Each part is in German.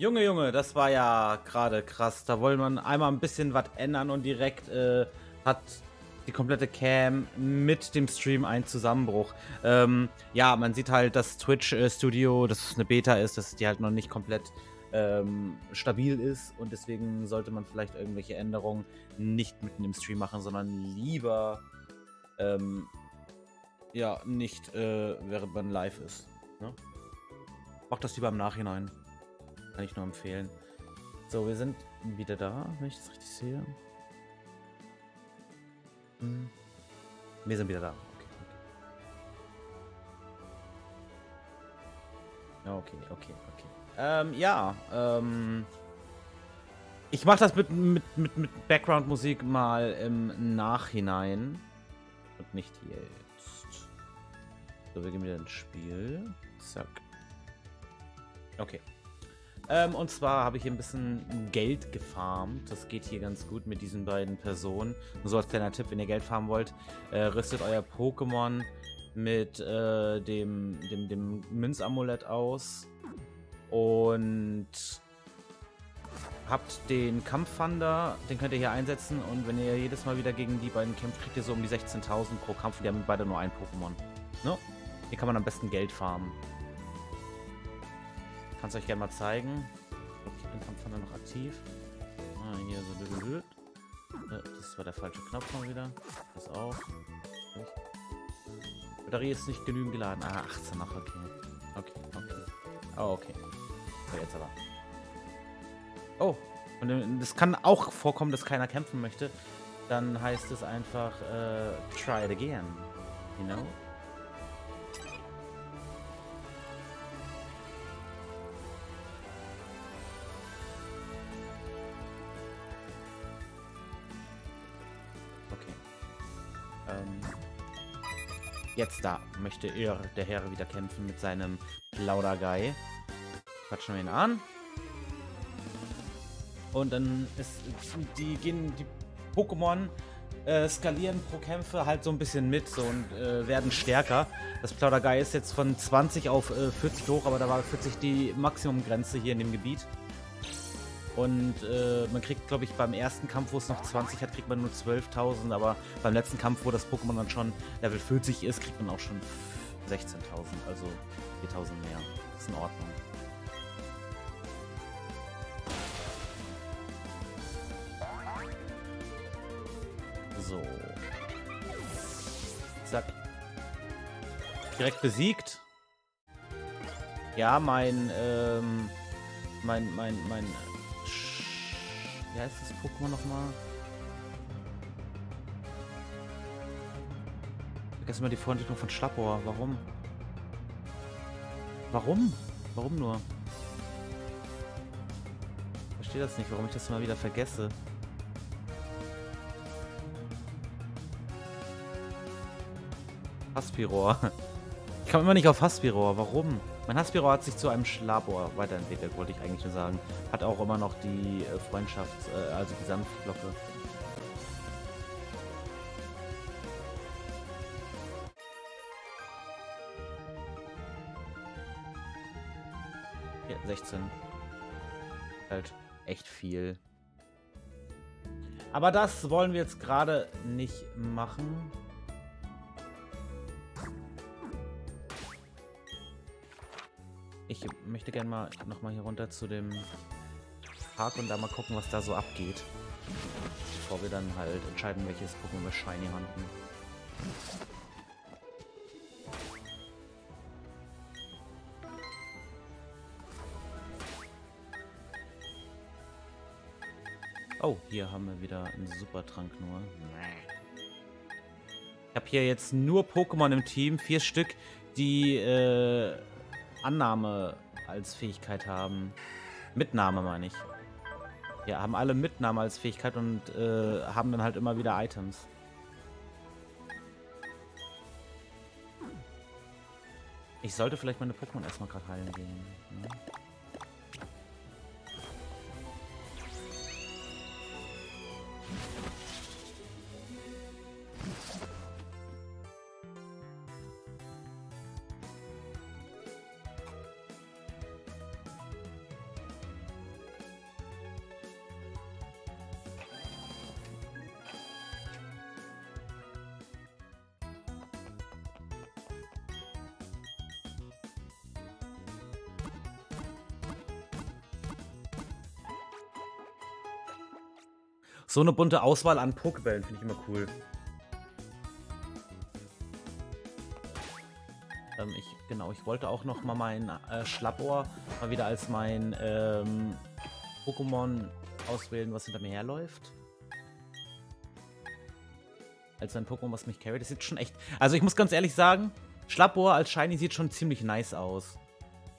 Junge, Junge, das war ja gerade krass. Da wollte man einmal ein bisschen was ändern und direkt äh, hat die komplette Cam mit dem Stream einen Zusammenbruch. Ähm, ja, man sieht halt, dass Twitch äh, Studio, dass es eine Beta ist, dass die halt noch nicht komplett ähm, stabil ist und deswegen sollte man vielleicht irgendwelche Änderungen nicht mitten im Stream machen, sondern lieber ähm, ja, nicht äh, während man live ist. Ne? Macht das lieber im Nachhinein. Kann ich nur empfehlen. So, wir sind wieder da, wenn ich das richtig sehe. Hm. Wir sind wieder da. Okay, okay, okay. okay. Ähm, ja, ähm, ich mache das mit, mit, mit, mit Background-Musik mal im Nachhinein. Und nicht jetzt. So, wir gehen wieder ins Spiel. Zack. Okay. Ähm, und zwar habe ich hier ein bisschen Geld gefarmt. Das geht hier ganz gut mit diesen beiden Personen. Nur so als kleiner Tipp, wenn ihr Geld farmen wollt, äh, rüstet euer Pokémon mit äh, dem, dem, dem Münzamulett aus. Und habt den Kampfwander, den könnt ihr hier einsetzen und wenn ihr jedes Mal wieder gegen die beiden kämpft, kriegt ihr so um die 16.000 pro Kampf. Die haben beide nur ein Pokémon. Ne? Hier kann man am besten Geld farmen. Kannst euch gerne mal zeigen. Ich glaube, ich habe den Kampfwander noch aktiv. Ah, hier so. Äh, das war der falsche Knopf mal wieder. Das auch. Batterie ist nicht genügend geladen. Ah, 18 noch, okay. Okay, okay. Oh, okay. So, jetzt aber. Oh, und es kann auch vorkommen, dass keiner kämpfen möchte. Dann heißt es einfach, äh, try it again. You know? Jetzt da möchte er, der Herr wieder kämpfen mit seinem Plauderguy. Quatschen wir ihn an. Und dann ist die gehen die Pokémon äh, skalieren pro Kämpfe halt so ein bisschen mit so und äh, werden stärker. Das Plauderguy ist jetzt von 20 auf äh, 40 hoch, aber da war 40 die Maximumgrenze hier in dem Gebiet. Und äh, man kriegt, glaube ich, beim ersten Kampf, wo es noch 20 hat, kriegt man nur 12.000. Aber beim letzten Kampf, wo das Pokémon dann schon Level 40 ist, kriegt man auch schon 16.000. Also 4.000 mehr. Ist in Ordnung. So. Zack. Direkt besiegt. Ja, mein, ähm, mein, mein, mein, wie heißt das Pokémon nochmal? Vergessen mal die Vorentwicklung von Schlappohr. Warum? Warum? Warum nur? Ich verstehe das nicht, warum ich das mal wieder vergesse. Haspiror. Ich komme immer nicht auf Haspiror. Warum? Mein Haspiror hat sich zu einem Schlabor weiterentwickelt, wollte ich eigentlich nur sagen. Hat auch immer noch die äh, Freundschaft, äh, also die Sanftglocke. Ja, 16. Halt echt viel. Aber das wollen wir jetzt gerade nicht machen. Ich möchte gerne mal nochmal hier runter zu dem Park und da mal gucken, was da so abgeht. Bevor wir dann halt entscheiden, welches Pokémon wir Shiny handeln. Oh, hier haben wir wieder einen Supertrank nur. Ich habe hier jetzt nur Pokémon im Team, vier Stück, die äh, Annahme als Fähigkeit haben. Mitnahme meine ich. Ja, haben alle Mitnahme als Fähigkeit und äh, haben dann halt immer wieder Items. Ich sollte vielleicht meine Pokémon erstmal gerade heilen gehen. Ne? So eine bunte Auswahl an Pokebällen finde ich immer cool. Ähm, ich, genau, ich wollte auch noch mal mein äh, Schlappohr mal wieder als mein ähm, Pokémon auswählen, was hinter mir herläuft. Als ein Pokémon, was mich carryt. Das sieht schon echt... Also ich muss ganz ehrlich sagen, Schlappohr als Shiny sieht schon ziemlich nice aus.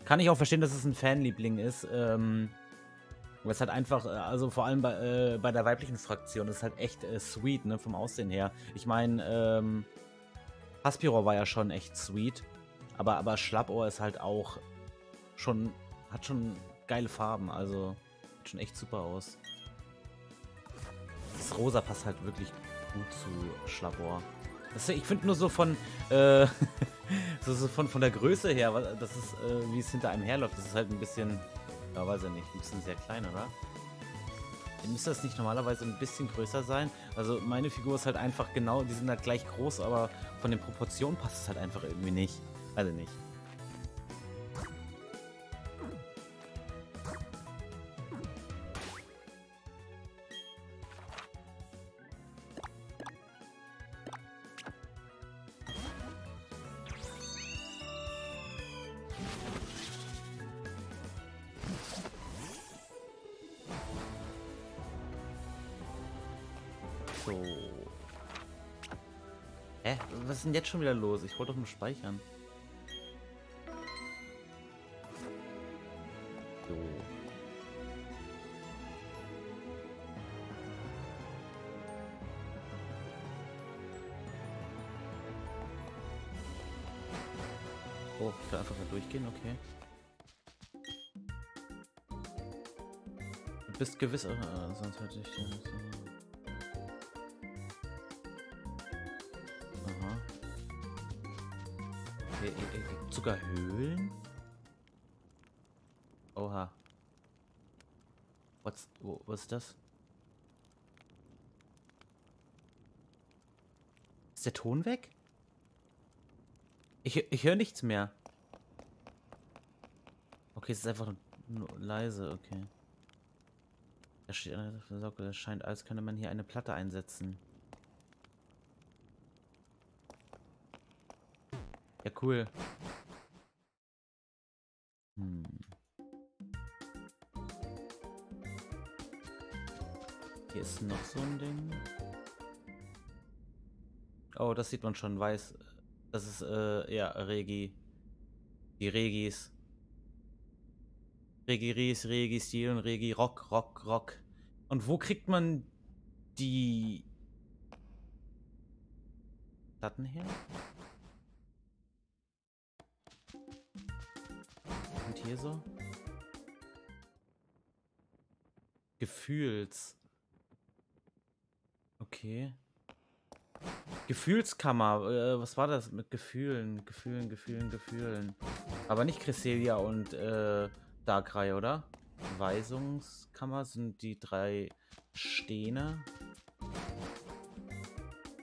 Kann ich auch verstehen, dass es ein Fanliebling ist. Ähm, weil es halt einfach, äh, also vor allem bei, äh, bei der weiblichen Fraktion, ist halt echt äh, sweet, ne, vom Aussehen her. Ich meine, ähm, Haspiro war ja schon echt sweet. Aber, aber Schlappohr ist halt auch schon, hat schon geile Farben, also sieht schon echt super aus. Das Rosa passt halt wirklich gut zu Schlappohr. Das, ich finde nur so von, äh, so, von, von der Größe her, das ist, äh, wie es hinter einem herläuft, das ist halt ein bisschen, ja, weiß ich nicht, ein bisschen sehr klein, oder? Müsste das nicht normalerweise ein bisschen größer sein? Also meine Figur ist halt einfach genau, die sind halt gleich groß, aber von den Proportionen passt es halt einfach irgendwie nicht. Also nicht. So. Hä? Was ist denn jetzt schon wieder los? Ich wollte doch nur speichern. durchgehen, okay. Du bist gewiss, äh, sonst hätte ich ja so. Äh, sogar Höhlen? Oha. What's, was ist das? Ist der Ton weg? Ich, ich höre nichts mehr. Okay, es ist einfach nur leise, okay. Da steht einer auf der Sockel. Es scheint, als könnte man hier eine Platte einsetzen. Ja, cool. Hier ist noch so ein Ding. Oh, das sieht man schon weiß. Das ist, äh, ja, Regi. Die Regis. Regi Ries, Regi Stil und Regi Rock, Rock, Rock. Und wo kriegt man die Platten her? Und hier so? Gefühls. Okay. Gefühlskammer. Äh, was war das mit Gefühlen? Gefühlen, Gefühlen, Gefühlen. Aber nicht Cresselia und äh, Darkrai, oder? Weisungskammer sind die drei Stehne.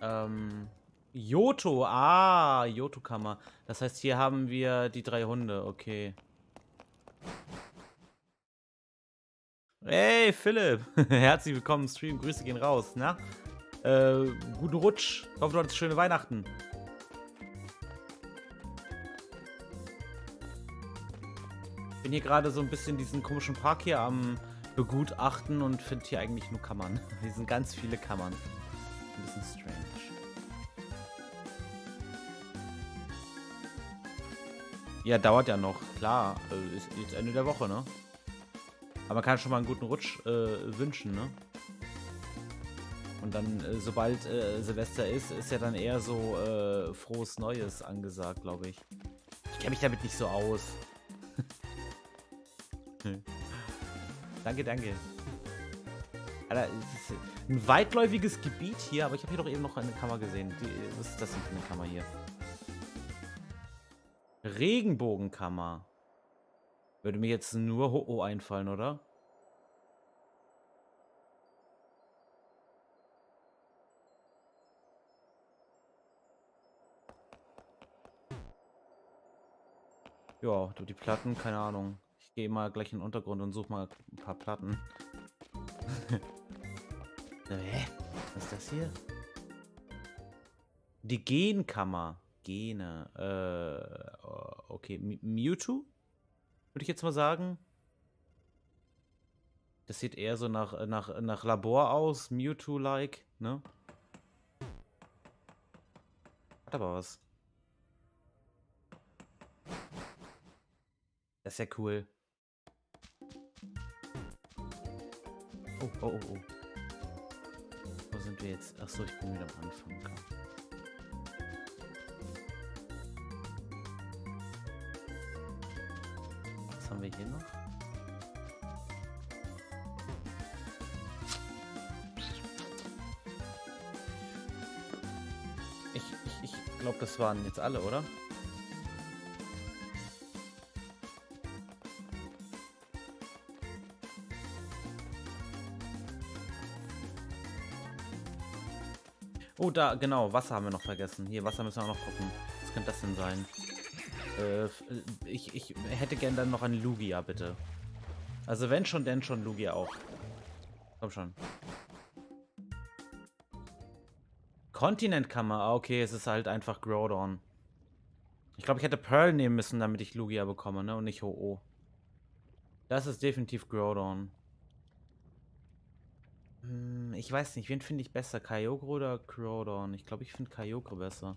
Ähm, Joto, ah, Joto-Kammer. Das heißt, hier haben wir die drei Hunde, okay. Hey, Philipp. Herzlich willkommen im Stream. Grüße gehen raus, na? Äh, guten Rutsch. Ich hoffe, du hattest schöne Weihnachten. bin hier gerade so ein bisschen diesen komischen Park hier am begutachten und finde hier eigentlich nur Kammern. Hier sind ganz viele Kammern. Ein bisschen strange. Ja, dauert ja noch. Klar, äh, ist jetzt Ende der Woche, ne? Aber man kann schon mal einen guten Rutsch äh, wünschen, ne? Und dann, äh, sobald äh, Silvester ist, ist ja dann eher so äh, frohes Neues angesagt, glaube ich. Ich kenne mich damit nicht so aus. danke, danke. Alter, es ist ein weitläufiges Gebiet hier, aber ich habe hier doch eben noch eine Kammer gesehen. Die, was ist das denn für eine Kammer hier? Regenbogenkammer. Würde mir jetzt nur Ho-Oh einfallen, oder? Ja, die Platten, keine Ahnung gehe mal gleich in den Untergrund und suche mal ein paar Platten. Hä? Was ist das hier? Die Genkammer. Gene. Äh, okay. M Mewtwo? Würde ich jetzt mal sagen. Das sieht eher so nach, nach, nach Labor aus. Mewtwo-like, ne? Hat aber was. Das ist ja cool. Oh, oh, oh, oh. Wo sind wir jetzt? Achso, ich bin wieder am Anfang. Was haben wir hier noch? Ich, ich, ich glaube, das waren jetzt alle, oder? Oh, da, genau, Wasser haben wir noch vergessen. Hier, Wasser müssen wir auch noch gucken. Was könnte das denn sein? Äh, ich, ich hätte gern dann noch ein Lugia, bitte. Also wenn schon, denn schon Lugia auch. Komm schon. Kontinentkammer. Ah, okay, es ist halt einfach Groudon. Ich glaube, ich hätte Pearl nehmen müssen, damit ich Lugia bekomme, ne? Und nicht Ho-Oh. Das ist definitiv Groudon. Hm, ich weiß nicht, wen finde ich besser? Kyogre oder Groudon? Ich glaube, ich finde Kyogre besser.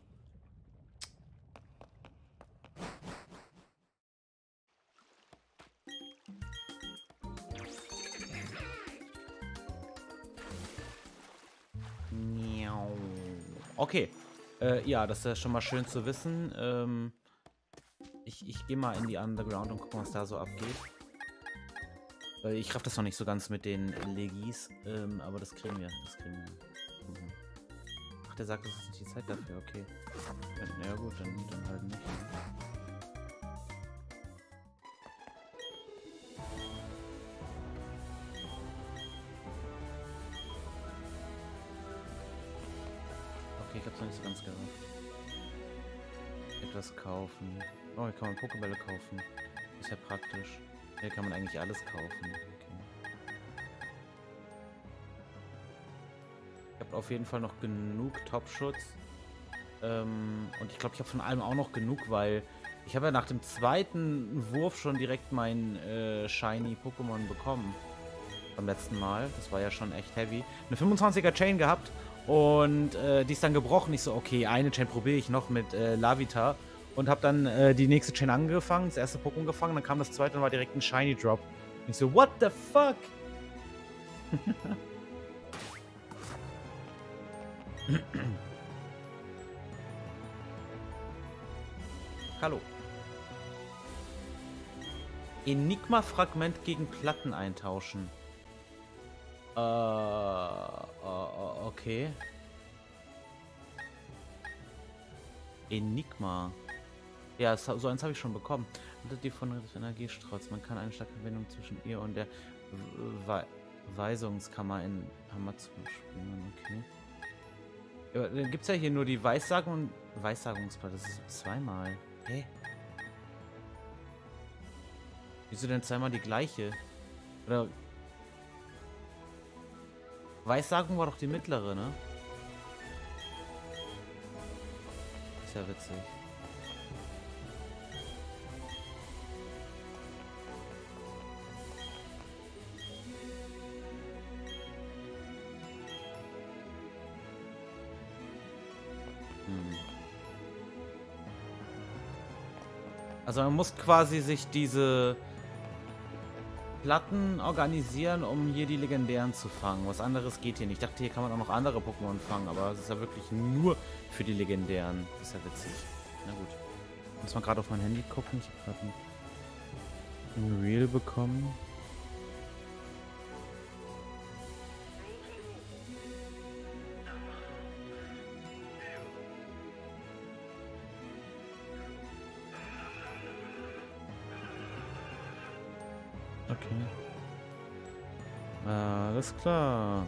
Okay. Äh, ja, das ist ja schon mal schön zu wissen. Ähm, ich ich gehe mal in die Underground und gucke, was da so abgeht. Weil ich raff das noch nicht so ganz mit den Legis, ähm, aber das kriegen wir. Das kriegen wir. Mhm. Ach, der sagt, das ist nicht die Zeit dafür, okay. Ja, ja gut, dann, dann halt nicht. Okay, ich hab's noch nicht so ganz gerafft. Etwas kaufen. Oh, hier kann man Pokebälle kaufen. Ist ja praktisch. Hier kann man eigentlich alles kaufen. Okay. Ich habe auf jeden Fall noch genug Top-Schutz. Ähm, und ich glaube, ich habe von allem auch noch genug, weil ich habe ja nach dem zweiten Wurf schon direkt mein äh, Shiny Pokémon bekommen. Beim letzten Mal. Das war ja schon echt heavy. Eine 25er Chain gehabt und äh, die ist dann gebrochen. Ich so, okay, eine Chain probiere ich noch mit äh, Lavita und habe dann äh, die nächste Chain angefangen, das erste Pokémon gefangen, dann kam das zweite und war direkt ein Shiny Drop. Und ich so, what the fuck? Hallo. Enigma-Fragment gegen Platten eintauschen. Äh, uh, okay. Enigma. Ja, so eins habe ich schon bekommen. Die von Energiestrotz. Man kann eine starke Verbindung zwischen ihr und der We Weisungskammer in Hamazu springen. Okay. Ja, dann gibt es ja hier nur die Weissagung und Weissagungsplatte. Das ist zweimal. Hä? Wieso denn zweimal die gleiche? Oder. Weissagung war doch die mittlere, ne? Ist ja witzig. Also man muss quasi sich diese Platten organisieren, um hier die Legendären zu fangen. Was anderes geht hier nicht. Ich dachte, hier kann man auch noch andere Pokémon fangen, aber es ist ja wirklich nur für die Legendären. Das ist ja witzig. Na gut. Muss man gerade auf mein Handy gucken. Ich habe gerade ein, Reel bekommen. Okay. Äh, alles klar.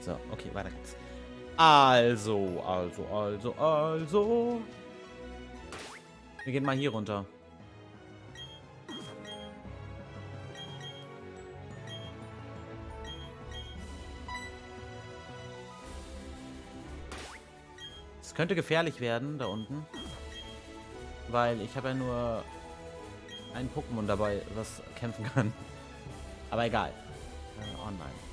So, okay, weiter geht's. Also, also, also, also. Wir gehen mal hier runter. Es könnte gefährlich werden, da unten. Weil ich habe ja nur ein Pokémon dabei, was kämpfen kann. Aber egal. Äh, online.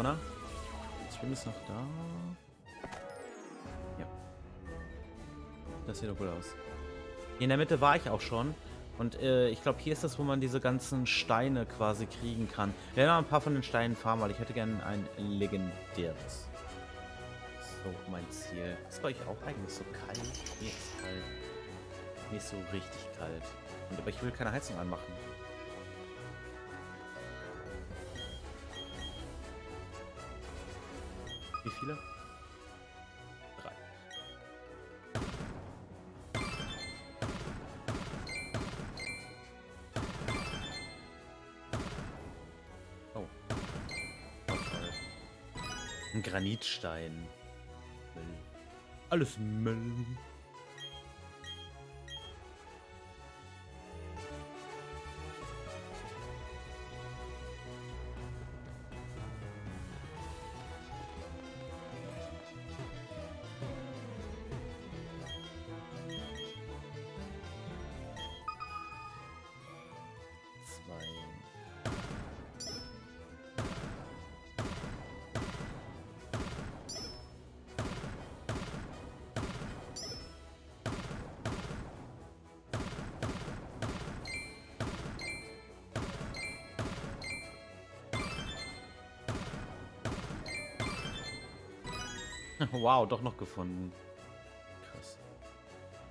Runter. Stream ist noch da. Ja. Das sieht doch gut aus. In der Mitte war ich auch schon. Und äh, ich glaube, hier ist das, wo man diese ganzen Steine quasi kriegen kann. Wir werden noch ein paar von den Steinen farmen, weil ich hätte gerne ein legendäres. So, mein Ziel. Ist bei euch auch eigentlich so kalt? Hier ist kalt. Hier ist so richtig kalt. Und, aber ich will keine Heizung anmachen. Viele? Drei. Oh. oh. Ein Granitstein. Alles Müll. Wow, doch noch gefunden. Krass.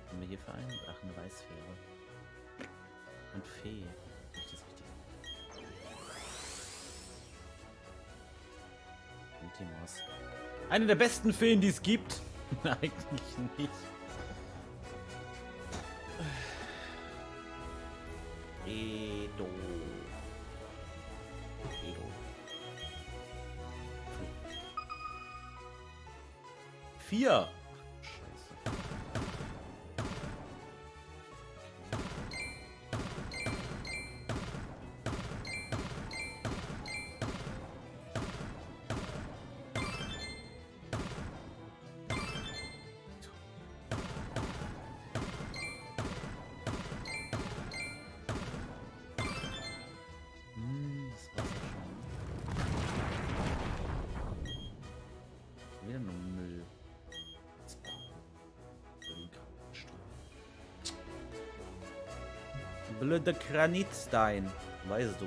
Was haben wir hier für einen? Ach, eine Weißfähre. Und Fee. Wenn ich das richtig Und Timos. Eine der besten Feen, die es gibt. Eigentlich nicht. Blöde Granitstein. Weißt du.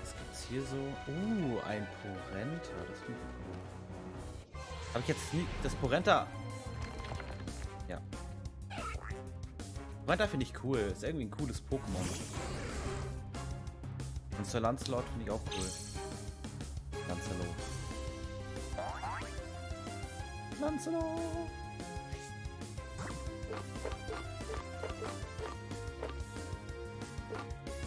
Was gibt's hier so? Uh, ein Porenta. Das. Habe ich jetzt nie. Das Porenta. Ja. Porenta finde ich cool. Ist irgendwie ein cooles Pokémon. Und Sir Lancelot finde ich auch cool. Lancelot. Lancelot.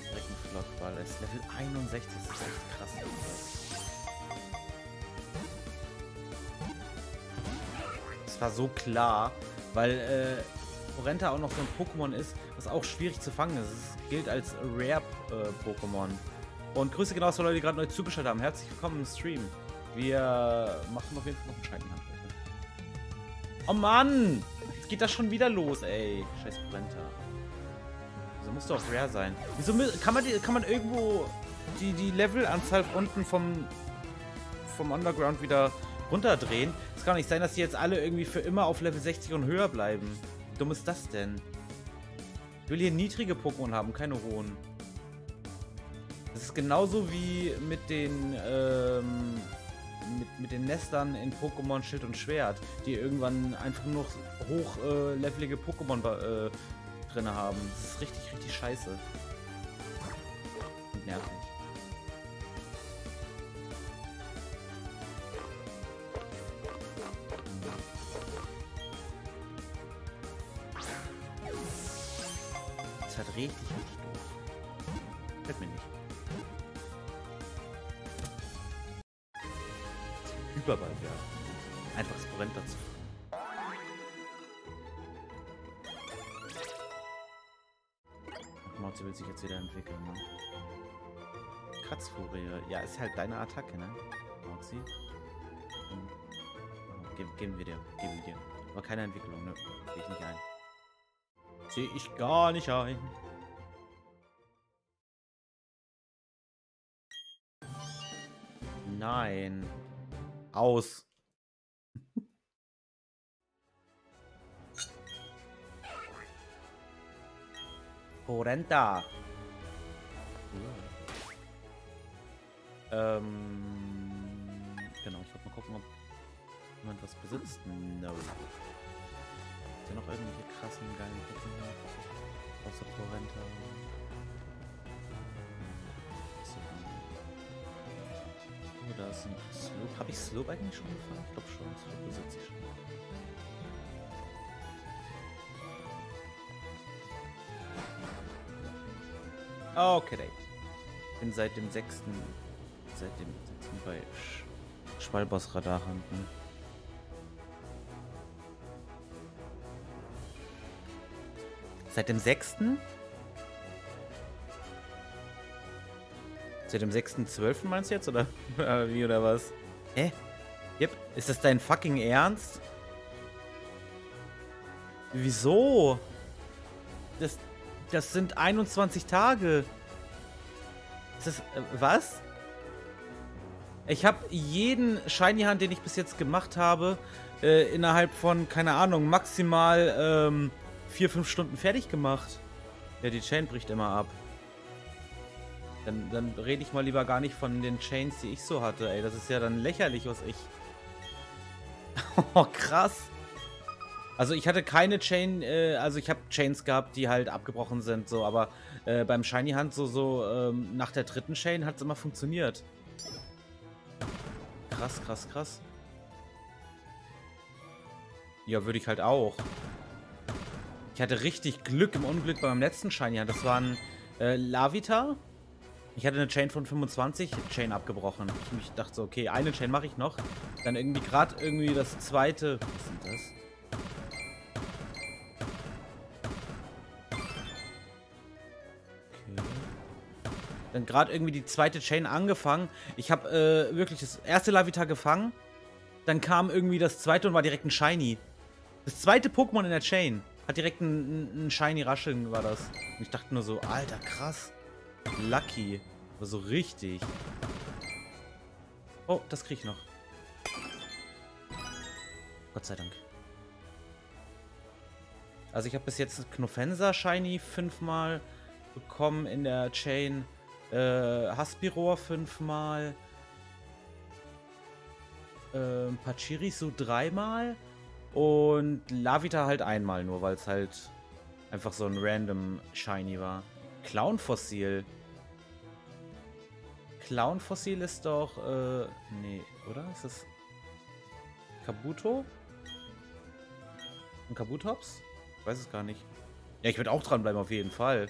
Direkt ein Flockball. Er ist Level 61. Das ist echt krass. Das war so klar, weil äh, Orenta auch noch so ein Pokémon ist, was auch schwierig zu fangen ist. Es gilt als Rare-Pokémon. Und Grüße genauso Leute, die gerade neu zugeschaltet haben. Herzlich willkommen im Stream. Wir machen auf jeden Fall noch einen Scheibenhand heute. Oh Mann! Jetzt geht das schon wieder los, ey. Scheiß Brenta. Wieso muss doch Rare sein? Wieso kann man, die, kann man irgendwo die, die Levelanzahl unten vom, vom Underground wieder runterdrehen? Es kann nicht sein, dass die jetzt alle irgendwie für immer auf Level 60 und höher bleiben. Wie dumm ist das denn? Ich will hier niedrige Pokémon haben, keine hohen. Das ist genauso wie mit den, ähm, mit, mit den Nestern in Pokémon Schild und Schwert, die irgendwann einfach nur noch hochlevelige äh, Pokémon äh, drin haben. Das ist richtig, richtig scheiße. Und nervig. Das halt richtig, wieder entwickeln, ne? Kratzfurie. Ja, ist halt deine Attacke, ne? Mauzi. Hm. Ge geben wir dir. Geben wir dir. Aber keine Entwicklung, ne? Sehe ich nicht ein. Sehe ich gar nicht ein. Nein. Aus. Porenta. Ähm, genau, ich wollte mal gucken, ob jemand was besitzt. No. Ist ja noch irgendwelche krassen, geilen Pokémon? Außer Porenta. Oh, da ist ein Sloop. Habe ich Sloop eigentlich schon gefahren? Ich glaube schon. Sloop besitze ich schon. Okay. Bin seit dem 6. Seit dem 6. bei Sch Schwalbers Radarhand. Ne? Seit dem 6. Seit dem 6.12. meinst du jetzt? Oder wie oder was? Hä? Yep. Ist das dein fucking Ernst? Wieso? Das, das sind 21 Tage. Ist das, äh, was? Ich habe jeden Shiny Hand, den ich bis jetzt gemacht habe, äh, innerhalb von, keine Ahnung, maximal ähm, 4-5 Stunden fertig gemacht. Ja, die Chain bricht immer ab. Dann, dann rede ich mal lieber gar nicht von den Chains, die ich so hatte, ey. Das ist ja dann lächerlich, was ich... oh, krass. Also ich hatte keine Chain, äh, also ich habe Chains gehabt, die halt abgebrochen sind, so, aber äh, beim Shiny Hand so, so, ähm, nach der dritten Chain hat es immer funktioniert. Krass, krass, krass. Ja, würde ich halt auch. Ich hatte richtig Glück im Unglück beim letzten Shiny Hand. Das war ein äh, Lavita. Ich hatte eine Chain von 25, Chain abgebrochen. Ich dachte so, okay, eine Chain mache ich noch. Dann irgendwie gerade irgendwie das zweite... Was ist denn das? Dann gerade irgendwie die zweite Chain angefangen. Ich habe äh, wirklich das erste Lavita gefangen. Dann kam irgendwie das zweite und war direkt ein Shiny. Das zweite Pokémon in der Chain. Hat direkt ein, ein Shiny Rascheln, war das. Und ich dachte nur so, alter, krass. Lucky. Aber so richtig. Oh, das krieg ich noch. Gott sei Dank. Also ich habe bis jetzt Knofensa Shiny fünfmal bekommen in der Chain. Äh, Haspiror fünfmal. Äh, Pachirisu dreimal. Und Lavita halt einmal nur, weil es halt einfach so ein random Shiny war. Clown-Fossil. Clown-Fossil ist doch, äh, nee, oder? Ist das Kabuto? Ein Kabutops? Ich weiß es gar nicht. Ja, ich würde auch dranbleiben, auf jeden Fall.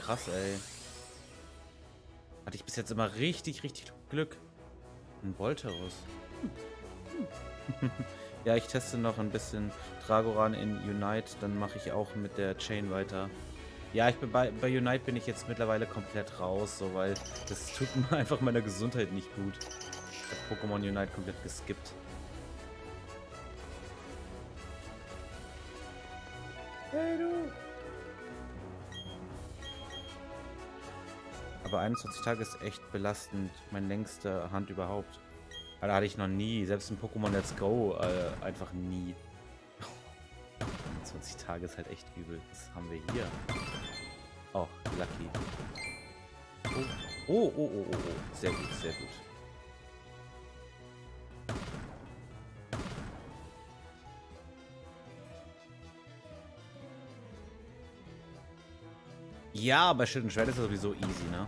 Krass, ey. Hatte ich bis jetzt immer richtig, richtig Glück. Ein Volterus. ja, ich teste noch ein bisschen Dragoran in Unite. Dann mache ich auch mit der Chain weiter. Ja, ich bin bei, bei Unite bin ich jetzt mittlerweile komplett raus, so weil das tut mir einfach meiner Gesundheit nicht gut. Ich habe Pokémon Unite komplett geskippt. Hey du! Aber 21 Tage ist echt belastend. Mein längster Hand überhaupt. Da hatte ich noch nie. Selbst in Pokémon Let's Go äh, einfach nie. 20 Tage ist halt echt übel. Was haben wir hier? Oh, Lucky. Oh, oh, oh, oh. oh. Sehr gut, sehr gut. Ja, bei Schild und Schwert ist das sowieso easy, ne?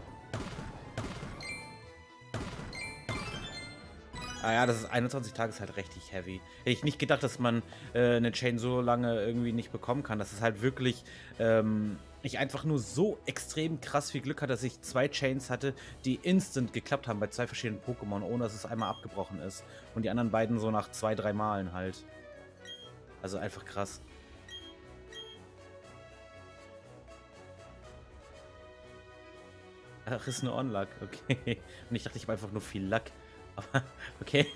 Ah ja, das ist 21 Tage ist halt richtig heavy. Hätte ich nicht gedacht, dass man äh, eine Chain so lange irgendwie nicht bekommen kann. Das ist halt wirklich, ähm, ich einfach nur so extrem krass viel Glück hatte, dass ich zwei Chains hatte, die instant geklappt haben bei zwei verschiedenen Pokémon, ohne dass es einmal abgebrochen ist. Und die anderen beiden so nach zwei, drei Malen halt. Also einfach krass. Ach, ist nur On-Luck, okay. Und ich dachte, ich habe einfach nur viel Luck. Aber, okay.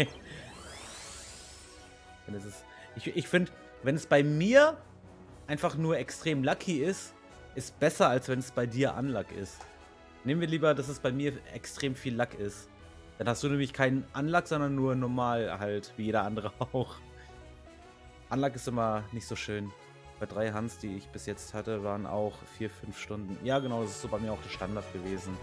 Ist, ich ich finde, wenn es bei mir einfach nur extrem lucky ist, ist besser, als wenn es bei dir Unluck ist. Nehmen wir lieber, dass es bei mir extrem viel Luck ist. Dann hast du nämlich keinen Unluck, sondern nur normal halt, wie jeder andere auch. Unluck ist immer nicht so schön. Bei drei Hans, die ich bis jetzt hatte, waren auch vier, fünf Stunden. Ja, genau, das ist so bei mir auch der Standard gewesen.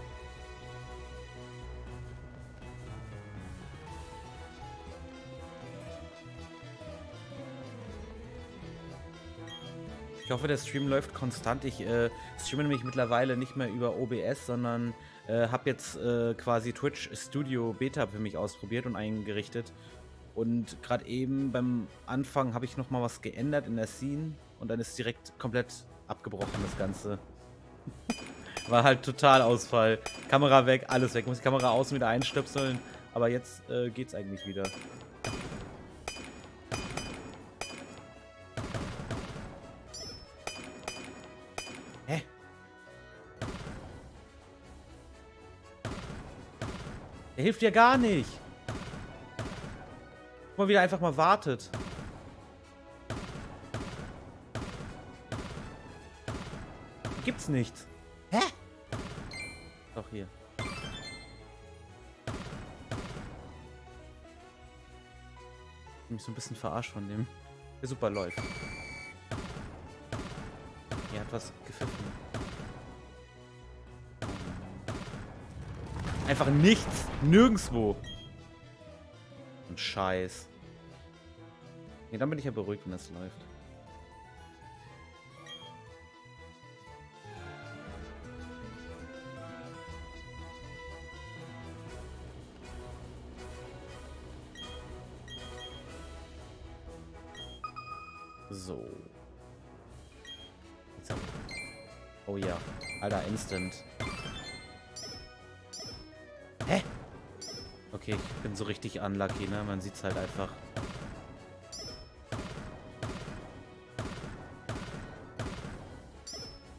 Ich hoffe, der Stream läuft konstant. Ich äh, streame nämlich mittlerweile nicht mehr über OBS, sondern äh, habe jetzt äh, quasi Twitch Studio Beta für mich ausprobiert und eingerichtet. Und gerade eben beim Anfang habe ich nochmal was geändert in der Scene und dann ist direkt komplett abgebrochen das Ganze. War halt total Ausfall. Kamera weg, alles weg. Muss die Kamera außen wieder einstöpseln. Aber jetzt äh, geht's eigentlich wieder. Der hilft dir gar nicht. Guck mal, wie er einfach mal wartet. Hier gibt's nichts. Hä? Doch, hier. Ich bin mich so ein bisschen verarscht von dem. Der super läuft. Er hat was gepfiffen. Einfach nichts. Nirgendwo. Ein Scheiß. Nee, dann bin ich ja beruhigt, wenn das läuft. So. Oh ja. Alter, instant. So richtig unlucky, ne? Man sieht's halt einfach.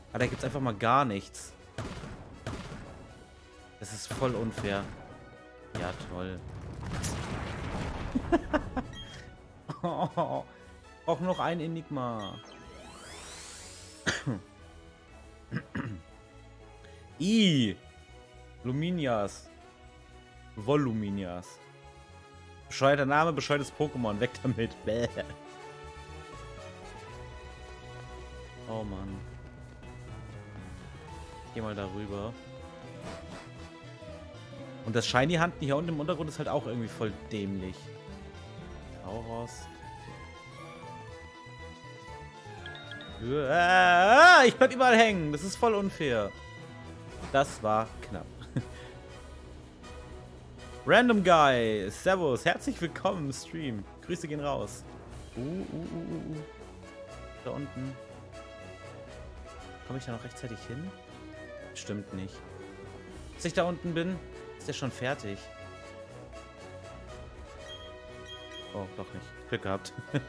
Aber da gibt's einfach mal gar nichts. Das ist voll unfair. Ja, toll. oh, auch noch ein Enigma. I. Luminias. Voluminias. Bescheuerter Name, bescheuertes Pokémon. Weg damit. Bäh. Oh Mann. Geh mal darüber. Und das Shiny Hand hier unten im Untergrund ist halt auch irgendwie voll dämlich. Tauros. Ah, ich bleib überall hängen. Das ist voll unfair. Das war knapp. Random Guy, Servus, herzlich willkommen im Stream. Grüße gehen raus. Uh, uh, uh, uh, uh. Da unten. Komme ich da noch rechtzeitig hin? Stimmt nicht. Bis ich da unten bin, ist der schon fertig. Oh, doch nicht. Glück gehabt.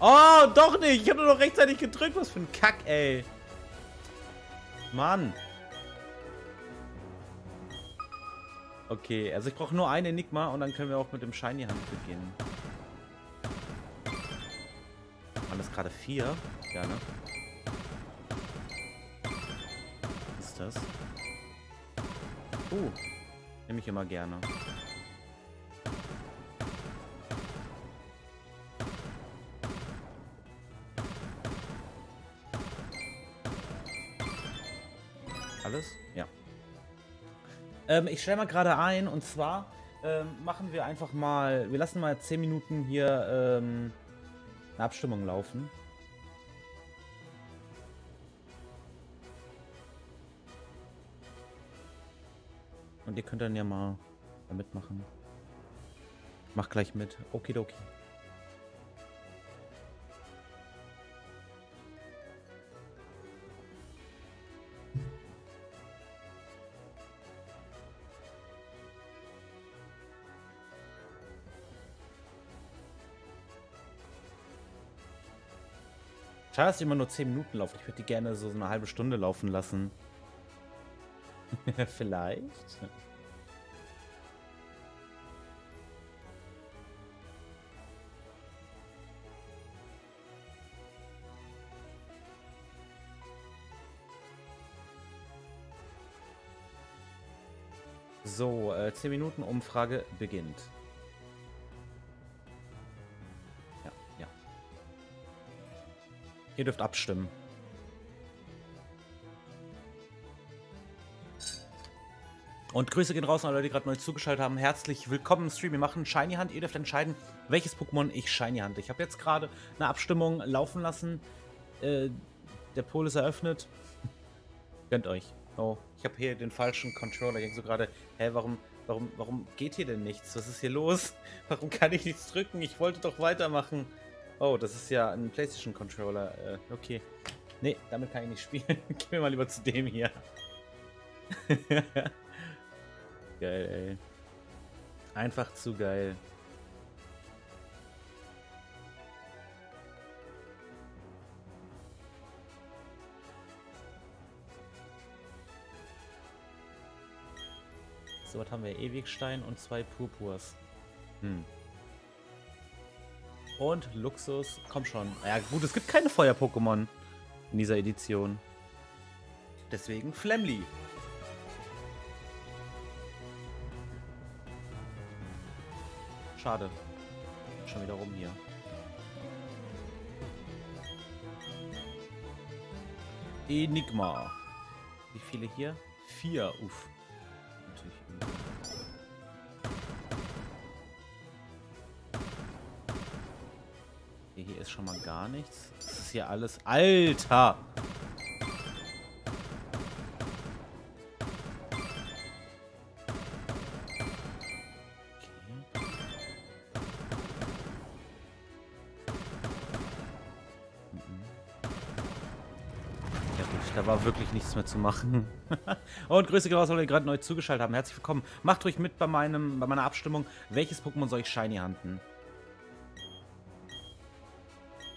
oh, doch nicht. Ich habe nur noch rechtzeitig gedrückt. Was für ein Kack, ey. Mann. Okay, also ich brauche nur ein Enigma und dann können wir auch mit dem Shiny Hand beginnen. Waren das gerade vier? Ja, ne? Was ist das? Uh, nehme ich immer gerne. Ähm, ich stelle mal gerade ein und zwar ähm, machen wir einfach mal, wir lassen mal 10 Minuten hier ähm, eine Abstimmung laufen. Und ihr könnt dann ja mal mitmachen. Mach gleich mit. Okidoki. Schade, dass die immer nur 10 Minuten laufen. Ich würde die gerne so eine halbe Stunde laufen lassen. Vielleicht. So, äh, 10 Minuten Umfrage beginnt. Ihr dürft abstimmen. Und Grüße gehen raus an alle, die gerade neu zugeschaltet haben. Herzlich willkommen im Stream. Wir machen Shiny Hand. Ihr dürft entscheiden, welches Pokémon ich Shiny Hand. Ich habe jetzt gerade eine Abstimmung laufen lassen. Äh, der Pool ist eröffnet. Gönnt euch. Oh, ich habe hier den falschen Controller. Ich denke so gerade, hä, warum, warum, warum geht hier denn nichts? Was ist hier los? Warum kann ich nichts drücken? Ich wollte doch weitermachen. Oh, das ist ja ein PlayStation-Controller. Äh, okay. Nee, damit kann ich nicht spielen. Gehen wir mal lieber zu dem hier. geil, ey. Einfach zu geil. So, was haben wir? Ewigstein und zwei Purpurs. Hm. Und Luxus. Komm schon. Ja gut, es gibt keine Feuer-Pokémon in dieser Edition. Deswegen Flemly. Schade. Schon wieder rum hier. Enigma. Wie viele hier? Vier. Uff. Ist schon mal gar nichts. Das ist hier alles... Alter! Da war wirklich nichts mehr zu machen. und Grüße raus, alle, die gerade neu zugeschaltet haben. Herzlich willkommen. Macht ruhig mit bei, meinem, bei meiner Abstimmung. Welches Pokémon soll ich Shiny handen?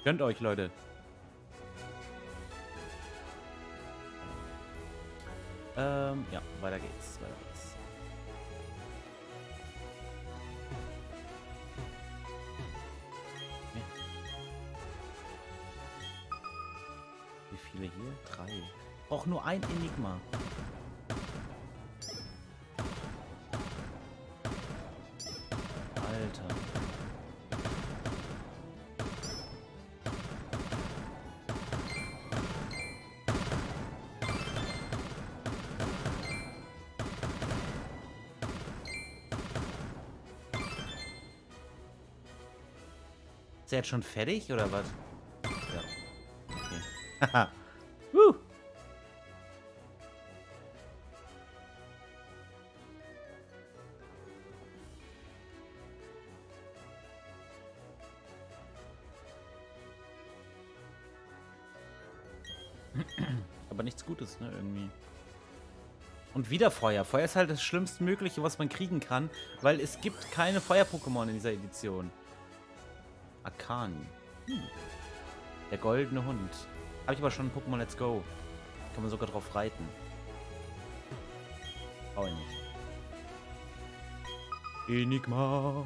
Gönnt euch, Leute. Ähm, ja, weiter geht's. Weiter geht's. Wie viele hier? Drei. Auch nur ein Enigma. Ist er jetzt schon fertig oder was? Ja. Okay. Haha. uh. Aber nichts Gutes, ne, irgendwie. Und wieder Feuer. Feuer ist halt das Schlimmstmögliche, was man kriegen kann, weil es gibt keine Feuer-Pokémon in dieser Edition. Akani. Hm. Der goldene Hund. Habe ich aber schon Pokémon Let's Go. Kann man sogar drauf reiten. Brauche ich nicht. Enigma.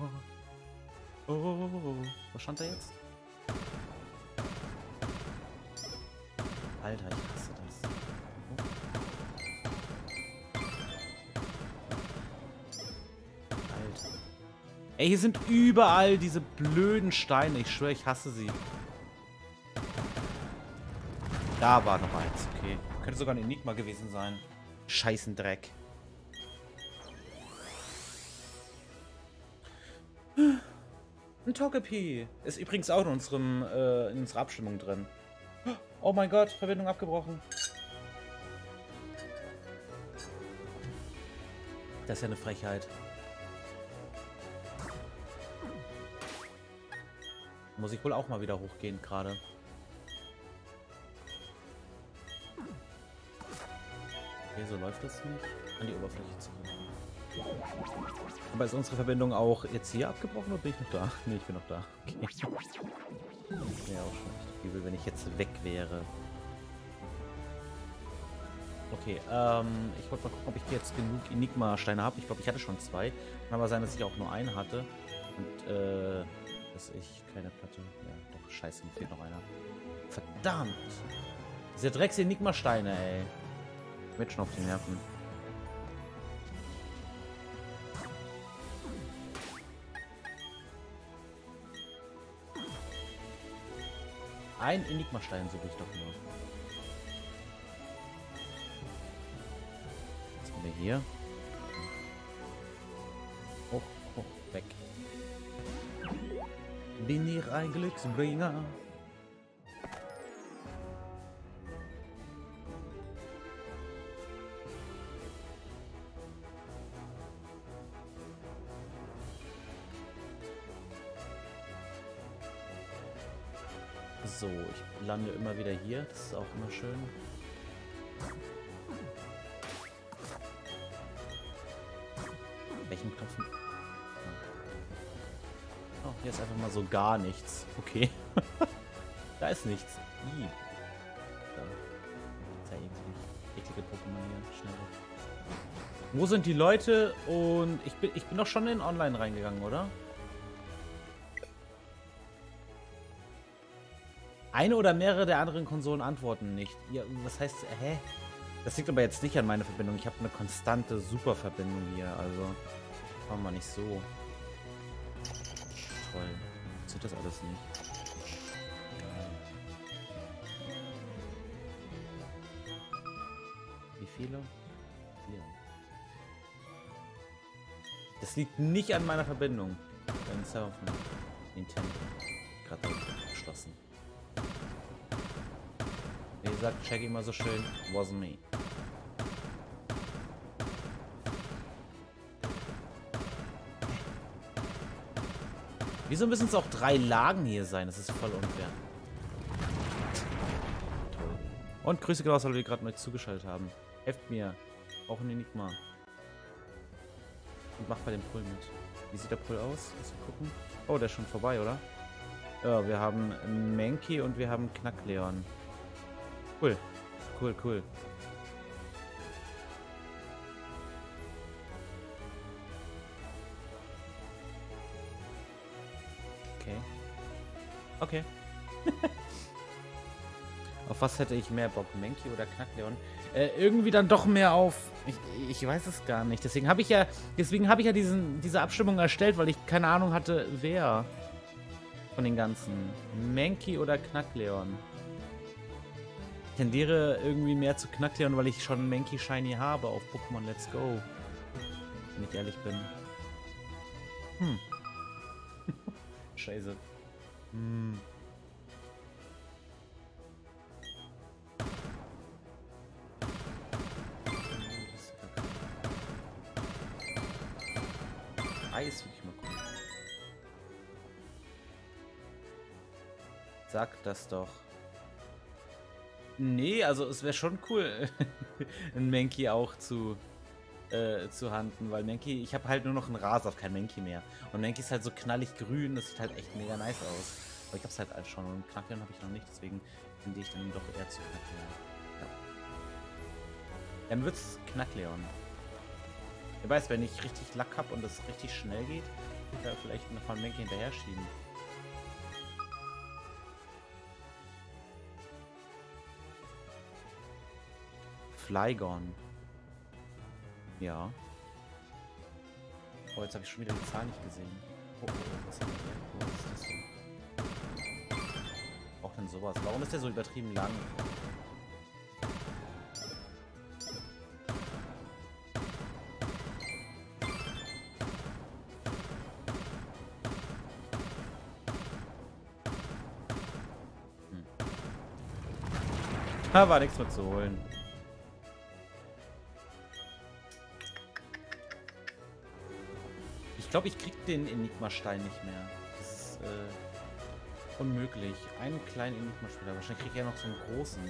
Oh, was stand da jetzt? Alter, ich Ey, hier sind überall diese blöden Steine. Ich schwöre, ich hasse sie. Da war noch eins, okay. Könnte sogar ein Enigma gewesen sein. Scheißen Dreck. Ein Togepi. Ist übrigens auch in, unserem, äh, in unserer Abstimmung drin. Oh mein Gott, Verbindung abgebrochen. Das ist ja eine Frechheit. Muss ich wohl auch mal wieder hochgehen gerade. Okay, so läuft das nicht. An die Oberfläche zu. Aber ist unsere Verbindung auch jetzt hier abgebrochen oder bin ich noch da? Ne, ich bin noch da. Okay. Wäre auch schon übel, wenn ich jetzt weg wäre. Okay, ähm, ich wollte mal gucken, ob ich jetzt genug Enigma-Steine habe. Ich glaube, ich hatte schon zwei. Kann aber sein, dass ich auch nur einen hatte. Und, äh, dass ich keine Platte... Ja, doch, scheiße, mir fehlt noch einer. Verdammt! Diese Drecks-Enigma-Steine, ey. Mit schon auf die Nerven. Ein Enigma-Stein suche ich doch nur. Was haben wir hier? Bin ich ein Glücksbringer? So, ich lande immer wieder hier. Das ist auch immer schön. Mal so gar nichts. Okay. da ist nichts. I. Da. Ist ja eklig. Eklige Pokémon hier. Schnell Wo sind die Leute? Und ich bin, ich bin doch schon in Online reingegangen, oder? Eine oder mehrere der anderen Konsolen antworten nicht. Ja, was heißt, hä? Das liegt aber jetzt nicht an meiner Verbindung. Ich habe eine konstante Superverbindung hier, also machen wir nicht so. Toll. Sieht das alles nicht. Wie viele? Vier. Das liegt nicht an meiner Verbindung. Beim Server von Nintendo. Gerade geschlossen. Wie sagt Shaggy immer so schön, wasn't me. Wieso müssen es auch drei Lagen hier sein? Das ist voll unfair. Und Grüße genauso, alle, die gerade neu zugeschaltet haben. Helft mir. Auch ein Enigma. Und mach bei dem Pull mit. Wie sieht der Pull aus? Lass mal gucken. Oh, der ist schon vorbei, oder? Ja, wir haben Menki und wir haben Knackleon. Cool. Cool, cool. Okay. auf was hätte ich mehr Bock? Menki oder Knackleon? Äh, irgendwie dann doch mehr auf. Ich, ich weiß es gar nicht. Deswegen habe ich ja. Deswegen habe ich ja diesen, diese Abstimmung erstellt, weil ich keine Ahnung hatte, wer von den ganzen. Menki oder Knackleon? tendiere irgendwie mehr zu Knackleon, weil ich schon Mankey Shiny habe auf Pokémon Let's Go. Wenn ich ehrlich bin. Hm. Scheiße. Hm. Eis will ich mal gucken. Sag das doch. Nee, also es wäre schon cool, ein Menki auch zu, äh, zu handen, weil Menki, ich habe halt nur noch einen Rasauf, kein Menki mehr. Und Menki ist halt so knallig grün, das sieht halt echt mega nice aus. Aber ich hab's halt, halt schon und Knackleon habe ich noch nicht, deswegen finde ich dann doch eher zu Knackleon. Ja. Dann wird's Knackleon. Wer weiß, wenn ich richtig Lack habe und das richtig schnell geht, kann ich vielleicht noch mal Menki hinterher schieben. Flygon. Ja. Oh, jetzt habe ich schon wieder die Zahl nicht gesehen. Oh, was ist das denn? Auch denn sowas? Warum ist der so übertrieben lang? Hm. Da war nichts mehr zu holen. Glaube, ich krieg den Enigma-Stein nicht mehr. Das ist äh, unmöglich. Einen kleinen Enigma-Spieler. Wahrscheinlich kriege ich ja noch so einen großen.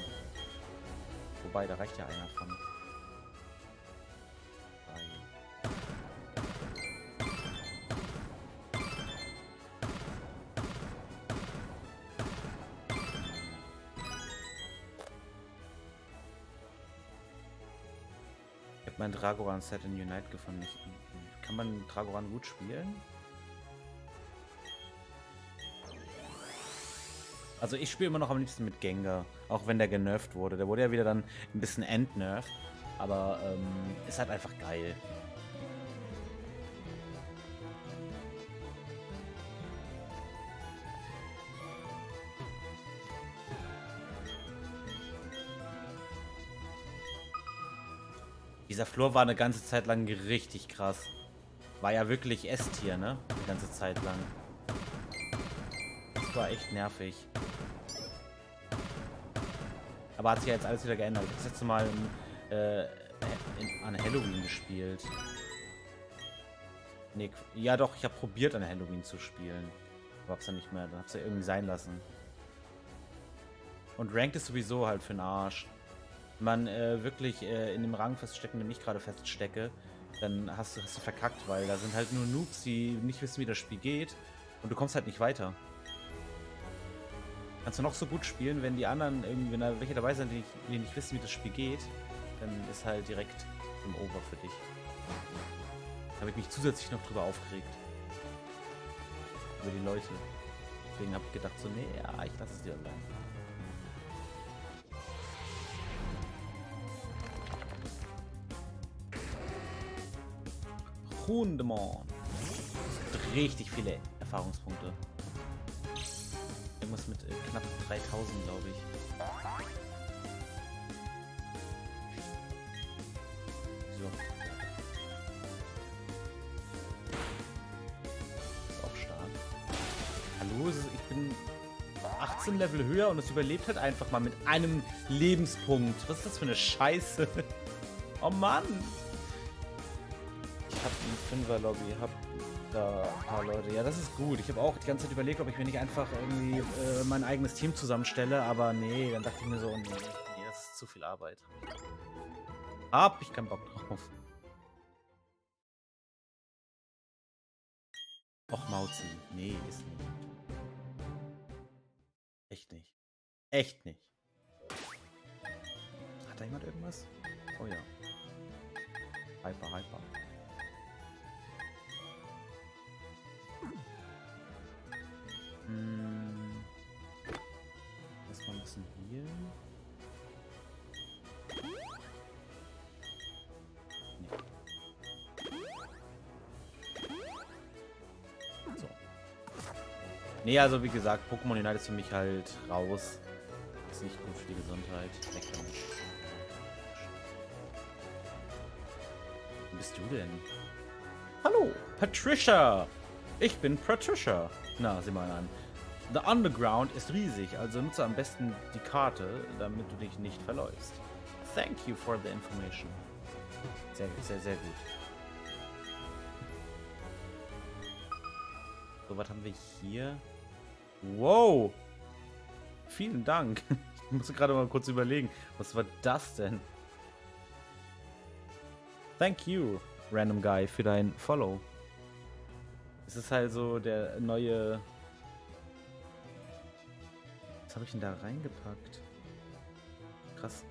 Wobei, da reicht ja einer von. Ich habe mein Dragoran-Set in Unite gefunden. Kann man Dragoran gut spielen? Also ich spiele immer noch am liebsten mit Gengar, auch wenn der genervt wurde. Der wurde ja wieder dann ein bisschen entnervt, aber ähm, ist halt einfach geil. Dieser Flur war eine ganze Zeit lang richtig krass. War ja wirklich S-Tier, ne? Die ganze Zeit lang. Das war echt nervig. Aber hat sich ja jetzt alles wieder geändert. Ich habe das letzte Mal in, äh, in, an Halloween gespielt. Nee, ja doch, ich habe probiert an Halloween zu spielen. Aber hab's dann nicht mehr, dann hab's ja irgendwie sein lassen. Und Ranked ist sowieso halt für den Arsch man äh, wirklich äh, in dem Rang feststecken, wenn ich gerade feststecke, dann hast du, hast du verkackt, weil da sind halt nur Noobs, die nicht wissen, wie das Spiel geht und du kommst halt nicht weiter. Kannst du noch so gut spielen, wenn die anderen irgendwie, wenn da welche dabei sind, die, die nicht wissen, wie das Spiel geht, dann ist halt direkt im Over für dich. Habe ich mich zusätzlich noch drüber aufgeregt. Über die Leute. Deswegen habe ich gedacht so, nee, ja, ich lasse es dir bleiben. Hundemon. Richtig viele Erfahrungspunkte. Irgendwas mit äh, knapp 3000, glaube ich. So. Ist auch stark. Hallo, ich bin 18 Level höher und es überlebt halt einfach mal mit einem Lebenspunkt. Was ist das für eine Scheiße? Oh Mann! Fünfer-Lobby, hab da ein paar Leute. Ja, das ist gut. Ich habe auch die ganze Zeit überlegt, ob ich mir nicht einfach irgendwie äh, mein eigenes Team zusammenstelle, aber nee, dann dachte ich mir so, nee, nee das ist zu viel Arbeit. Hab ich keinen Bock drauf. Och, Mauzi. Nee, ist nicht. Echt nicht. Echt nicht. Hat da jemand irgendwas? Oh ja. Hyper, hyper. Hm. Erstmal ein bisschen hier. Nee, also wie gesagt, Pokémon Unite ist für mich halt raus. Ist nicht gut für die Gesundheit. Weg damit. Wo bist du denn? Hallo, Patricia! Ich bin Patricia. Na, sieh mal an. The Underground ist riesig, also nutze am besten die Karte, damit du dich nicht verläufst. Thank you for the information. Sehr, sehr, sehr gut. So, was haben wir hier? Wow! Vielen Dank. Ich musste gerade mal kurz überlegen, was war das denn? Thank you, Random Guy, für dein Follow. Es ist halt so der neue. Was habe ich denn da reingepackt? Krass.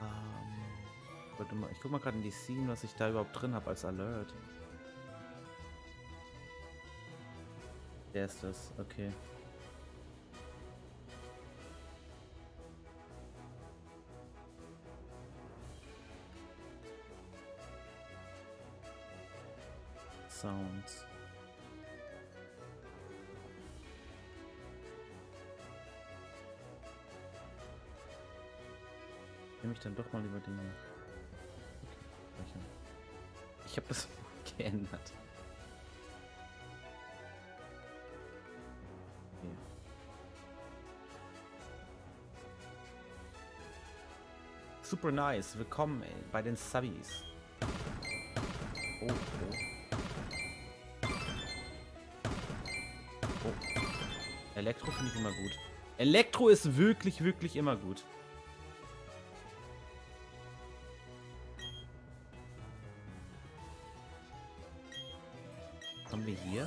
Ähm, ich guck mal gerade in die Scene, was ich da überhaupt drin habe als Alert. Der ist das, okay. Sounds. Nehme ich dann doch mal über den. Okay, ich habe das geändert. Super nice. Willkommen bei den Subbies. Elektro finde ich immer gut. Elektro ist wirklich, wirklich immer gut. Haben wir hier?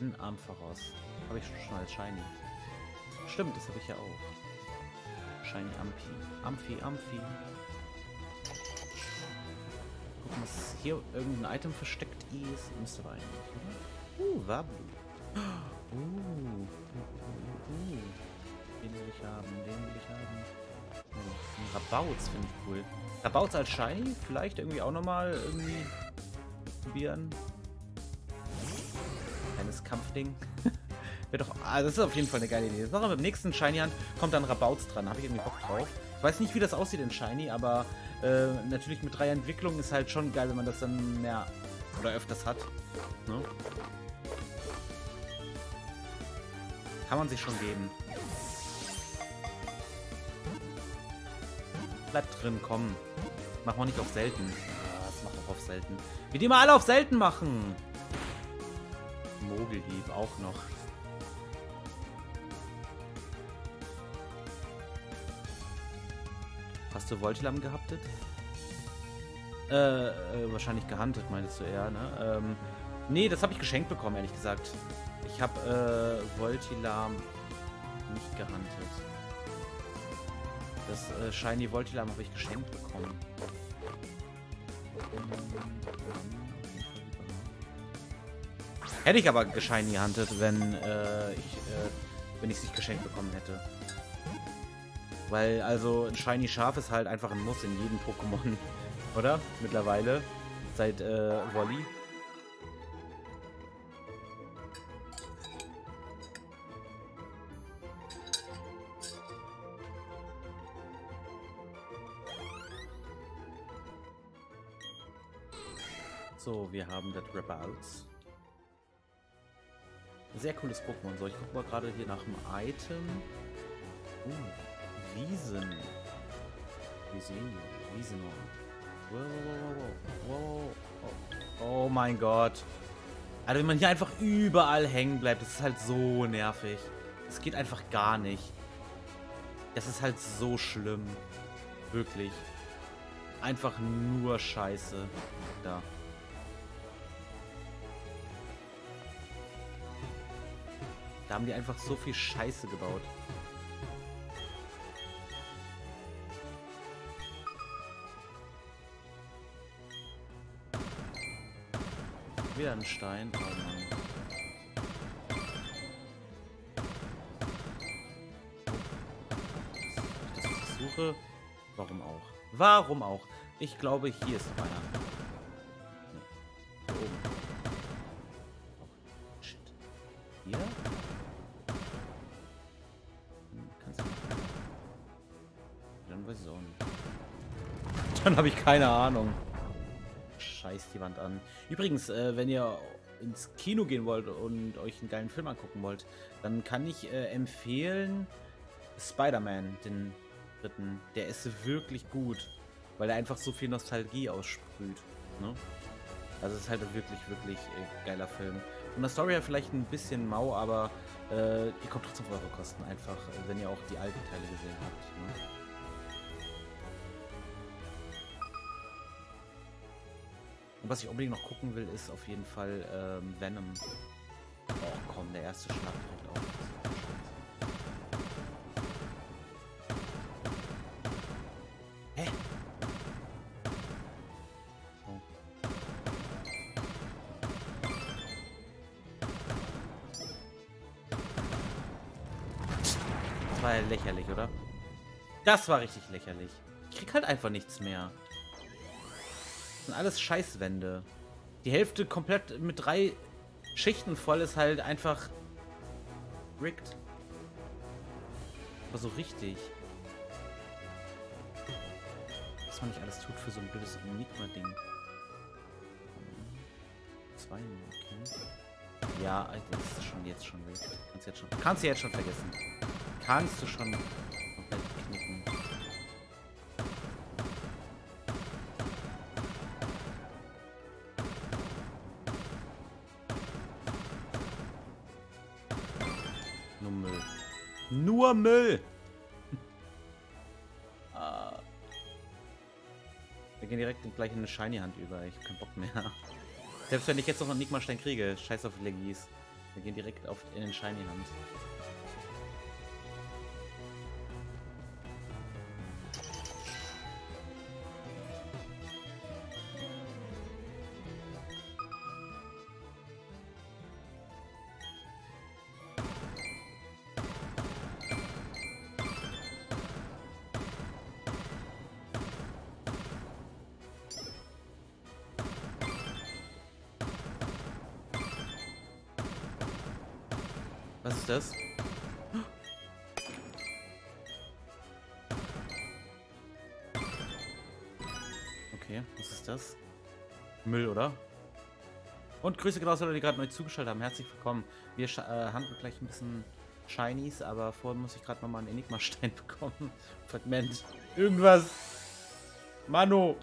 Ein Arm voraus. Habe ich schon als Shiny. Stimmt, das habe ich ja auch. Shiny Amphi. Amphi, Amphi. Gucken, was hier irgendein Item versteckt ist. Müsste aber eigentlich, oder? Uh, Wablu. Uh, uh, uh, Den will ich haben, den will ich haben. Oh, Rabauz finde ich cool. Rabauz als Shiny, vielleicht irgendwie auch nochmal irgendwie probieren. Kleines Kampfding. Wäre doch. Ah, das ist auf jeden Fall eine geile Idee. Das machen wir beim nächsten Shiny Hand kommt dann Rabauz dran. Habe ich irgendwie Bock drauf. Ich weiß nicht, wie das aussieht in Shiny, aber äh, natürlich mit drei Entwicklungen ist halt schon geil, wenn man das dann mehr oder öfters hat. Ne? Kann man sich schon geben. Bleibt drin, komm. Machen wir nicht auf selten. Ah, das macht auch auf selten. Wie die mal alle auf selten machen. Mogelhieb auch noch. Hast du Voltilam gehabtet? Äh, äh, wahrscheinlich gehandelt, meinst du eher, ne? Ähm, nee, das habe ich geschenkt bekommen, ehrlich gesagt. Ich habe äh, Voltilam nicht gehandelt. Das äh, Shiny Voltilam habe ich geschenkt bekommen. Hätte ich aber gescheit gehandelt, wenn äh, ich äh, wenn ich es nicht geschenkt bekommen hätte. Weil, also, ein Shiny Schaf ist halt einfach ein Muss in jedem Pokémon. Oder? Mittlerweile. Seit äh, Wally. So, wir haben das Rebouts. Sehr cooles Pokémon. So, ich gucke mal gerade hier nach dem Item. Uh, Wiesen. Wiesen. Wiesenor. Wow, wow, wow, wow. Oh, oh mein Gott. Also wenn man hier einfach überall hängen bleibt, das ist halt so nervig. Das geht einfach gar nicht. Das ist halt so schlimm. Wirklich. Einfach nur Scheiße. Da. Haben die einfach so viel Scheiße gebaut. Wieder ein Stein. Oh. Das, was ich suche. Warum auch? Warum auch? Ich glaube, hier ist einer. Dann habe ich keine Ahnung scheiß die Wand an. Übrigens, äh, wenn ihr ins Kino gehen wollt und euch einen geilen Film angucken wollt, dann kann ich äh, empfehlen Spider-Man, den dritten. Der ist wirklich gut, weil er einfach so viel Nostalgie aussprüht. Ne? Also es ist halt wirklich, wirklich äh, geiler Film. Von der Story her vielleicht ein bisschen mau, aber äh, ihr kommt trotzdem auf eure Kosten einfach, wenn ihr auch die alten Teile gesehen habt. Ne? Und was ich unbedingt noch gucken will, ist auf jeden Fall ähm, Venom. Oh komm, der erste Schlag direkt auf. Hä? Oh. Das war ja lächerlich, oder? Das war richtig lächerlich. Ich krieg halt einfach nichts mehr. Das sind alles Scheißwände. Die Hälfte komplett mit drei Schichten voll ist halt einfach rigged. Aber so richtig. Was man nicht alles tut für so ein blödes Enigma-Ding. Zwei, okay. Ja, das ist schon jetzt schon rigged. Kannst du jetzt schon, kannst du jetzt schon vergessen. Kannst du schon nur Müll. Ah. Wir gehen direkt gleich in eine Shiny-Hand über. Ich hab keinen Bock mehr. Selbst wenn ich jetzt noch einen Nigma-Stein kriege, scheiß auf Legis. Wir gehen direkt auf, in den Shiny-Hand. Und Grüße genauso, Leute, die gerade neu zugeschaltet haben. Herzlich willkommen. Wir äh, handeln gleich ein bisschen Shinies, aber vorher muss ich gerade nochmal einen Enigma-Stein bekommen. Fragment. Irgendwas. Manu.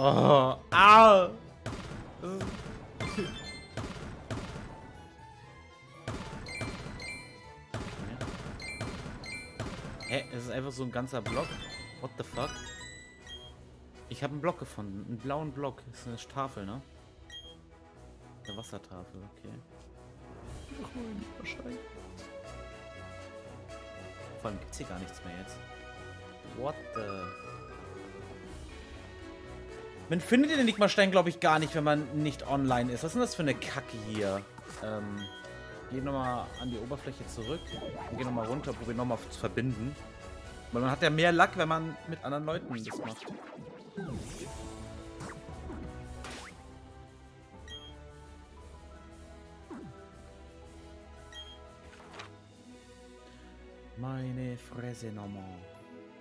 Oh. Au. Hä? Es ist einfach so ein ganzer Block? What the fuck? Ich habe einen Block gefunden. Einen blauen Block. Das ist eine Tafel, ne? Eine Wassertafel, okay. Vor allem gibt's hier gar nichts mehr jetzt. What the... Man findet den Enigma-Stein, glaube ich, gar nicht, wenn man nicht online ist. Was ist denn das für eine Kacke hier? Ähm, gehen nochmal an die Oberfläche zurück. Gehen nochmal runter, probieren nochmal zu verbinden. Weil man hat ja mehr Lack, wenn man mit anderen Leuten das macht. Meine Fresse nochmal.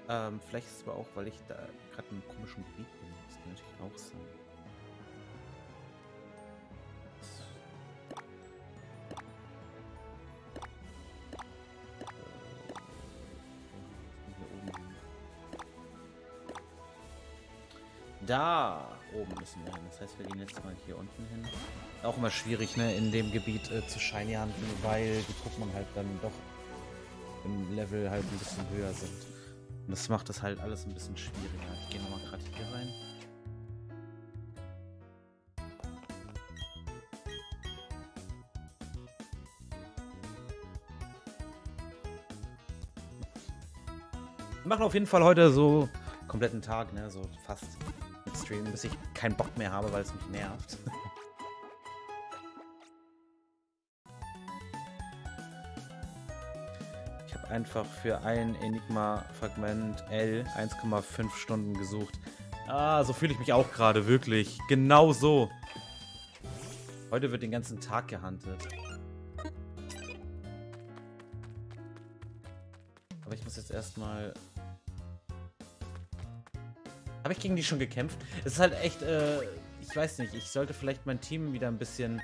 Ähm, vielleicht ist es aber auch, weil ich da gerade in einem komischen Gebiet bin. Das kann natürlich auch sein. Da oben müssen wir hin. Das heißt, wir gehen jetzt mal hier unten hin. Auch immer schwierig, ne, in dem Gebiet äh, zu Shiny handeln, weil die Pokémon halt dann doch im Level halt ein bisschen höher sind. Und das macht das halt alles ein bisschen schwieriger. Ich gehe nochmal gerade hier rein. Wir machen auf jeden Fall heute so kompletten Tag, ne, so fast mit Stream, bis ich keinen Bock mehr habe, weil es mich nervt. einfach für ein Enigma-Fragment L 1,5 Stunden gesucht. Ah, so fühle ich mich auch gerade, wirklich. Genau so. Heute wird den ganzen Tag gehandelt. Aber ich muss jetzt erstmal... Habe ich gegen die schon gekämpft? Es ist halt echt, äh, ich weiß nicht, ich sollte vielleicht mein Team wieder ein bisschen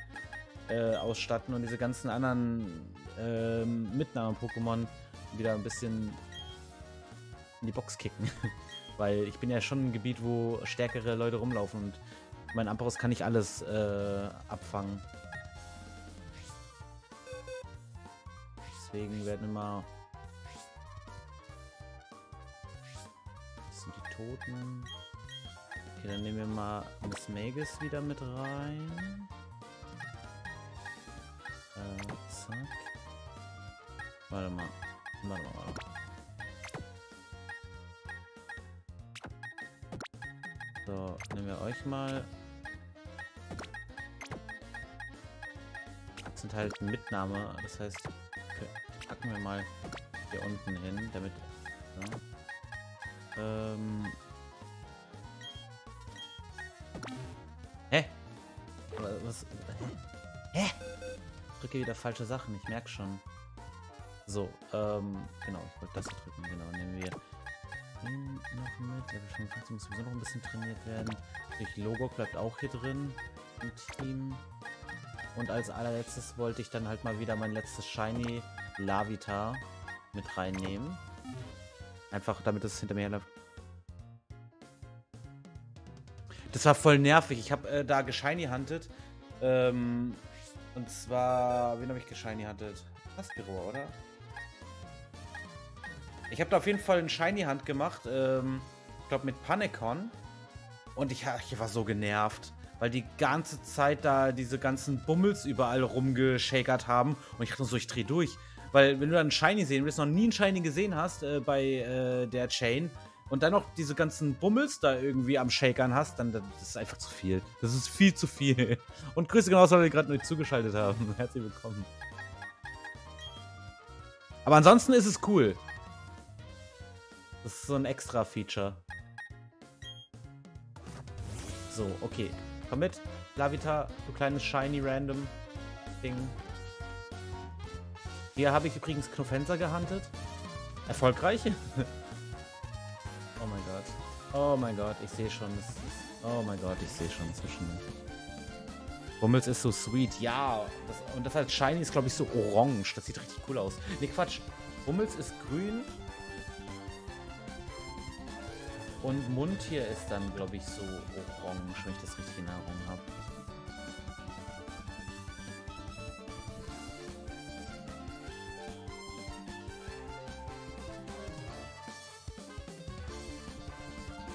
äh, ausstatten und diese ganzen anderen äh, Mitnahme-Pokémon wieder ein bisschen in die Box kicken. Weil ich bin ja schon ein Gebiet, wo stärkere Leute rumlaufen und mein Ampharos kann nicht alles äh, abfangen. Deswegen werden immer... Das sind die Toten. Okay, dann nehmen wir mal Miss Magus wieder mit rein. Äh, zack. Warte mal. Mal, warte mal. So, nehmen wir euch mal. Das sind halt Mitnahme, das heißt, packen wir mal hier unten hin, damit. So. Ähm. Hä? Was? Hä? Hä? Ich drücke wieder falsche Sachen, ich merke schon. So, ähm, genau, ich wollte das drücken, genau, nehmen wir ihn noch mit. Level 55 muss sowieso noch ein bisschen trainiert werden. Durch Logok bleibt auch hier drin im Team. Und als allerletztes wollte ich dann halt mal wieder mein letztes Shiny Lavita mit reinnehmen. Einfach damit es hinter mir herläuft. Das war voll nervig. Ich habe äh, da geshiny hunted. Ähm, und zwar, wen habe ich geshiny hunted? Aspiro, oder? Ich habe da auf jeden Fall einen Shiny Hand gemacht. Ähm, ich glaube mit Panicon. Und ich, ich war so genervt weil die ganze Zeit da diese ganzen Bummels überall rumgeschakert haben. Und ich dachte so, ich dreh durch. Weil, wenn du dann einen Shiny sehen willst, noch nie einen Shiny gesehen hast äh, bei äh, der Chain und dann noch diese ganzen Bummels da irgendwie am Shakern hast, dann das ist einfach zu viel. Das ist viel zu viel. Und Grüße genauso, weil wir gerade neu zugeschaltet haben. Herzlich willkommen. Aber ansonsten ist es cool. Das ist so ein extra Feature. So, okay. Komm mit, Lavita, du kleines Shiny Random Ding. Hier habe ich übrigens Knofenser gehandelt. Erfolgreich. oh mein Gott. Oh mein Gott, ich sehe schon. Ist, oh mein Gott, ich sehe schon zwischen. Bummels ist so sweet. Ja, das, und das als Shiny ist, glaube ich, so orange. Das sieht richtig cool aus. Ne, Quatsch. Bummels ist grün und Mundtier ist dann, glaube ich, so orange, wenn ich das richtig in Erinnerung habe.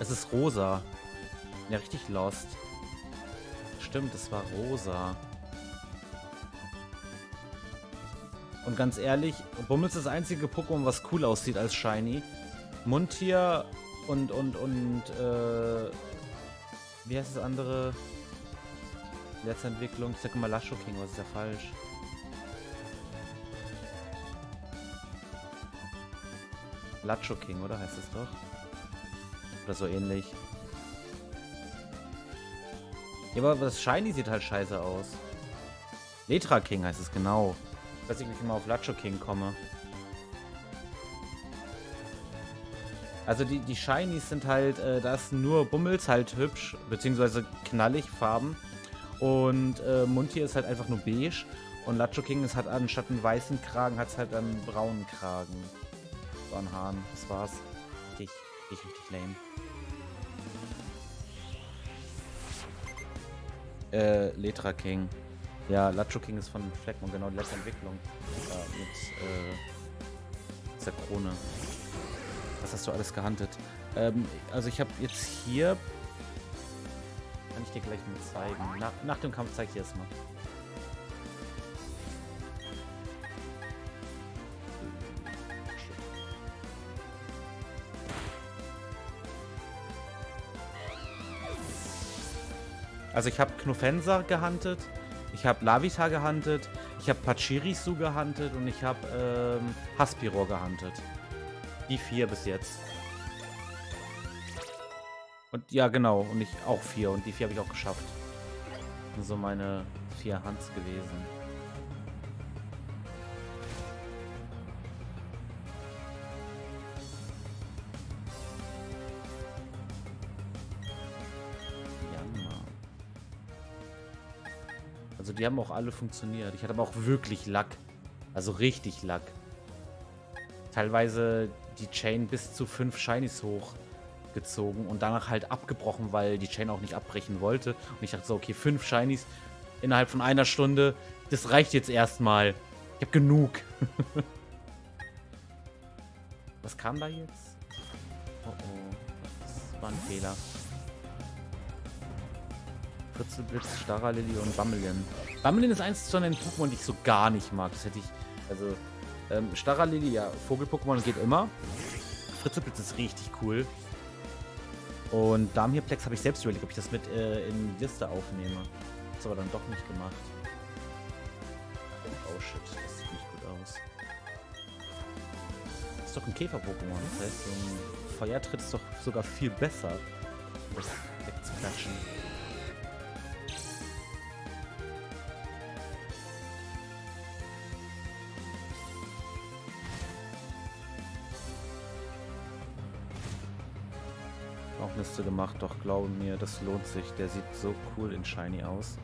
Es ist rosa. Ja, richtig lost. Stimmt, es war rosa. Und ganz ehrlich, Bummels ist das einzige Pokémon, was cool aussieht als Shiny. Mundtier und, und, und, äh, wie heißt das andere? Letzte Entwicklung, ich sag immer Lasho King, was ist ja falsch? Lacho King, oder heißt es doch? Oder so ähnlich. Ja, aber das Shiny sieht halt scheiße aus. Letra King heißt es genau. Wie ich mal auf Lacho King komme. Also die, die Shinies sind halt, äh, da ist nur Bummels halt hübsch, beziehungsweise knallig Farben. Und äh, Muntier ist halt einfach nur beige. Und Lacho King ist halt anstatt einen weißen Kragen, hat es halt einen braunen Kragen. So an Haaren. Das war's. Richtig, richtig, richtig lame. Äh, Letra King. Ja, Lacho King ist von Fleckmon, genau, die letzte Entwicklung. Äh, mit, äh, der Krone. Was hast du alles gehandelt? Ähm, also ich habe jetzt hier... Kann ich dir gleich mal zeigen. Nach, nach dem Kampf zeige ich dir das mal. Also ich habe Knofensa gehandelt, ich habe Lavita gehandelt, ich habe Pachirisu gehandelt und ich habe ähm, Haspiror gehandelt. Die vier bis jetzt. Und ja, genau. Und ich auch vier. Und die vier habe ich auch geschafft. So meine vier Hands gewesen. Also die haben auch alle funktioniert. Ich hatte aber auch wirklich Lack. Also richtig Lack. Teilweise die Chain bis zu fünf Shinies hochgezogen und danach halt abgebrochen, weil die Chain auch nicht abbrechen wollte. Und ich dachte so, okay, fünf Shinies innerhalb von einer Stunde, das reicht jetzt erstmal. Ich habe genug. Was kam da jetzt? Oh oh, das war ein Fehler. Fritzelblitz, Starralilly und Bammelin. Bammelin ist eins von den Pokémon, die ich so gar nicht mag. Das hätte ich, also ähm, Starralili, ja, Vogel-Pokémon geht immer. Fritzeblitz ist richtig cool. Und Darmhirplex habe ich selbst überlegt, ob ich das mit äh, in die Liste aufnehme. Hab's aber dann doch nicht gemacht. Oh shit, das sieht nicht gut aus. Das ist doch ein Käfer-Pokémon. Das heißt, so ein Feuertritt ist doch sogar viel besser. Das wegzuklatschen. Auch Liste gemacht, doch glaube mir, das lohnt sich. Der sieht so cool in Shiny aus.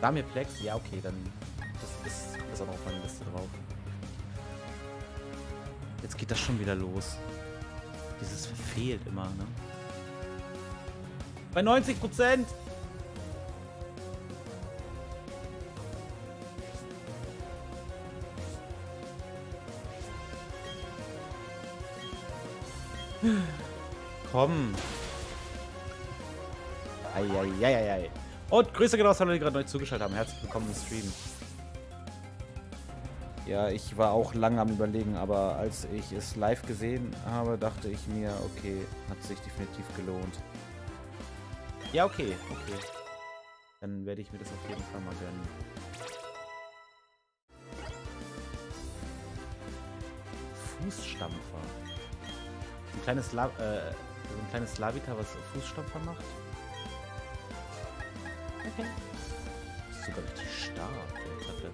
Damir Plex? Ja, okay, dann das ist, ist noch auf meiner Liste drauf. Jetzt geht das schon wieder los. Dieses verfehlt immer, ne? Bei 90 Prozent! Komm. Eieieiei. Und Grüße genau alle, die gerade neu zugeschaltet haben. Herzlich willkommen im Stream. Ja, ich war auch lange am überlegen, aber als ich es live gesehen habe, dachte ich mir, okay, hat sich definitiv gelohnt. Ja, okay, okay. Dann werde ich mir das auf jeden Fall mal gönnen. Fußstampfer. Ein kleines, La äh, ein kleines Lavita, was Fußstampfer macht. Okay. Das ist sogar richtig stark, der Kacke.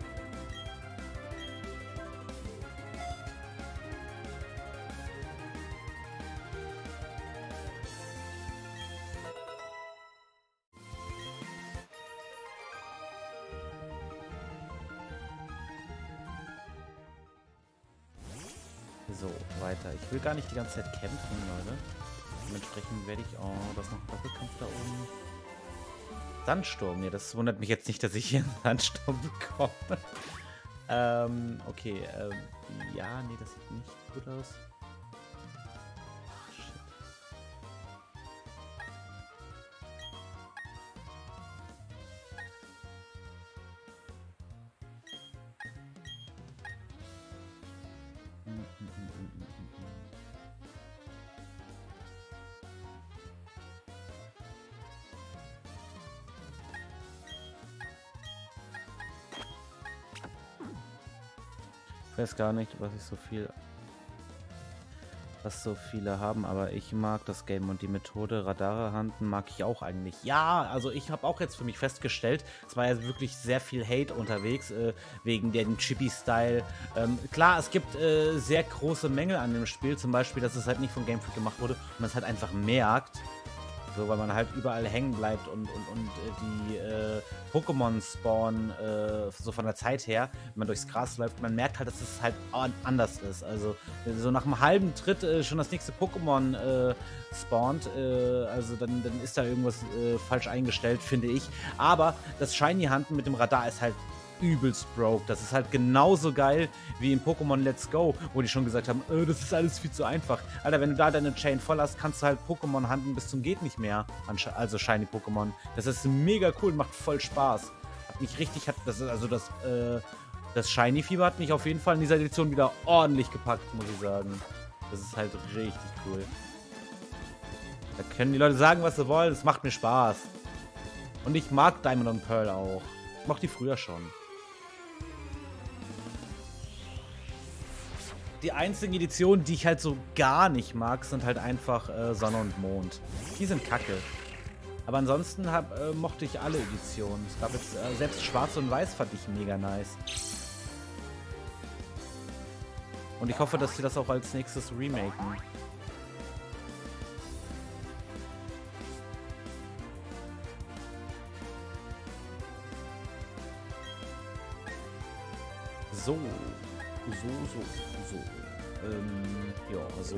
So, weiter. Ich will gar nicht die ganze Zeit kämpfen, Leute. Dementsprechend werde ich... Oh, das noch Doppelkampf da oben. Sandsturm. Ja, das wundert mich jetzt nicht, dass ich hier einen Sandsturm bekomme. ähm, okay. Ähm, ja, nee, das sieht nicht gut aus. Weiß gar nicht, was ich so viel was so viele haben, aber ich mag das Game und die Methode Radare handen mag ich auch eigentlich. Ja, also ich habe auch jetzt für mich festgestellt, es war ja wirklich sehr viel Hate unterwegs äh, wegen dem Chibi-Style. Ähm, klar, es gibt äh, sehr große Mängel an dem Spiel, zum Beispiel, dass es halt nicht von Game Freak gemacht wurde und man es halt einfach merkt. So, weil man halt überall hängen bleibt und, und, und äh, die äh, Pokémon spawnen, äh, so von der Zeit her, wenn man durchs Gras läuft, man merkt halt, dass es halt anders ist. Also so nach einem halben Tritt äh, schon das nächste Pokémon äh, spawnt, äh, also dann, dann ist da irgendwas falsch eingestellt, finde ich. Aber das Shiny Hunten mit dem Radar ist halt übelst broke. Das ist halt genauso geil wie in Pokémon Let's Go, wo die schon gesagt haben, äh, das ist alles viel zu einfach. Alter, wenn du da deine Chain voll hast, kannst du halt Pokémon handeln bis zum geht nicht mehr. Also Shiny Pokémon. Das ist mega cool, macht voll Spaß. Hat mich richtig, hat das also das äh, das Shiny Fieber hat mich auf jeden Fall in dieser Edition wieder ordentlich gepackt, muss ich sagen. Das ist halt richtig cool. Da können die Leute sagen, was sie wollen. Es macht mir Spaß. Und ich mag Diamond und Pearl auch. Ich mochte die früher schon. Die einzigen Editionen, die ich halt so gar nicht mag, sind halt einfach äh, Sonne und Mond. Die sind kacke. Aber ansonsten hab, äh, mochte ich alle Editionen. Es gab jetzt, äh, selbst Schwarz und Weiß fand ich mega nice. Und ich hoffe, dass sie das auch als nächstes remaken. So. So, so so. Ähm, ja, so.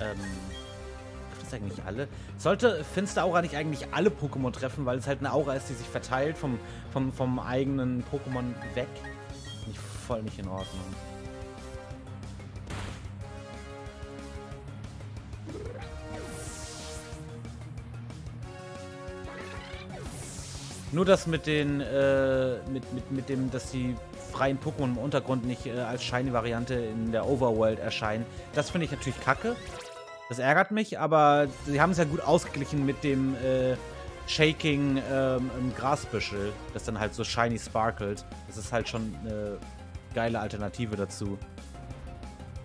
Ähm, das eigentlich alle? Sollte Finsteraura nicht eigentlich alle Pokémon treffen, weil es halt eine Aura ist, die sich verteilt vom, vom, vom eigenen Pokémon weg? Nicht voll nicht in Ordnung. Nur das mit den, äh, mit, mit, mit dem, dass die freien Pokémon im Untergrund nicht äh, als Shiny-Variante in der Overworld erscheinen, das finde ich natürlich kacke. Das ärgert mich, aber sie haben es ja gut ausgeglichen mit dem äh, Shaking ähm, Grasbüschel, das dann halt so shiny sparkelt. Das ist halt schon eine geile Alternative dazu.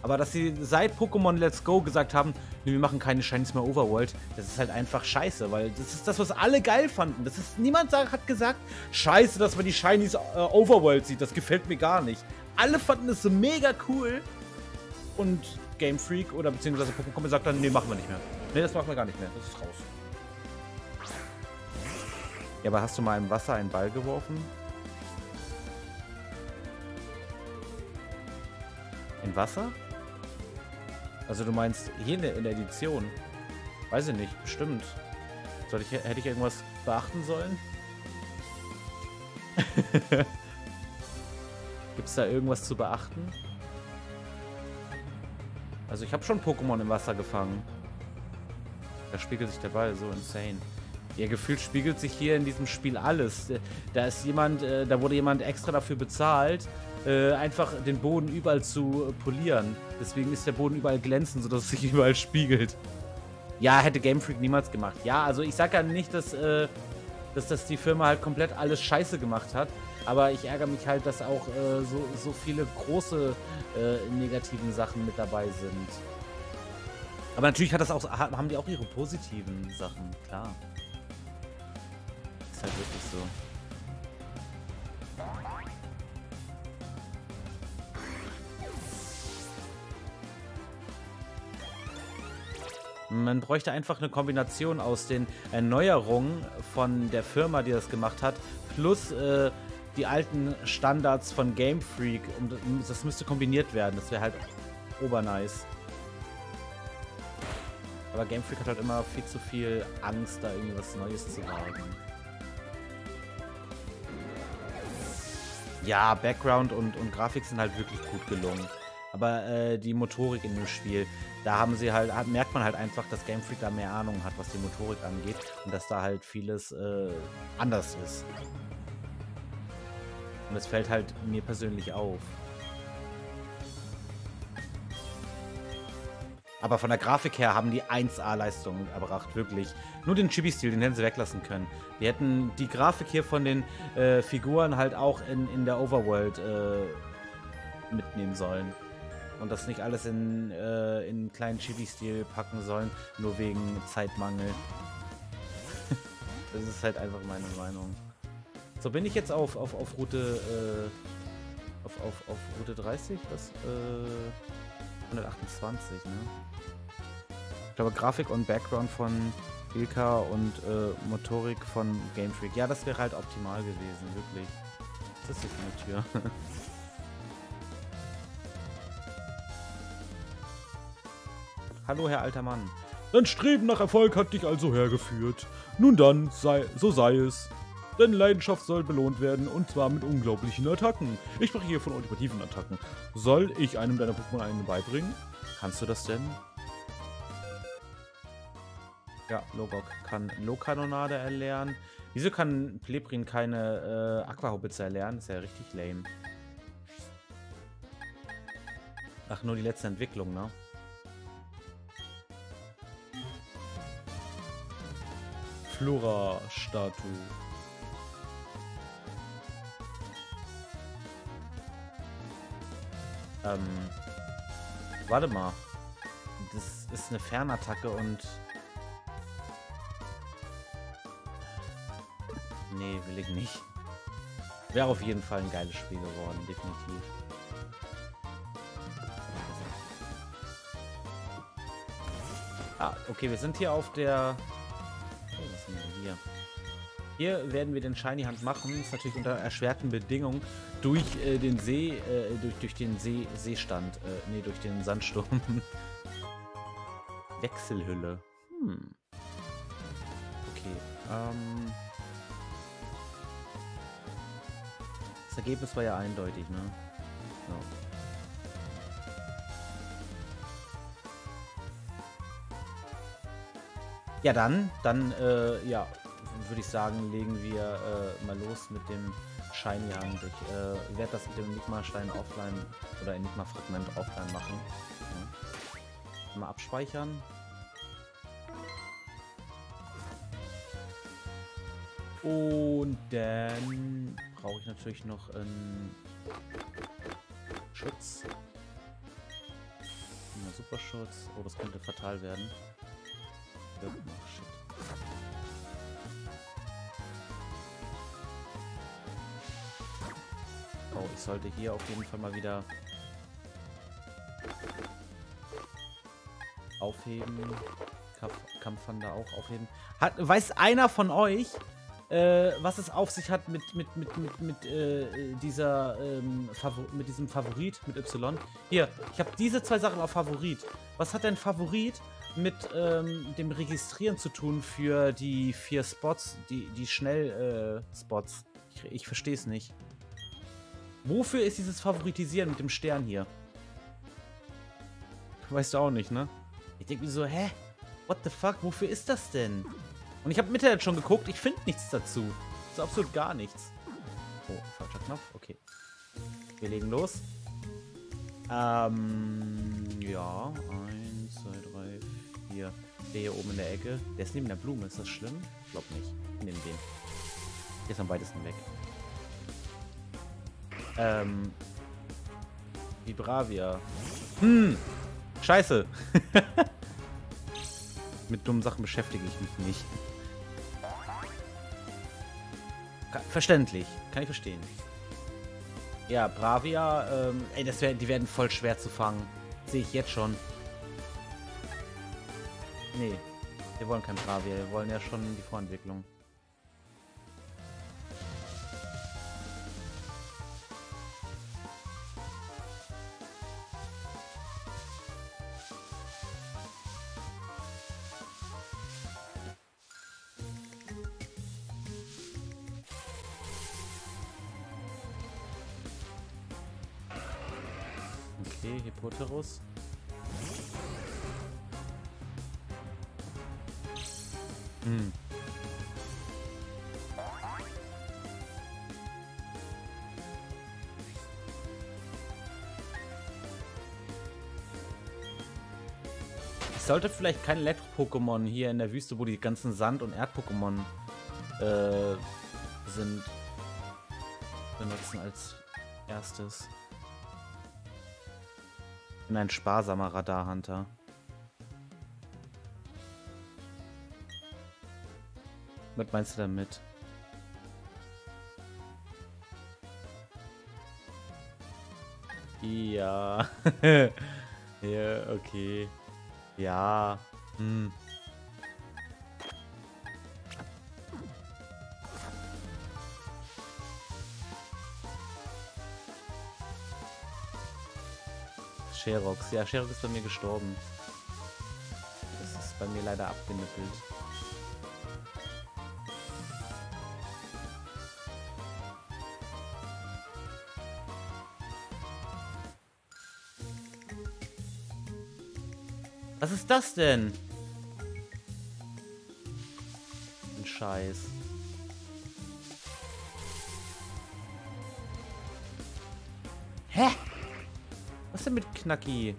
Aber dass sie seit Pokémon Let's Go gesagt haben, wir machen keine Shinies mehr Overworld, das ist halt einfach scheiße, weil das ist das, was alle geil fanden. Das ist, niemand hat gesagt, scheiße, dass man die Shinies äh, Overworld sieht, das gefällt mir gar nicht. Alle fanden es so mega cool und Game Freak oder beziehungsweise Pokémon gesagt dann, nee, machen wir nicht mehr. Nee, das machen wir gar nicht mehr, das ist raus. Ja, aber hast du mal im Wasser einen Ball geworfen? In Wasser? Also du meinst hier in der, Edition? Weiß ich nicht, bestimmt. Soll ich, hätte ich irgendwas beachten sollen? Gibt es da irgendwas zu beachten? Also ich habe schon Pokémon im Wasser gefangen. Da spiegelt sich der Ball so insane. Ja, gefühlt spiegelt sich hier in diesem Spiel alles. Da ist jemand, äh, da wurde jemand extra dafür bezahlt, äh, einfach den Boden überall zu polieren. Deswegen ist der Boden überall glänzend, sodass es sich überall spiegelt. Ja, hätte Game Freak niemals gemacht. Ja, also ich sag ja nicht, dass, äh, dass das die Firma halt komplett alles scheiße gemacht hat. Aber ich ärgere mich halt, dass auch äh, so, so viele große äh, negativen Sachen mit dabei sind. Aber natürlich hat das auch, haben die auch ihre positiven Sachen, klar. Ist halt wirklich so. Man bräuchte einfach eine Kombination aus den Erneuerungen von der Firma, die das gemacht hat, plus äh, die alten Standards von Game Freak. Das müsste kombiniert werden. Das wäre halt obernice. Aber Game Freak hat halt immer viel zu viel Angst, da irgendwie was Neues zu wagen. Ja, Background und, und Grafik sind halt wirklich gut gelungen. Aber äh, die Motorik in dem Spiel, da haben sie halt, merkt man halt einfach, dass Game Freak da mehr Ahnung hat, was die Motorik angeht und dass da halt vieles äh, anders ist. Und es fällt halt mir persönlich auf. Aber von der Grafik her haben die 1A-Leistungen erbracht, wirklich. Nur den Chibi-Stil, den hätten sie weglassen können. Die hätten die Grafik hier von den äh, Figuren halt auch in, in der Overworld äh, mitnehmen sollen und das nicht alles in, äh, in kleinen Chibi-Stil packen sollen, nur wegen Zeitmangel. das ist halt einfach meine Meinung. So, bin ich jetzt auf, auf, auf Route, äh, auf, auf, auf Route 30? Was? Äh, 128, ne? Ich glaube, Grafik und Background von Ilka und äh, Motorik von Game Freak. Ja, das wäre halt optimal gewesen, wirklich. Das ist jetzt eine Tür. Hallo, Herr alter Mann. Dein Streben nach Erfolg hat dich also hergeführt. Nun dann, sei, so sei es. Deine Leidenschaft soll belohnt werden und zwar mit unglaublichen Attacken. Ich spreche hier von ultimativen Attacken. Soll ich einem deiner Pokémon einen beibringen? Kannst du das denn? Ja, Logok kann Low-Kanonade erlernen. Wieso kann Plebrin keine äh, Aquahobitze erlernen? Das ist ja richtig lame. Ach, nur die letzte Entwicklung, ne? Flora-Statue. Ähm, warte mal. Das ist eine Fernattacke und... Nee, will ich nicht. Wäre auf jeden Fall ein geiles Spiel geworden, definitiv. Ah, okay, wir sind hier auf der hier. Hier werden wir den Shiny Hand machen. Ist natürlich unter erschwerten Bedingungen durch äh, den See, äh, durch, durch den See, Seestand. Äh, nee, durch den Sandsturm. Wechselhülle. Hm. Okay. Ähm. Das Ergebnis war ja eindeutig, ne? Ja. Ja, dann, dann, äh, ja, würde ich sagen, legen wir äh, mal los mit dem Shiny Hand. Ich äh, werde das mit dem Enigma-Stein offline oder Enigma-Fragment offline machen. Ja. Mal abspeichern. Und dann brauche ich natürlich noch einen Schutz. Superschutz. Oh, das könnte fatal werden. Oh, ich sollte hier auf jeden Fall mal wieder aufheben. Kampfwander auch aufheben. Hat, weiß einer von euch, äh, was es auf sich hat mit, mit, mit, mit, mit, äh, dieser, ähm, mit diesem Favorit, mit Y. Hier, ich habe diese zwei Sachen auf Favorit. Was hat denn Favorit mit ähm, dem Registrieren zu tun für die vier Spots, die, die Schnell-Spots? Äh, ich ich verstehe es nicht. Wofür ist dieses Favoritisieren mit dem Stern hier? Weißt du auch nicht, ne? Ich denke mir so, hä? What the fuck? Wofür ist das denn? Und ich habe im Internet schon geguckt, ich finde nichts dazu. Ist absolut gar nichts. Oh, falscher Knopf. Okay. Wir legen los. Ähm, ja. Drei, vier. Der hier oben in der Ecke. Der ist neben der Blume. Ist das schlimm? Ich glaube nicht. Ich nehme den. Der ist am weitesten weg. Ähm. Vibravia. Hm. Scheiße. Mit dummen Sachen beschäftige ich mich nicht. Verständlich. Kann ich verstehen. Ja, Bravia, ähm, ey, das wär, die werden voll schwer zu fangen. Sehe ich jetzt schon. Nee, wir wollen kein Bravia, wir wollen ja schon die Vorentwicklung. Sollte vielleicht kein Elektro-Pokémon hier in der Wüste, wo die ganzen Sand- und Erd-Pokémon äh, sind, benutzen als erstes bin ein sparsamer Radarhunter. Was meinst du damit? Ja. ja, okay. Ja. Hm. Sherox. Ja, Sherox ist bei mir gestorben. Das ist bei mir leider abgenippelt. Was ist das denn? Ein Scheiß. Hä? Was denn mit Knacki?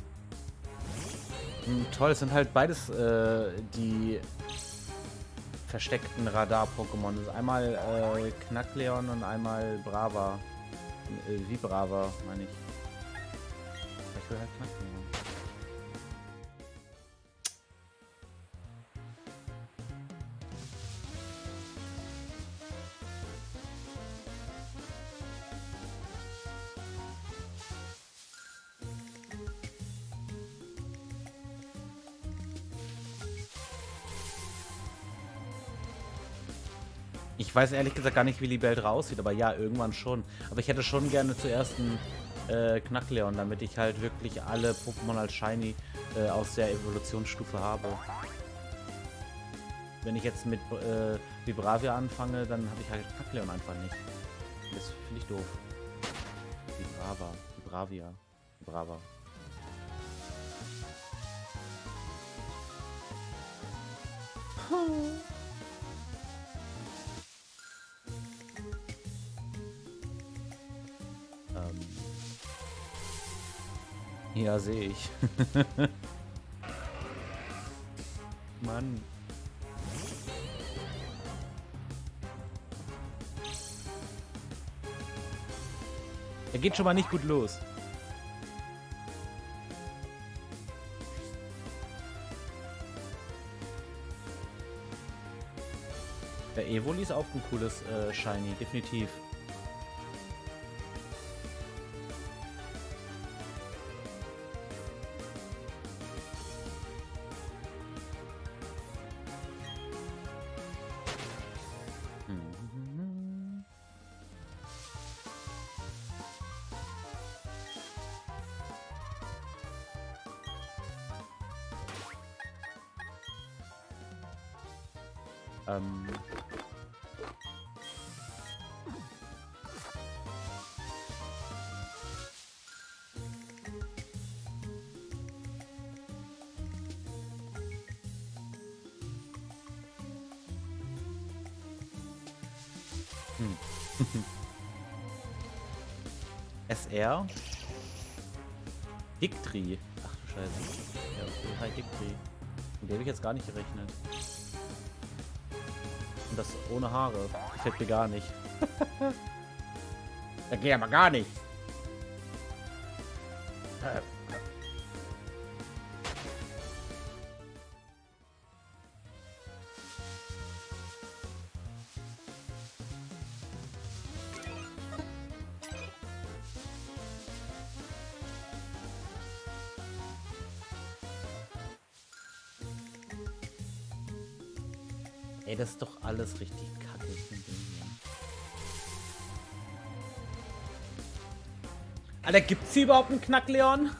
Hm, toll, es sind halt beides äh, die versteckten Radar-Pokémon. Das ist einmal äh, Knackleon und einmal Brava. Äh, wie Brava, meine ich. Ich will halt Knackleon. Ich weiß ehrlich gesagt gar nicht, wie Libelt aussieht, aber ja, irgendwann schon. Aber ich hätte schon gerne zuerst einen äh, Knackleon, damit ich halt wirklich alle Pokémon als Shiny äh, aus der Evolutionsstufe habe. Wenn ich jetzt mit äh, Vibravia anfange, dann habe ich halt Knackleon einfach nicht. Das finde ich doof. Vibrava, Vibravia, Vibrava. Ja, sehe ich. Mann. Er geht schon mal nicht gut los. Der Evoli ist auch ein cooles äh, Shiny, definitiv. Ähm. Hm. SR. Dictri. Ach du Scheiße. Ja, okay, hi Dictri. Mit dem habe ich jetzt gar nicht gerechnet. Das ohne Haare. Gefällt mir gar nicht. das geht aber gar nicht. Alter, gibt's hier überhaupt einen Knackleon?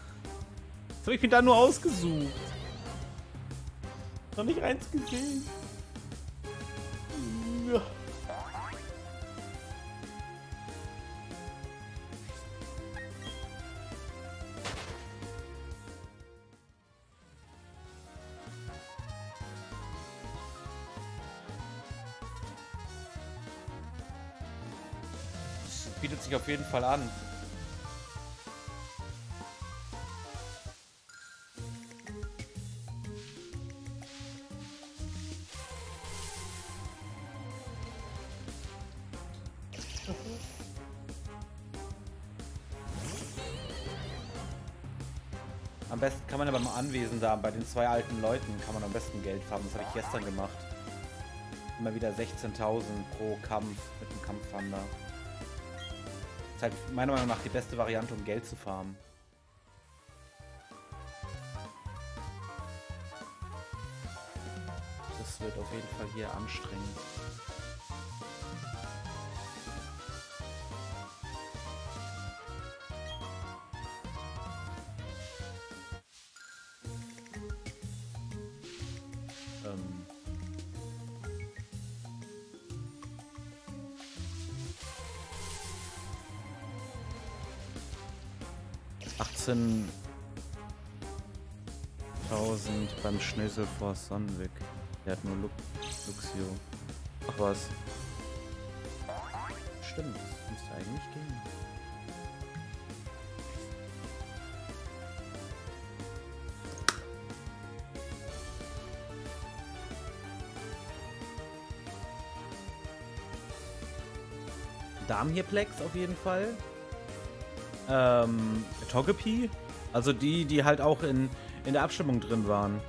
Das habe ich mir da nur ausgesucht. Noch nicht eins gesehen. Ja. bietet sich auf jeden Fall an. Anwesend da, bei den zwei alten Leuten kann man am besten Geld farmen. Das habe ich gestern gemacht. Immer wieder 16.000 pro Kampf mit dem Kampfwander ist halt meiner Meinung nach die beste Variante, um Geld zu farmen. Das wird auf jeden Fall hier anstrengend. 18.000 beim Schnösel vor Sonnenwick. Der hat nur Lu Luxio. Ach was. Stimmt, das müsste eigentlich gehen. Darmhirplex auf jeden Fall ähm, Togepi. Also die, die halt auch in, in der Abstimmung drin waren.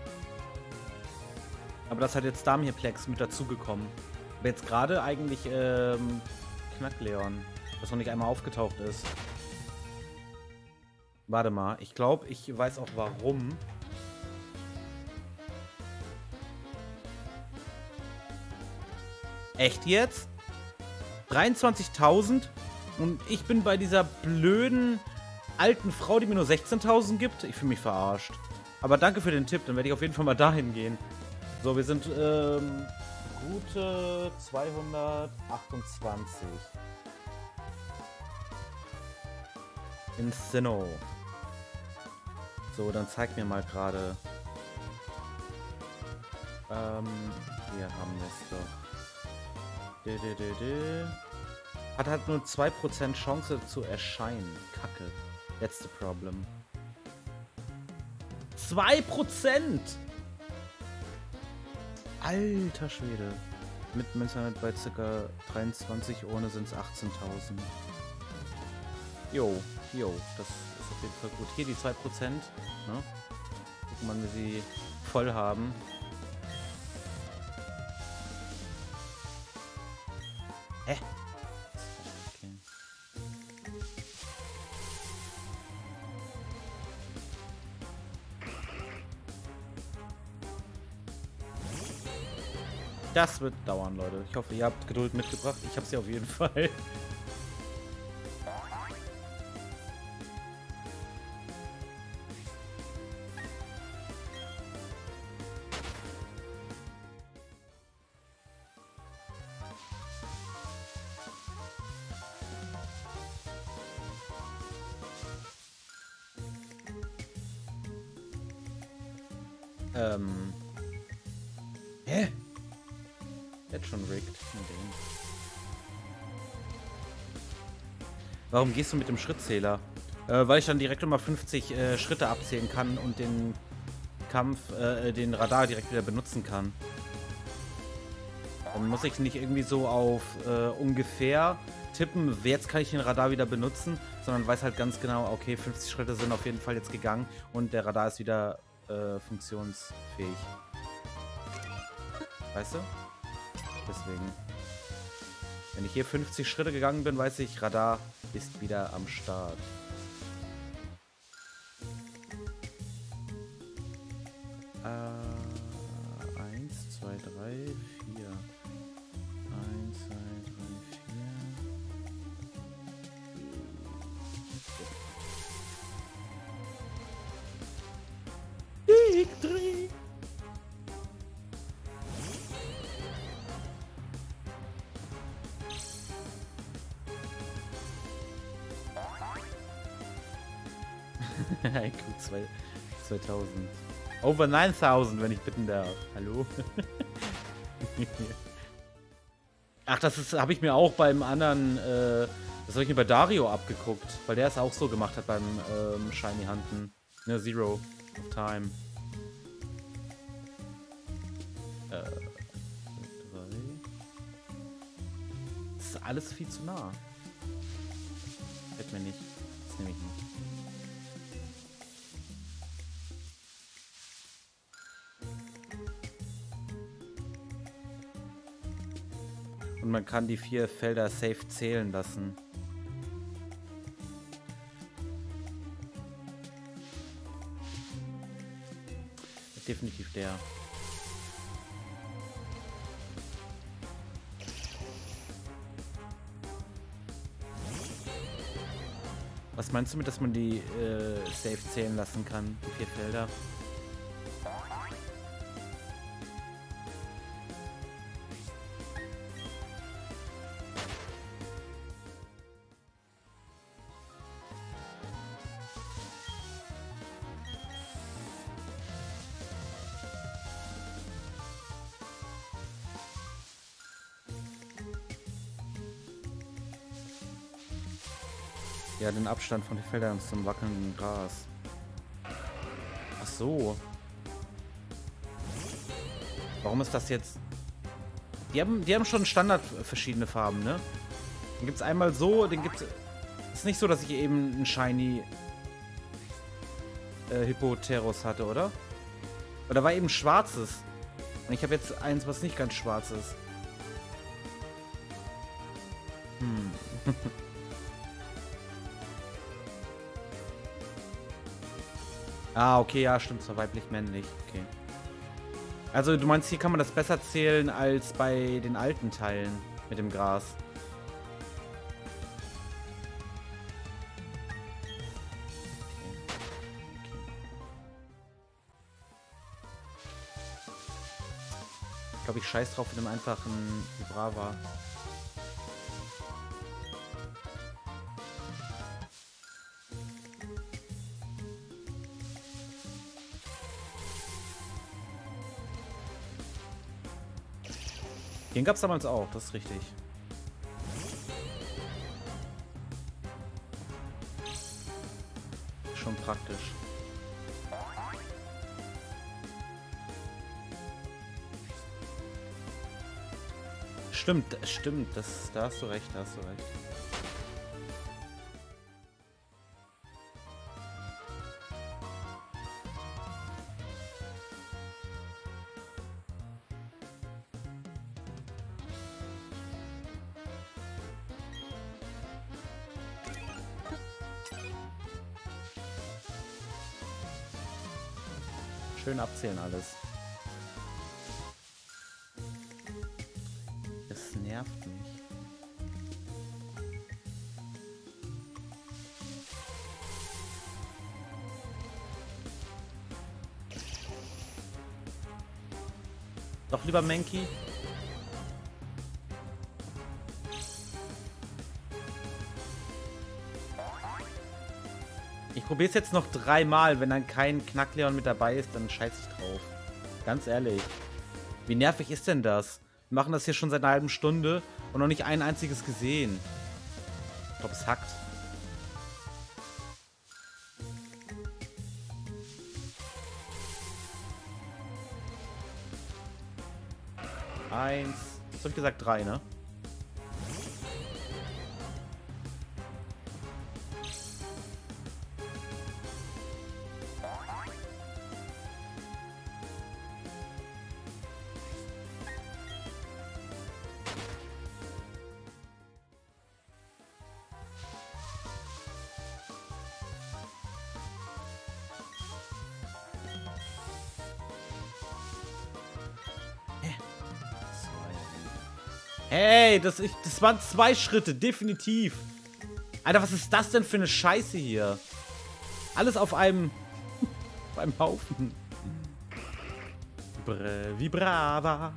Aber das hat jetzt Damhirplex mit dazugekommen. Aber jetzt gerade eigentlich ähm, Knackleon, was noch nicht einmal aufgetaucht ist. Warte mal, ich glaube, ich weiß auch warum. Echt jetzt? 23.000? Und ich bin bei dieser blöden alten Frau, die mir nur 16.000 gibt. Ich fühle mich verarscht. Aber danke für den Tipp, dann werde ich auf jeden Fall mal dahin gehen. So, wir sind ähm, gute 228. In Sinnoh. So, dann zeig mir mal gerade. Ähm, hier haben wir es doch. Hat halt nur 2% Chance zu erscheinen. Kacke. That's the problem. 2%! Alter Schwede. Mit Münzheit bei ca. 23, ohne sind es 18.000. Jo, jo, das ist auf jeden Fall gut. Hier die 2%. Ne? Gucken, wir sie voll haben. Das wird dauern, Leute. Ich hoffe, ihr habt Geduld mitgebracht. Ich habe sie auf jeden Fall. Warum gehst du mit dem Schrittzähler? Äh, weil ich dann direkt immer 50 äh, Schritte abzählen kann und den Kampf, äh, den Radar direkt wieder benutzen kann. Dann muss ich nicht irgendwie so auf äh, ungefähr tippen, jetzt kann ich den Radar wieder benutzen, sondern weiß halt ganz genau, okay, 50 Schritte sind auf jeden Fall jetzt gegangen und der Radar ist wieder äh, funktionsfähig. Weißt du? Deswegen. Wenn ich hier 50 Schritte gegangen bin, weiß ich, Radar ist wieder am Start. IQ 2000. Over 9000, wenn ich bitten darf. Hallo? Ach, das habe ich mir auch beim anderen, äh, das habe ich mir bei Dario abgeguckt, weil der es auch so gemacht hat beim ähm, Shiny Hunten. Ne, Zero of Time. Äh. Das ist alles viel zu nah. Fällt mir nicht. Das nehme ich nicht. Und man kann die vier Felder safe zählen lassen. Definitiv der. Was meinst du mit, dass man die äh, safe zählen lassen kann, die vier Felder? Den Abstand von den Feldern zum wackelnden Gras. Ach so. Warum ist das jetzt... Die haben, die haben schon Standard verschiedene Farben, ne? Den gibt es einmal so, den gibt es... Ist nicht so, dass ich eben einen Shiny äh, Hippoteros hatte, oder? Oder war eben schwarzes? Und ich habe jetzt eins, was nicht ganz schwarz ist. Hm. Ah, okay, ja, stimmt, zwar weiblich-männlich. Okay. Also du meinst, hier kann man das besser zählen als bei den alten Teilen mit dem Gras. Ich glaube, ich scheiß drauf mit dem einfachen Brava. Den gab es damals auch, das ist richtig. Schon praktisch. Stimmt, stimmt, das, da hast du recht, da hast du recht. Abzählen alles. Das nervt mich. Doch lieber Menki. Es jetzt noch dreimal. Wenn dann kein Knackleon mit dabei ist, dann scheiß ich drauf. Ganz ehrlich. Wie nervig ist denn das? Wir machen das hier schon seit einer halben Stunde und noch nicht ein einziges gesehen. Ich glaube, es hackt. Eins. Was hab ich gesagt? Drei, ne? Das, ich, das waren zwei Schritte, definitiv. Alter, was ist das denn für eine Scheiße hier? Alles auf einem, auf einem Haufen. Wie brava.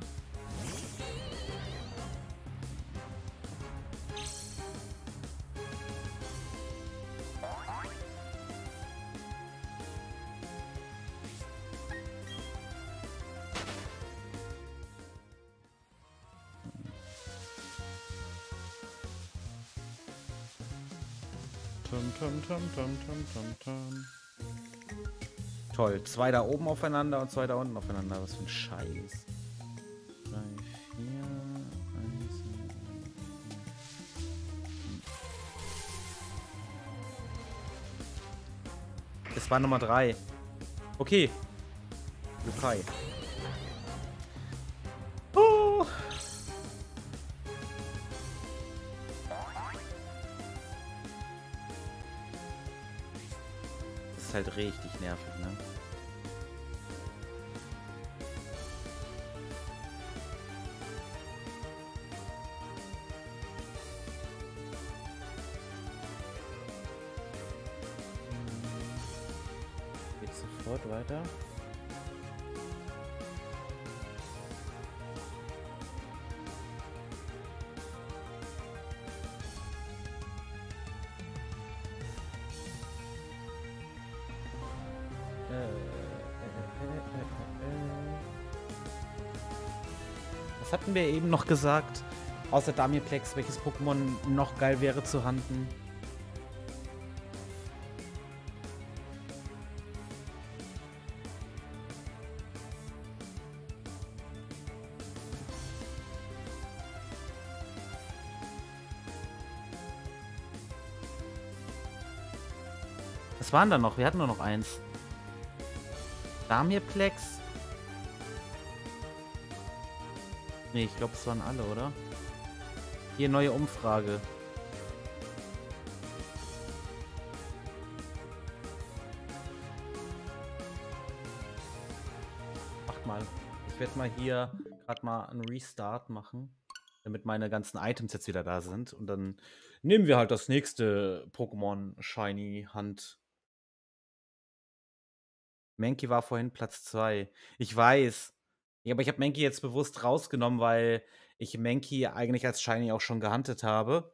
Tum, tum. Toll. Zwei da oben aufeinander und zwei da unten aufeinander. Was für ein Scheiß. Drei, vier, eins, Es war Nummer drei. Okay. Halt richtig Wir eben noch gesagt? Außer Damiplex, welches Pokémon noch geil wäre zu handeln? Was waren da noch? Wir hatten nur noch eins. Damirplex. Nee, ich glaube, es waren alle, oder? Hier, neue Umfrage. Macht mal. Ich werde mal hier gerade mal einen Restart machen, damit meine ganzen Items jetzt wieder da sind. Und dann nehmen wir halt das nächste Pokémon Shiny Hand. Mankey war vorhin Platz 2. Ich weiß. Ja, aber ich habe Mankey jetzt bewusst rausgenommen, weil ich Mankey eigentlich als Shiny auch schon gehuntet habe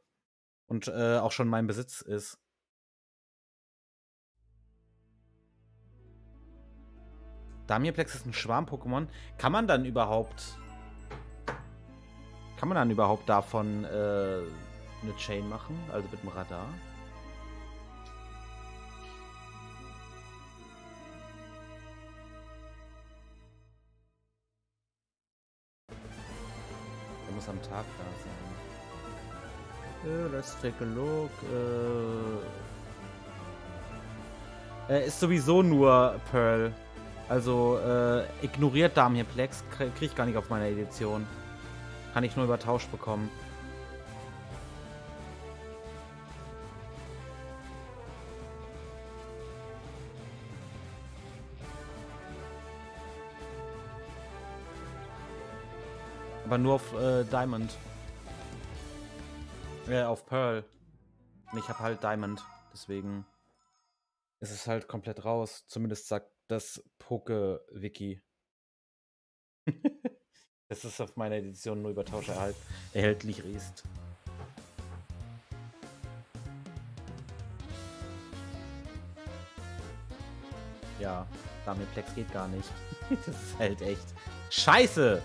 und äh, auch schon mein Besitz ist. Damirplex ist ein Schwarm-Pokémon. Kann man dann überhaupt. Kann man dann überhaupt davon äh, eine Chain machen? Also mit dem Radar? Muss am Tag da sein. Uh, let's take a look. Uh, äh, ist sowieso nur Pearl. Also äh, ignoriert Damierplex. Krieg ich gar nicht auf meiner Edition. Kann ich nur über Tausch bekommen. Aber nur auf äh, Diamond. Äh, auf Pearl. Und ich habe halt Diamond. Deswegen ist es halt komplett raus. Zumindest sagt das Poke-Wiki. das ist auf meiner Edition nur über Tausch erhalt erhältlich ist. Ja, Damiplex geht gar nicht. das ist halt echt scheiße.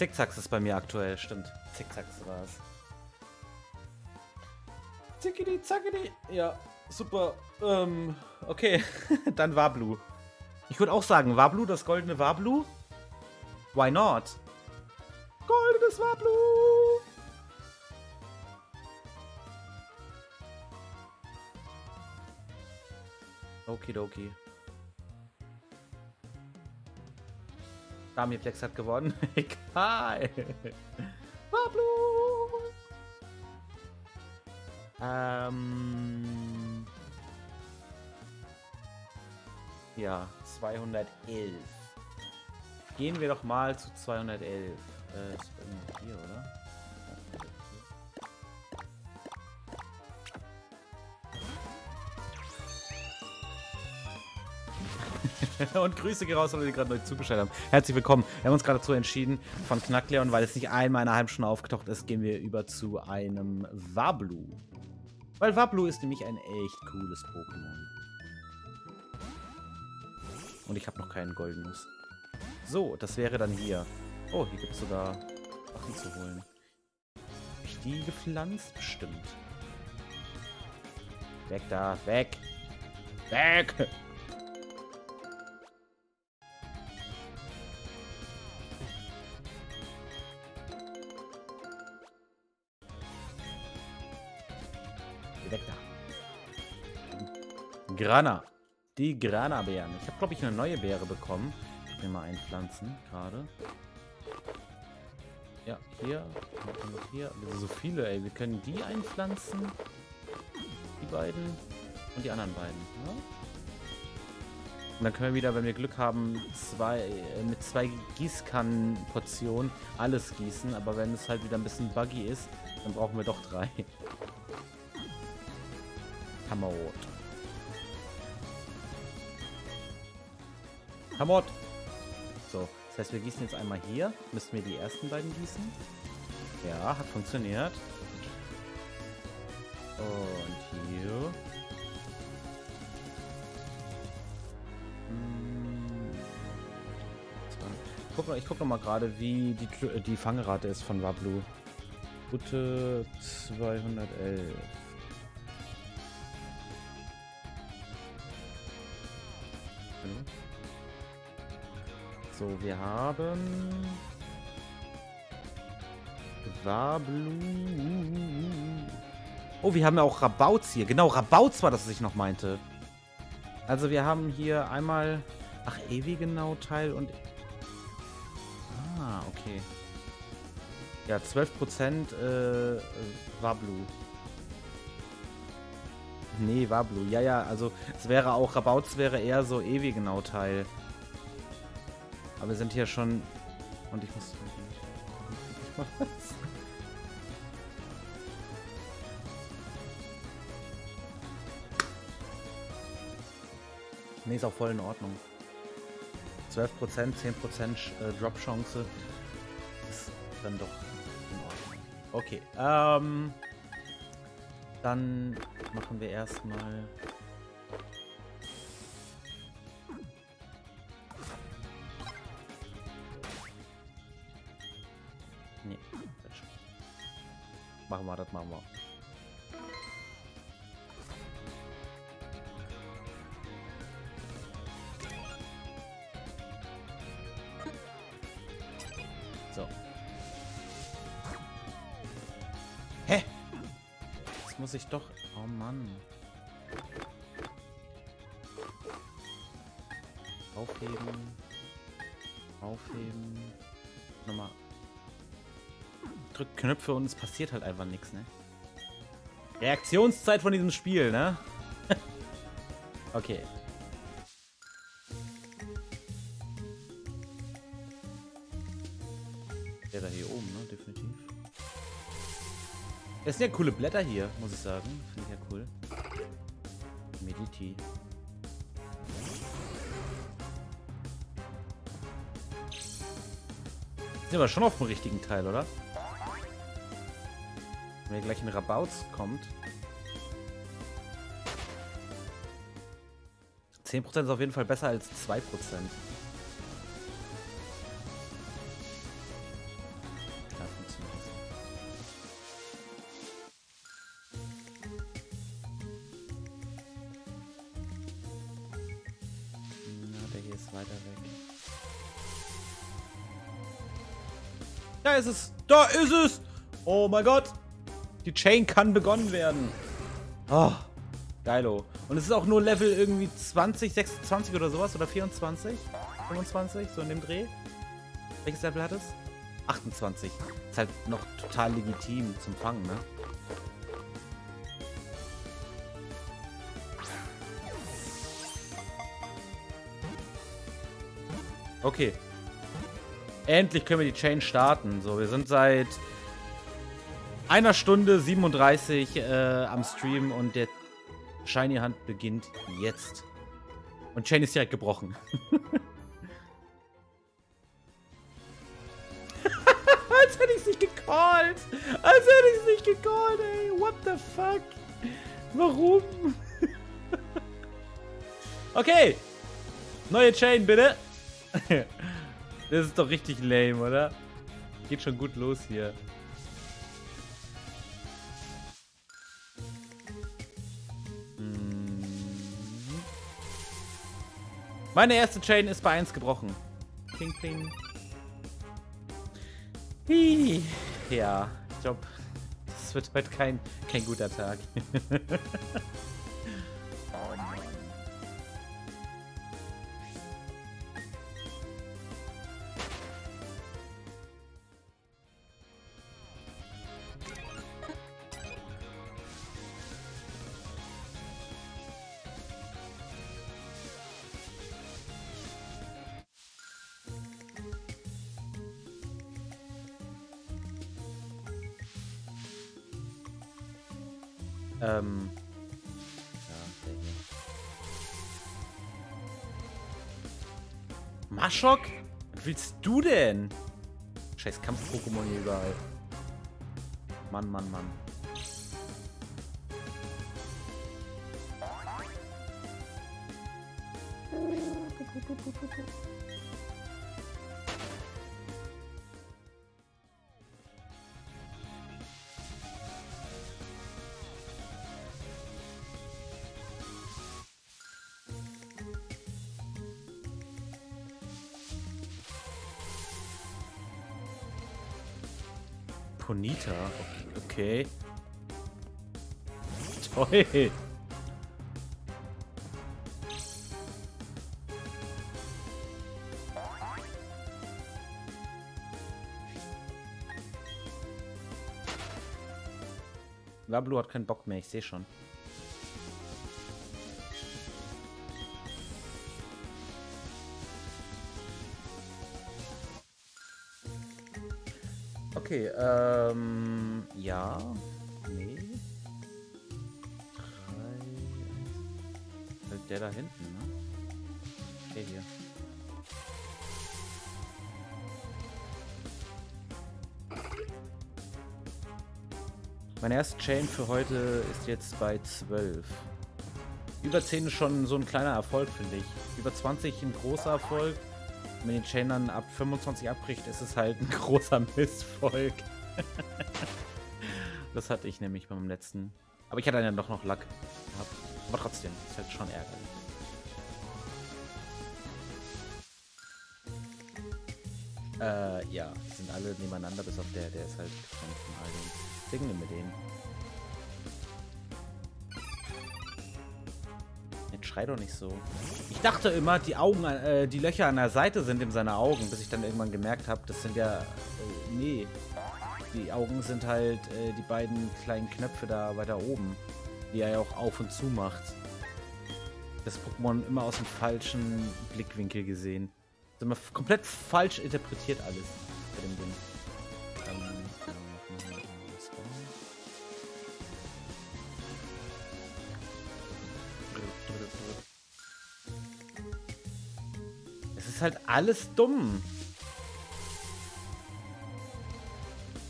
Zickzacks ist bei mir aktuell, stimmt. Zickzacks war es. Zickidi, zackidi. Ja, super. Ähm, okay. Dann Wablu. Ich würde auch sagen, Wablu, das goldene Wablu. Why not? Goldenes Wablu! Okidoki. Damiplex hat gewonnen. Egal. Wablu! Ähm. Ja, 211. Gehen wir doch mal zu 211. Äh, ist irgendwo hier, oder? und Grüße gehen raus, alle, die gerade neu zugeschaltet haben. Herzlich willkommen. Wir haben uns gerade dazu entschieden, von Knackleon, weil es nicht einmal in einer halben Stunde aufgetaucht ist, gehen wir über zu einem Wablu. Weil Wablu ist nämlich ein echt cooles Pokémon. Und ich habe noch keinen goldenes. So, das wäre dann hier. Oh, hier gibt es sogar Sachen zu holen. Hab ich die gepflanzt? Bestimmt. Weg da! Weg! Weg Grana. Die Grana-Beeren. Ich habe, glaube ich, eine neue Beere bekommen. Ich will mal einpflanzen, gerade. Ja, hier. Hier. So viele, ey. Wir können die einpflanzen. Die beiden. Und die anderen beiden. Ja? Und dann können wir wieder, wenn wir Glück haben, zwei, äh, mit zwei Gießkannenportionen alles gießen. Aber wenn es halt wieder ein bisschen buggy ist, dann brauchen wir doch drei. Hammerrot. Hammerrot. So, das heißt, wir gießen jetzt einmal hier. Müssen wir die ersten beiden gießen. Ja, hat funktioniert. Und hier. Hm. Ich gucke noch mal gerade, wie die, die Fangerate ist von Wablu. Gute 211. So, wir haben... Wablu. Oh, wir haben ja auch Rabauz hier. Genau, Rabauz war das, was ich noch meinte. Also wir haben hier einmal... Ach, genau Teil und... Ah, okay. Ja, 12% äh, Wablu. Nee, Wablu. Ja, ja, also es wäre auch, Rabauz wäre eher so genau Teil. Aber wir sind hier schon... Und ich muss... Nee, ist auch voll in Ordnung. 12%, 10% äh, Drop-Chance ist dann doch in Ordnung. Okay, ähm... Dann machen wir erstmal Machen wir, das machen wir. So. Hä? Jetzt muss ich doch... Oh Mann. Drückt Knöpfe und es passiert halt einfach nichts, ne? Reaktionszeit von diesem Spiel, ne? okay. Der da hier oben, ne? Definitiv. Es sind ja coole Blätter hier, muss ich sagen. Finde ich ja cool. Mediti. Sind aber schon auf dem richtigen Teil, oder? Wenn hier gleich ein Rabauz kommt. 10% ist auf jeden Fall besser als 2%. Da ist es. Da ist es. Oh mein Gott. Die Chain kann begonnen werden. Oh, geilo. Und es ist auch nur Level irgendwie 20, 26 oder sowas. Oder 24, 25, so in dem Dreh. Welches Level hat es? 28. Ist halt noch total legitim zum Fangen, ne? Okay, Endlich können wir die Chain starten. So, wir sind seit einer Stunde 37 äh, am Stream und der Shiny Hand beginnt jetzt. Und Chain ist direkt gebrochen. Als hätte ich es nicht gecallt. Als hätte ich es nicht gecallt, ey. What the fuck? Warum? okay. Neue Chain, bitte. Das ist doch richtig lame, oder? Geht schon gut los hier. Meine erste Chain ist bei 1 gebrochen. Ping, ping. Hi. Ja, ich glaube, das wird heute kein, kein guter Tag. Maschok? Was willst du denn? Scheiß Kampf-Pokémon hier überall. Mann, Mann, Mann. Ponita. Okay. Toll. Lablu hat keinen Bock mehr, ich sehe schon. Okay, ähm, ja, nee. Drei, halt der da hinten, ne? Okay, hier. Meine erste Chain für heute ist jetzt bei 12. Über 10 ist schon so ein kleiner Erfolg, finde ich. Über 20 ein großer Erfolg. Wenn die Chain dann ab 25 abbricht, ist es halt ein großer Missvolk. das hatte ich nämlich beim letzten. Aber ich hatte dann doch noch Lack gehabt. Aber trotzdem, ist halt schon ärgerlich. Äh, ja, die sind alle nebeneinander, bis auf der, der ist halt von den. Deswegen nehmen wir den. Schrei doch nicht so. Ich dachte immer, die Augen, äh, die Löcher an der Seite sind in seine Augen, bis ich dann irgendwann gemerkt habe, das sind ja. Äh, nee. die Augen sind halt äh, die beiden kleinen Knöpfe da weiter oben, die er ja auch auf und zu macht. Das Pokémon immer aus dem falschen Blickwinkel gesehen. Das immer komplett falsch interpretiert alles bei dem Ding. Ist halt alles dumm.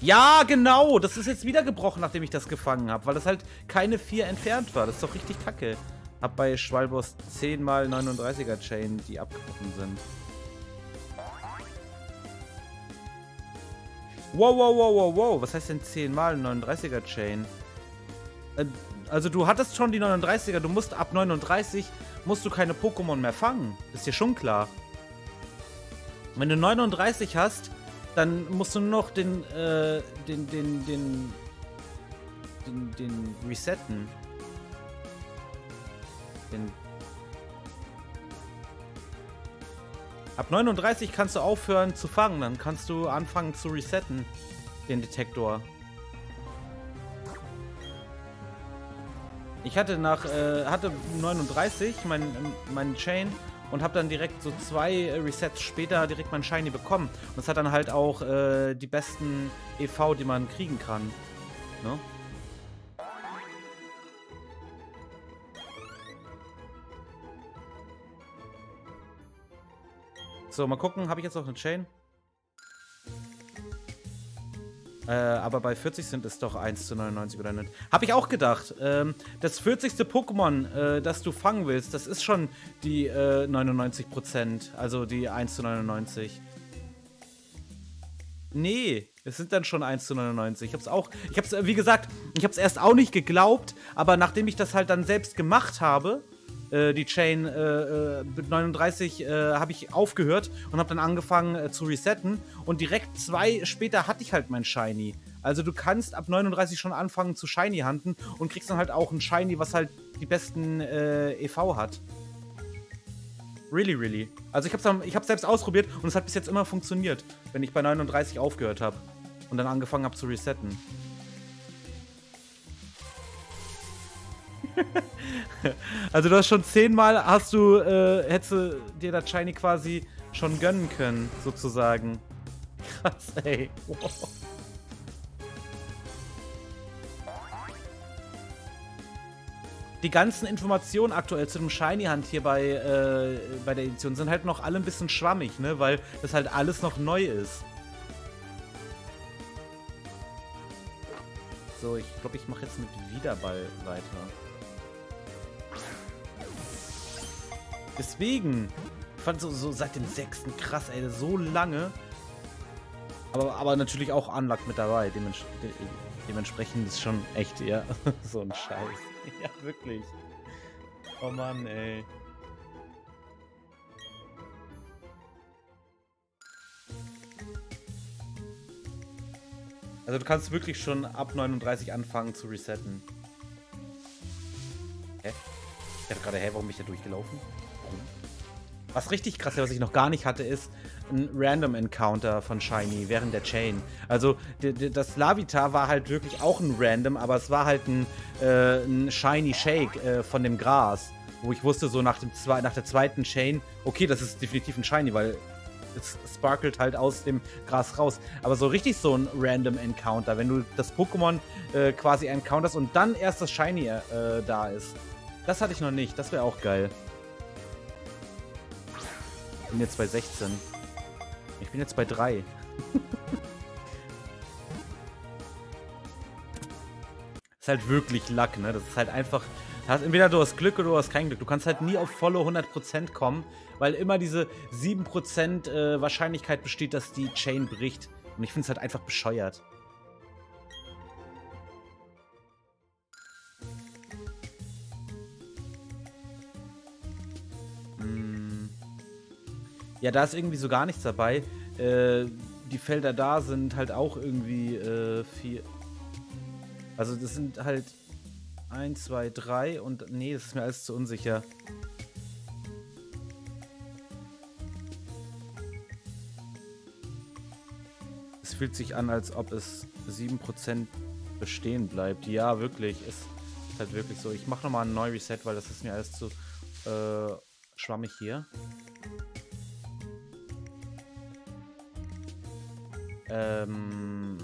Ja, genau. Das ist jetzt wieder gebrochen, nachdem ich das gefangen habe, weil das halt keine 4 entfernt war. Das ist doch richtig kacke. Hab bei Schwalbos 10 mal 39er Chain, die abgebrochen sind. Wow, wow, wow, wow, wow. Was heißt denn 10 mal 39er Chain? Äh, also du hattest schon die 39er. Du musst ab 39 musst du keine Pokémon mehr fangen. Ist dir schon klar. Wenn du 39 hast, dann musst du nur noch den, äh, den, den, den, den, den resetten. Den Ab 39 kannst du aufhören zu fangen, dann kannst du anfangen zu resetten, den Detektor. Ich hatte nach, äh, hatte 39, mein, mein Chain, und habe dann direkt so zwei Resets später direkt mein Shiny bekommen. Und das hat dann halt auch äh, die besten EV, die man kriegen kann. Ne? So, mal gucken, habe ich jetzt noch eine Chain? Äh, aber bei 40 sind es doch 1 zu 99 oder nicht. Habe ich auch gedacht. Ähm, das 40. Pokémon, äh, das du fangen willst, das ist schon die äh, 99%. Also die 1 zu 99. Nee, es sind dann schon 1 zu 99. Ich hab's auch, ich hab's, wie gesagt, ich hab's erst auch nicht geglaubt, aber nachdem ich das halt dann selbst gemacht habe, äh, die Chain äh, mit 39 äh, habe ich aufgehört und habe dann angefangen äh, zu resetten. Und direkt zwei später hatte ich halt mein Shiny. Also du kannst ab 39 schon anfangen zu Shiny handeln und kriegst dann halt auch ein Shiny, was halt die besten äh, EV hat. Really, really. Also ich habe ich hab's selbst ausprobiert und es hat bis jetzt immer funktioniert, wenn ich bei 39 aufgehört habe und dann angefangen habe zu resetten. also du hast schon zehnmal, hast du, äh, hättest du dir das Shiny quasi schon gönnen können, sozusagen. Krass, ey. Wow. Die ganzen Informationen aktuell zu dem Shiny Hand hier bei, äh, bei der Edition sind halt noch alle ein bisschen schwammig, ne? Weil das halt alles noch neu ist. So, ich glaube, ich mache jetzt mit Wiederball weiter. Deswegen. Ich fand so, so seit dem 6. krass, ey, so lange. Aber, aber natürlich auch Unluck mit dabei. Dements de dementsprechend ist schon echt, ja, so ein Scheiß. Ja, wirklich. Oh Mann, ey. Also du kannst wirklich schon ab 39 anfangen zu resetten. Hä? Ich dachte gerade, hä, warum bin ich da durchgelaufen? Was richtig krass ist, was ich noch gar nicht hatte, ist ein Random Encounter von Shiny während der Chain. Also das Lavitar war halt wirklich auch ein Random, aber es war halt ein, äh, ein Shiny Shake äh, von dem Gras. Wo ich wusste, so nach, dem zwei, nach der zweiten Chain, okay, das ist definitiv ein Shiny, weil es sparkelt halt aus dem Gras raus. Aber so richtig so ein Random Encounter, wenn du das Pokémon äh, quasi encounterst und dann erst das Shiny äh, da ist. Das hatte ich noch nicht, das wäre auch geil bin jetzt bei 16. Ich bin jetzt bei 3. ist halt wirklich Luck, ne? Das ist halt einfach. entweder du hast Glück oder du hast kein Glück. Du kannst halt nie auf volle 100% kommen, weil immer diese 7% äh, Wahrscheinlichkeit besteht, dass die Chain bricht. Und ich finde es halt einfach bescheuert. Ja, da ist irgendwie so gar nichts dabei. Äh, die Felder da sind halt auch irgendwie äh, vier. Also das sind halt 1, 2, 3 und nee, das ist mir alles zu unsicher. Es fühlt sich an, als ob es 7% bestehen bleibt. Ja, wirklich. Es ist halt wirklich so. Ich mache nochmal ein neues Reset, weil das ist mir alles zu äh, schwammig hier. Ähm,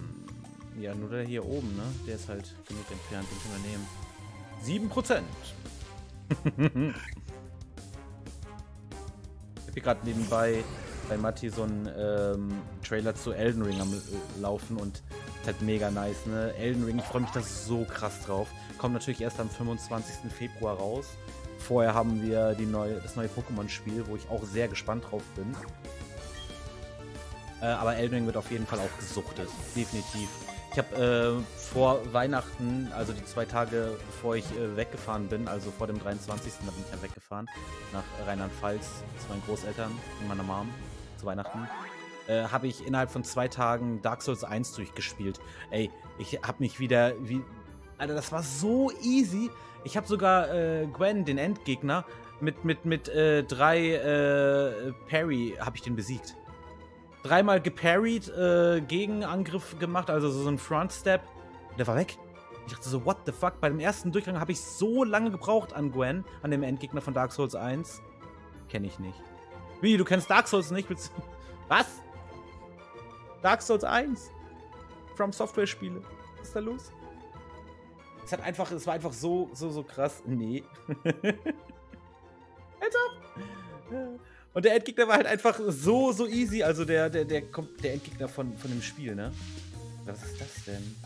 ja, nur der hier oben, ne? Der ist halt genug entfernt, den können wir nehmen. 7%! ich habe gerade nebenbei bei Matti so einen ähm, Trailer zu Elden Ring am äh, Laufen und ist halt mega nice, ne? Elden Ring, ich freue mich da so krass drauf. Kommt natürlich erst am 25. Februar raus. Vorher haben wir die neue, das neue Pokémon-Spiel, wo ich auch sehr gespannt drauf bin. Äh, aber Elden Ring wird auf jeden Fall auch gesuchtet. Definitiv. Ich habe äh, vor Weihnachten, also die zwei Tage bevor ich äh, weggefahren bin, also vor dem 23. da bin ich ja weggefahren, nach Rheinland-Pfalz zu meinen Großeltern und meiner Mom zu Weihnachten, äh, habe ich innerhalb von zwei Tagen Dark Souls 1 durchgespielt. Ey, ich habe mich wieder, wie, Alter, das war so easy. Ich habe sogar äh, Gwen, den Endgegner, mit, mit, mit äh, drei äh, Parry habe ich den besiegt dreimal geparried, äh, Gegenangriff gemacht, also so ein Front-Step. Der war weg. Ich dachte so, what the fuck? Bei dem ersten Durchgang habe ich so lange gebraucht an Gwen, an dem Endgegner von Dark Souls 1. Kenne ich nicht. Wie, du kennst Dark Souls nicht? Was? Dark Souls 1? From Software Spiele. Was ist da los? Es hat einfach, es war einfach so, so, so krass. Nee. Heads up! Und der Endgegner war halt einfach so, so easy. Also der, der, der, der Endgegner von, von dem Spiel, ne? Was ist das denn?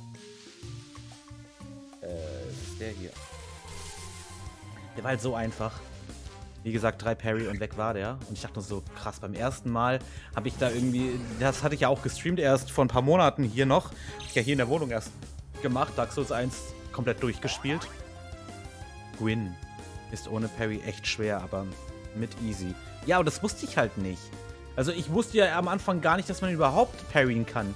Äh, was ist der hier? Der war halt so einfach. Wie gesagt, drei Parry und weg war der. Und ich dachte nur so, krass, beim ersten Mal habe ich da irgendwie, das hatte ich ja auch gestreamt erst vor ein paar Monaten hier noch. Ich ja hier in der Wohnung erst gemacht, Dark Souls 1 komplett durchgespielt. Gwyn ist ohne Parry echt schwer, aber mit easy. Ja, aber das wusste ich halt nicht. Also ich wusste ja am Anfang gar nicht, dass man überhaupt parryen kann.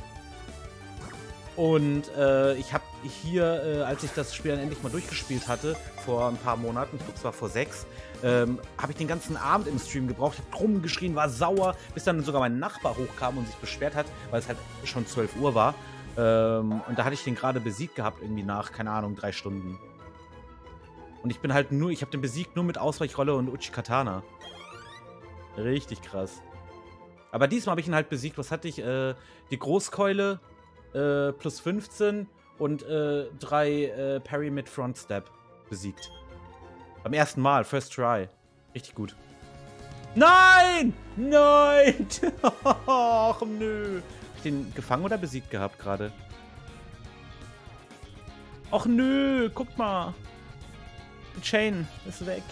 Und äh, ich habe hier, äh, als ich das Spiel dann endlich mal durchgespielt hatte, vor ein paar Monaten, ich glaube es war vor sechs, ähm, habe ich den ganzen Abend im Stream gebraucht. Habe geschrien, war sauer, bis dann sogar mein Nachbar hochkam und sich beschwert hat, weil es halt schon 12 Uhr war. Ähm, und da hatte ich den gerade besiegt gehabt, irgendwie nach, keine Ahnung, drei Stunden. Und ich bin halt nur, ich habe den besiegt nur mit Ausweichrolle und Uchi Katana. Richtig krass. Aber diesmal habe ich ihn halt besiegt. Was hatte ich? Äh, die Großkeule äh, plus 15 und äh, drei äh, Parry mit Front Step besiegt. Beim ersten Mal, first try. Richtig gut. Nein! Nein! Ach nö. Hab ich den gefangen oder besiegt gehabt gerade? Ach nö, guckt mal. Die Chain ist weg.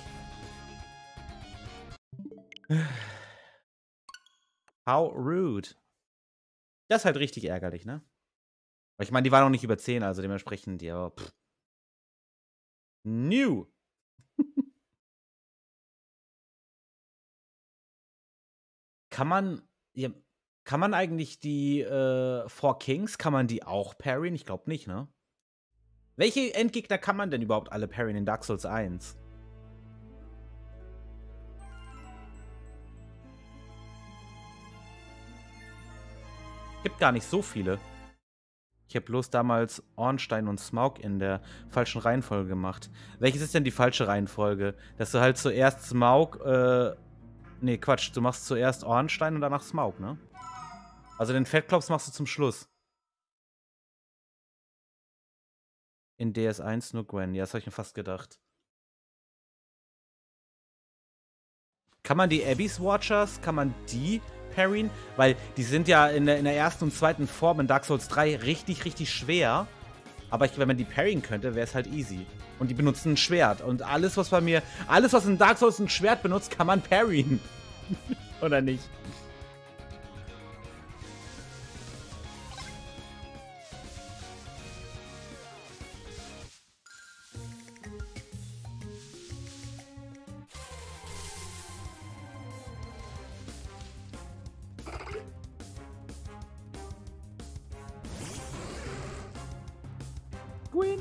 How rude. Das ist halt richtig ärgerlich, ne? Aber ich meine, die war noch nicht über 10, also dementsprechend, ja, pff. New. kann man, ja, kann man eigentlich die äh, Four Kings, kann man die auch parryen? Ich glaube nicht, ne? Welche Endgegner kann man denn überhaupt alle parryen in Dark Souls 1? Gibt gar nicht so viele. Ich habe bloß damals Ornstein und Smaug in der falschen Reihenfolge gemacht. Welches ist denn die falsche Reihenfolge? Dass du halt zuerst Smaug, äh, nee, Quatsch, du machst zuerst Ornstein und danach Smaug, ne? Also den Fettklops machst du zum Schluss. In DS1 nur Gwen. Ja, das habe ich mir fast gedacht. Kann man die Abyss Watchers, kann man die parryen, weil die sind ja in der, in der ersten und zweiten Form in Dark Souls 3 richtig, richtig schwer. Aber ich, wenn man die parryen könnte, wäre es halt easy. Und die benutzen ein Schwert. Und alles, was bei mir, alles, was in Dark Souls ein Schwert benutzt, kann man parryen. Oder nicht? Gwen.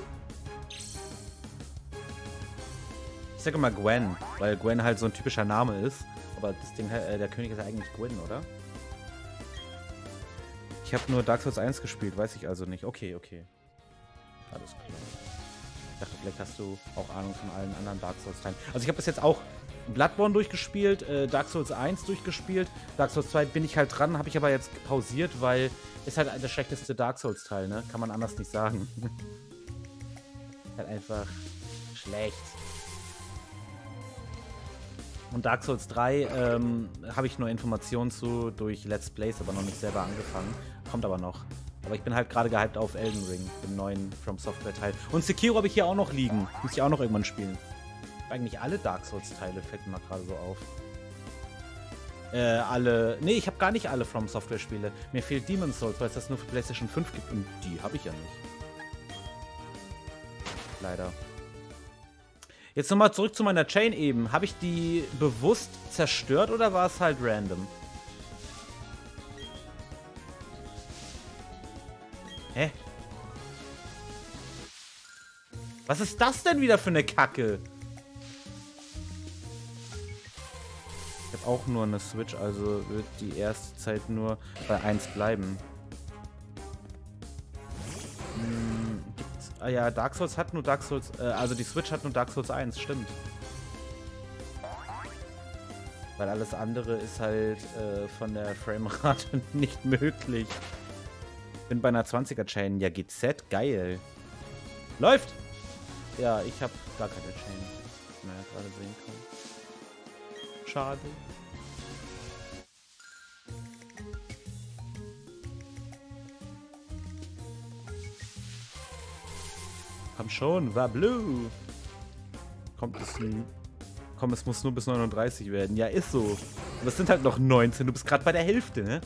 Ich sage immer Gwen, weil Gwen halt so ein typischer Name ist. Aber das Ding, äh, der König ist ja eigentlich Gwen, oder? Ich habe nur Dark Souls 1 gespielt, weiß ich also nicht. Okay, okay. Alles klar. Ich dachte, vielleicht hast du auch Ahnung von allen anderen Dark Souls-Teilen. Also ich habe bis jetzt auch Bloodborne durchgespielt, äh, Dark Souls 1 durchgespielt. Dark Souls 2 bin ich halt dran, habe ich aber jetzt pausiert, weil ist halt der schlechteste Dark Souls-Teil, ne? Kann man anders nicht sagen. halt einfach schlecht. Und Dark Souls 3 ähm, habe ich nur Informationen zu durch Let's Plays, aber noch nicht selber angefangen. Kommt aber noch. Aber ich bin halt gerade gehypt auf Elden Ring, den neuen From Software Teil. Und Sekiro habe ich hier auch noch liegen. Muss ich auch noch irgendwann spielen. Eigentlich alle Dark Souls Teile, fällt mir gerade so auf. Äh, alle. Nee, ich habe gar nicht alle From Software Spiele. Mir fehlt Demon's Souls, weil es das nur für PlayStation 5 gibt. Und die habe ich ja nicht. Leider. Jetzt nochmal zurück zu meiner Chain eben. Habe ich die bewusst zerstört oder war es halt random? Hä? Was ist das denn wieder für eine Kacke? Ich habe auch nur eine Switch, also wird die erste Zeit nur bei 1 bleiben. Ah ja, Dark Souls hat nur Dark Souls, äh, also die Switch hat nur Dark Souls 1, stimmt. Weil alles andere ist halt äh, von der Framerate nicht möglich. Bin bei einer 20er Chain. Ja, GZ, geil. Läuft! Ja, ich habe gar keine Chain. Naja, gerade sehen kann. Schade. Komm schon, war blue. Kommt es Komm, es muss nur bis 39 werden. Ja, ist so. Aber es sind halt noch 19. Du bist gerade bei der Hälfte, ne?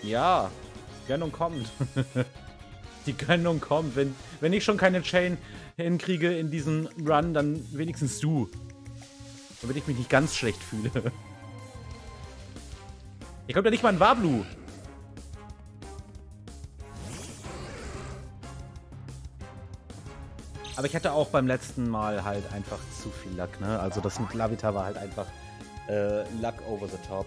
Ja, Gönnung kommt. Die Gönnung kommt. Wenn, wenn ich schon keine Chain hinkriege in diesem Run, dann wenigstens du. Damit ich mich nicht ganz schlecht fühle. Hier kommt ja nicht mal ein Wablu. Aber ich hatte auch beim letzten Mal halt einfach zu viel Luck, ne? Also das mit Lavita war halt einfach äh, Luck over the top.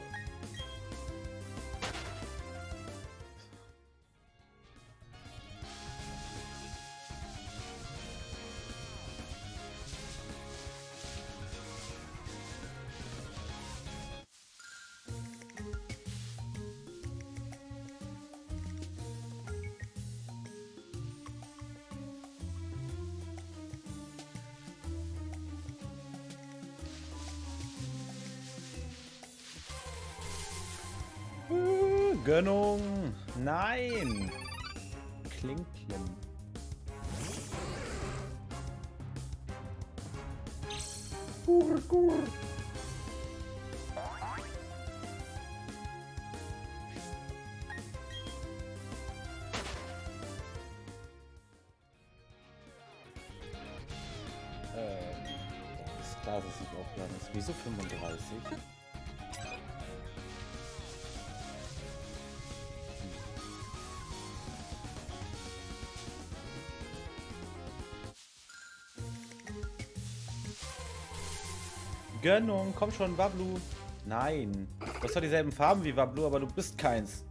Gönnung, komm schon, Wablu. Nein. Du hast dieselben Farben wie Wablu, aber du bist keins.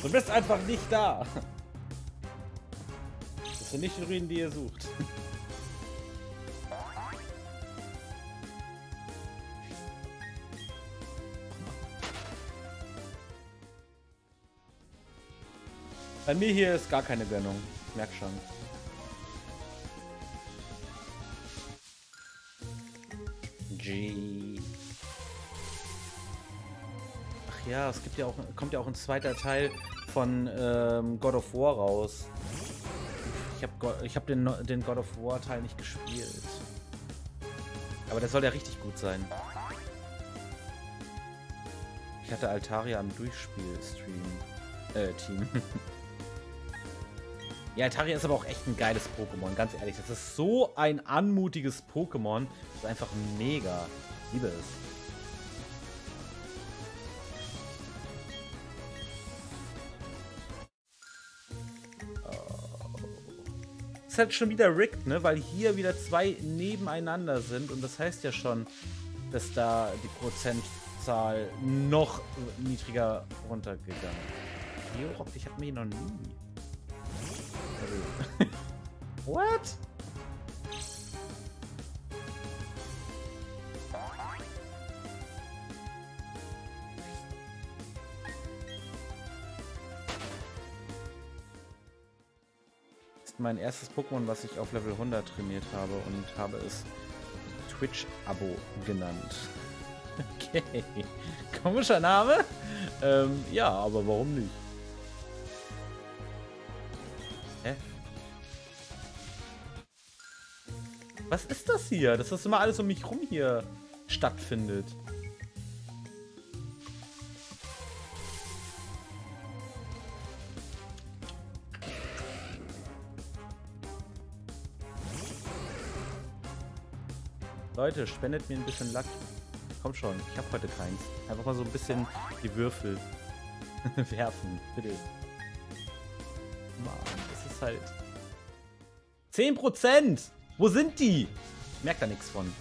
Du bist einfach nicht da. Das sind nicht die Ruinen, die ihr sucht. Bei mir hier ist gar keine Gönnung. Ich merk schon. Es gibt ja auch, kommt ja auch ein zweiter Teil von ähm, God of War raus. Ich habe ich hab den, den God of War Teil nicht gespielt. Aber der soll ja richtig gut sein. Ich hatte Altaria am Durchspiel-Stream. Äh, Team. ja, Altaria ist aber auch echt ein geiles Pokémon, ganz ehrlich. Das ist so ein anmutiges Pokémon. Das ist einfach mega. Ich liebe es. Ist halt schon wieder rigged, ne? Weil hier wieder zwei nebeneinander sind und das heißt ja schon, dass da die Prozentzahl noch niedriger runtergegangen ist. Georock, ich hab mir noch nie. What? Mein erstes Pokémon, was ich auf Level 100 trainiert habe und habe es Twitch-Abo genannt. Okay. Komischer Name. Ähm, ja, aber warum nicht? Hä? Was ist das hier? Dass das immer alles um mich rum hier stattfindet. Leute, spendet mir ein bisschen Lack. Komm schon, ich habe heute keins. Einfach mal so ein bisschen die Würfel werfen, bitte. Mann, das ist halt... 10%! Wo sind die? Ich merke da nichts von.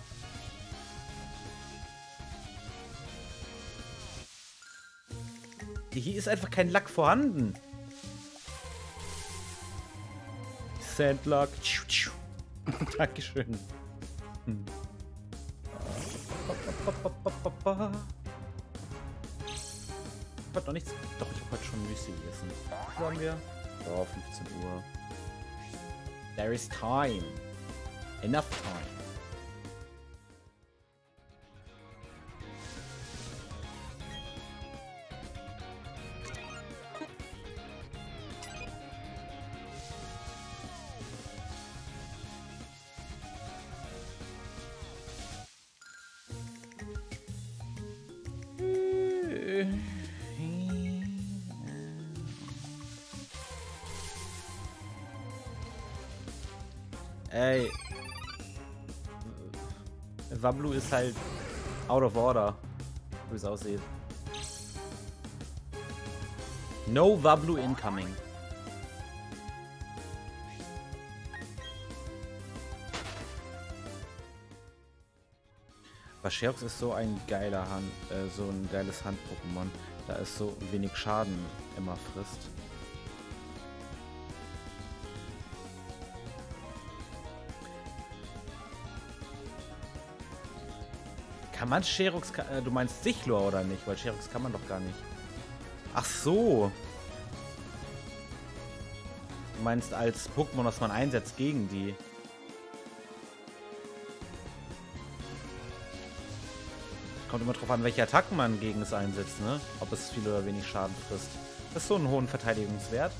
Hier ist einfach kein Lack vorhanden. Sandluck. Dankeschön. Hm. Ich hab noch nichts. Doch, ich hab heute schon Müsli gegessen. Was haben wir? Oh, 15 Uhr. There is time. Enough time. Wablu ist halt out of order. Wie es aussieht. No Wablu incoming. Basherox ist so ein geiler Hand, äh, so ein geiles Hand-Pokémon, da es so wenig Schaden immer frisst. Kann man Sherox... Äh, du meinst Sichlor oder nicht? Weil Sherox kann man doch gar nicht. Ach so. Du meinst als Pokémon, was man einsetzt gegen die. Kommt immer drauf an, welche Attacken man gegen es einsetzt, ne? Ob es viel oder wenig Schaden frisst. Das ist so einen hohen Verteidigungswert.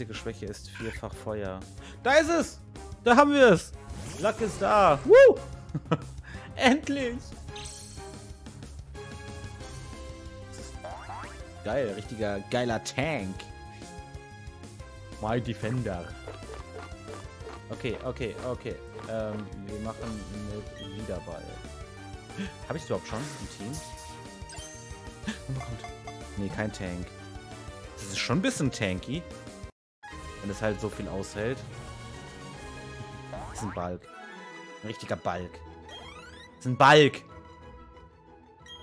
Einzige Schwäche ist vierfach Feuer. Da ist es! Da haben wir es! Luck ist da! Woo! Endlich! Geil, richtiger geiler Tank. My Defender. Okay, okay, okay. Ähm, wir machen mit Wiederball. Habe ich überhaupt schon im Team? Oh Gott. Nee, kein Tank. Das ist schon ein bisschen tanky. Wenn es halt so viel aushält. Das ist ein Balk. Ein richtiger Balk. Das ist ein Balk.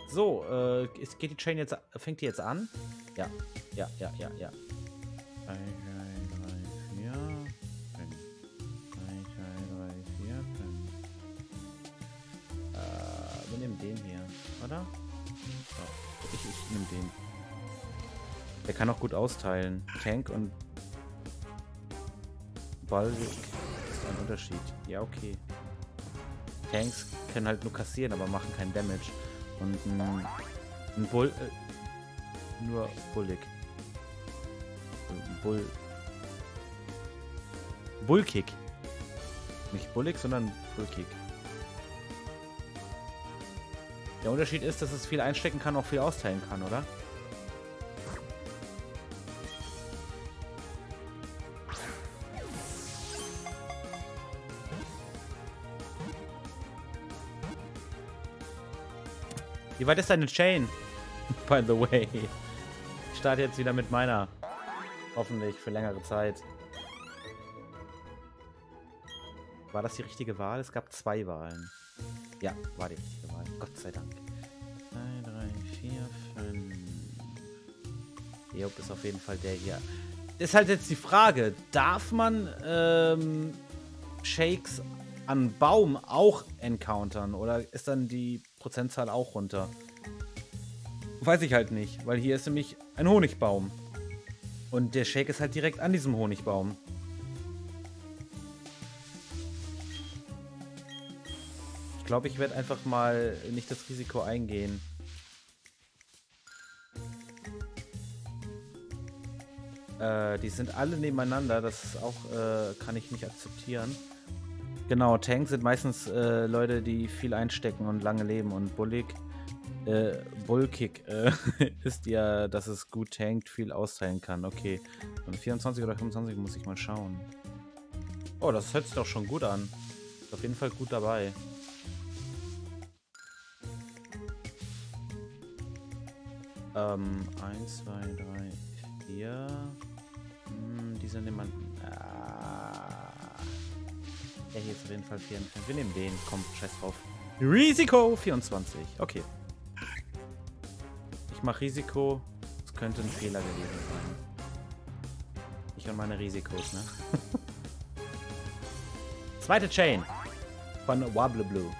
So, äh, geht die Chain jetzt, fängt die jetzt an? Ja, ja, ja, ja, ja. 1, 2, 3, 4, 5. 1, 2, 3, 4, 5. Äh, wir nehmen den hier, oder? Ich, ich nehme den. Der kann auch gut austeilen. Tank und Balvik ist ein Unterschied. Ja, okay. Tanks können halt nur kassieren, aber machen keinen Damage. Und ein, ein Bull... Äh, nur Bullig. Bull... Bullkick. Nicht Bullig, sondern Bullkick. Der Unterschied ist, dass es viel einstecken kann, auch viel austeilen kann, oder? Weit ist deine Chain? By the way. Ich starte jetzt wieder mit meiner. Hoffentlich für längere Zeit. War das die richtige Wahl? Es gab zwei Wahlen. Ja, war die richtige Wahl. Gott sei Dank. 2, 3, 4, 5. Job ist auf jeden Fall der hier. Ist halt jetzt die Frage, darf man ähm, Shakes an Baum auch encountern? Oder ist dann die Prozentzahl auch runter? Weiß ich halt nicht, weil hier ist nämlich ein Honigbaum. Und der Shake ist halt direkt an diesem Honigbaum. Ich glaube, ich werde einfach mal nicht das Risiko eingehen. Äh, die sind alle nebeneinander, das auch äh, kann ich nicht akzeptieren. Genau, Tanks sind meistens äh, Leute, die viel einstecken und lange leben und bullig. Äh, Bullkick äh, ist ja, dass es gut tankt, viel austeilen kann. Okay. Und 24 oder 25 muss ich mal schauen. Oh, das hört sich doch schon gut an. Ist auf jeden Fall gut dabei. Ähm, 1, 2, 3, 4. Hm, dieser nehmen wir. Der hier ist auf jeden Fall 4 Wir nehmen den. Komm, scheiß drauf. Risiko 24. Okay. Ich mache Risiko. Es könnte ein Fehler gewesen sein. Ich und meine Risikos, ne? Zweite Chain. Von Wabble Blue.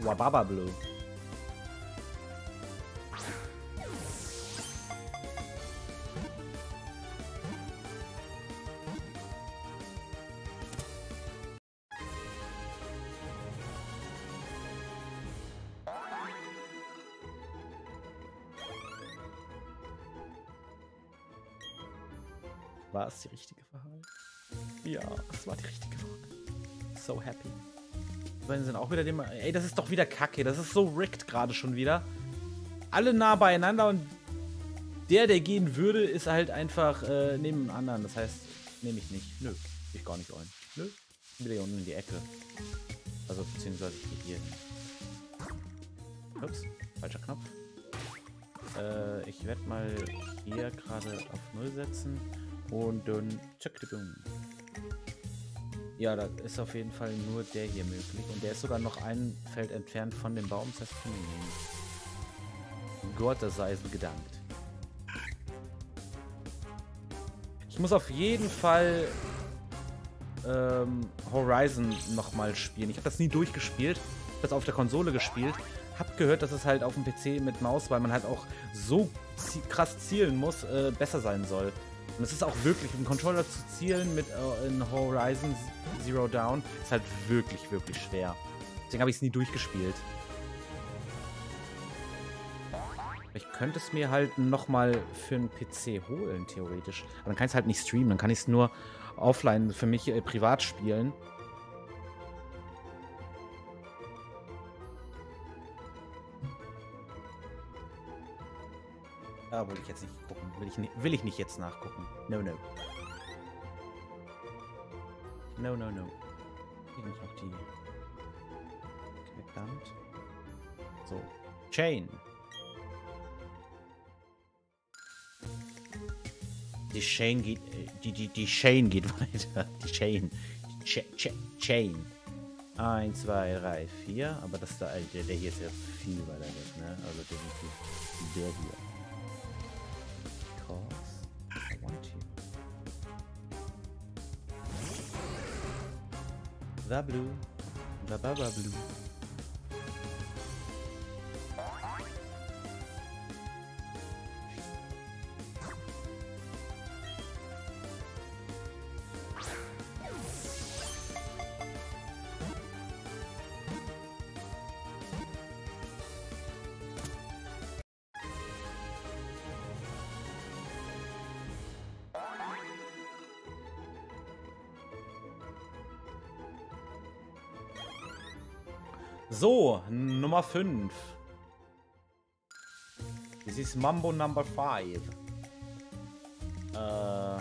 Wababa Blue. Es die richtige Wahl? Ja, es war die richtige Wahl. So happy. Beiden sind auch wieder dem. Ey, das ist doch wieder kacke. Das ist so rigged gerade schon wieder. Alle nah beieinander und der, der gehen würde, ist halt einfach äh, neben dem anderen. Das heißt, nehme ich nicht. Nö, ich gar nicht ein. Nö, wieder hier unten in die Ecke. Also, beziehungsweise ich gehe hier hin. Ups, falscher Knopf. Äh, ich werde mal hier gerade auf 0 setzen. Und dann zack. Ja, da ist auf jeden Fall nur der hier möglich. Und der ist sogar noch ein Feld entfernt von dem Baum. Das heißt, Gott, das sei es gedankt. Ich muss auf jeden Fall ähm, Horizon nochmal spielen. Ich habe das nie durchgespielt. Ich habe das auf der Konsole gespielt. Hab gehört, dass es halt auf dem PC mit Maus, weil man halt auch so krass zielen muss, äh, besser sein soll. Und es ist auch wirklich, einen Controller zu zielen mit äh, in Horizon Zero Dawn ist halt wirklich, wirklich schwer. Deswegen habe ich es nie durchgespielt. Ich könnte es mir halt nochmal für einen PC holen, theoretisch. Aber dann kann ich es halt nicht streamen. Dann kann ich es nur offline für mich äh, privat spielen. Ah, wollte ich jetzt nicht. Will ich, nicht, will ich nicht jetzt nachgucken. No, no. No, no, no. Hier sind noch die. Verdammt. So. Chain. Die Chain geht. Äh, die, die, die Chain geht weiter. Die Chain. Die Ch Ch Chain. 1, 2, 3, 4. Aber das da, der, der hier ist ja viel weiter weg, ne? Also definitiv der hier. The blue. The baba blue. Nummer 5. This is Mambo Number 5. Äh.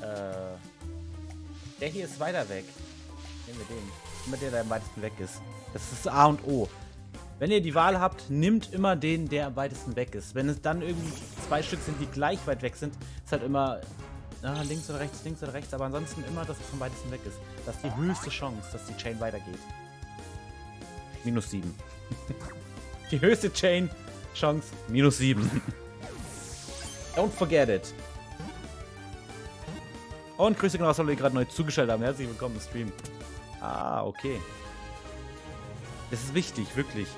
Äh. Der hier ist weiter weg. Nehmen wir den. immer der, der am weitesten weg ist. Das ist A und O. Wenn ihr die Wahl habt, nimmt immer den, der am weitesten weg ist. Wenn es dann irgendwie zwei Stück sind, die gleich weit weg sind, ist halt immer ah, links oder rechts, links oder rechts, aber ansonsten immer, dass es am weitesten weg ist. Das ist die höchste Chance, dass die Chain weitergeht. Minus 7. die höchste Chain-Chance, minus 7. Don't forget it. Und Grüße genau, alle, die gerade neu zugeschaltet haben. Herzlich willkommen im Stream. Ah, okay. Das ist wichtig, wirklich.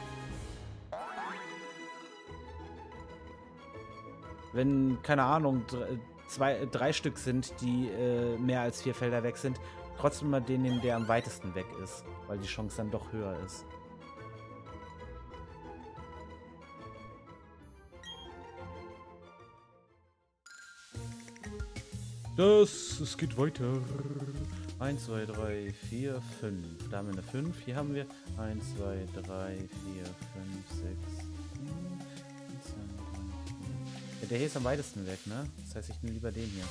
Wenn, keine Ahnung, zwei, drei Stück sind, die äh, mehr als vier Felder weg sind, trotzdem mal den nehmen, der am weitesten weg ist, weil die Chance dann doch höher ist. Das, es geht weiter. 1, 2, 3, 4, 5. Da haben wir eine 5. Hier haben wir 1, 2, 3, 4, 5, 6. 1, 2, 3, 4. Ja, der hier ist am weitesten weg, ne? Das heißt, ich nehme lieber den hier.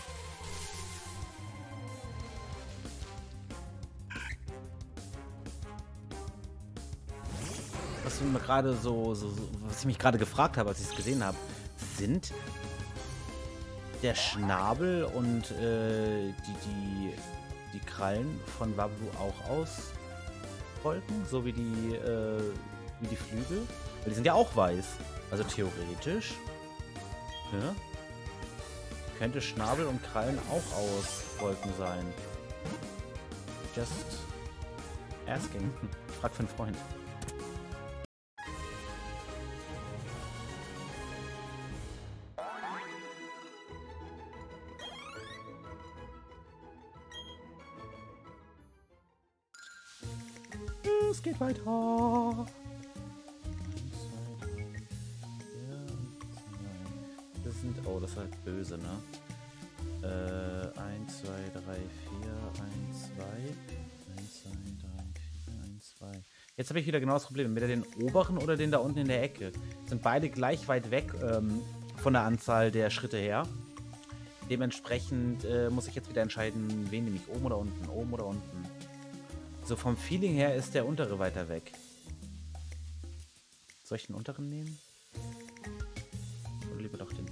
Was mir gerade so, so, so, was ich mich gerade gefragt habe, als ich es gesehen habe, sind der Schnabel und äh, die, die, die Krallen von Wablu auch aus Wolken, so wie die, äh, wie die Flügel. Weil die sind ja auch weiß. Also theoretisch ja, könnte Schnabel und Krallen auch aus Wolken sein. Just asking. Frag für einen Freund. Es geht weiter. Das ist halt böse, ne? Äh, 1, 2, 3, 4, 1, 2. 1, 2, 3, 4, 1, 2. Jetzt habe ich wieder genau das Problem. Entweder den oberen oder den da unten in der Ecke. Sind beide gleich weit weg ähm, von der Anzahl der Schritte her. Dementsprechend äh, muss ich jetzt wieder entscheiden, wen nehme ich oben oder unten, oben oder unten. So vom Feeling her ist der untere weiter weg. Soll ich den unteren nehmen? Oder lieber doch den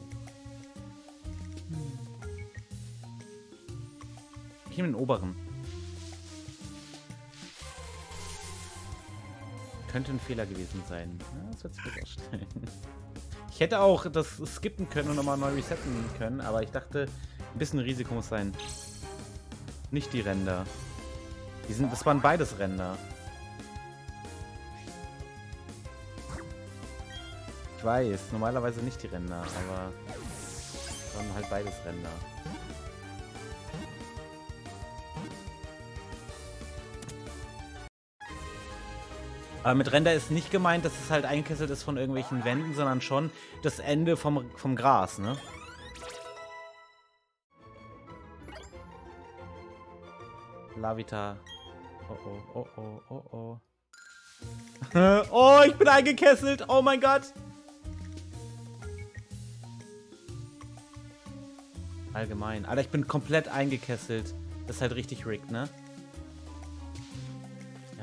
Ich nehme den oberen. Könnte ein Fehler gewesen sein. Ja, das wird sich gut ausstellen. Ich hätte auch das skippen können und nochmal neu resetten können, aber ich dachte, ein bisschen Risiko muss sein. Nicht die Ränder. Die sind, das waren beides Ränder. Ich weiß, normalerweise nicht die Ränder, aber waren halt beides Ränder. Aber mit Ränder ist nicht gemeint, dass es halt eingekesselt ist von irgendwelchen Wänden, sondern schon das Ende vom, vom Gras, ne? Lavita Oh oh, oh oh, oh oh. oh, ich bin eingekesselt. Oh mein Gott. Allgemein. Alter, ich bin komplett eingekesselt. Das ist halt richtig rigged, ne?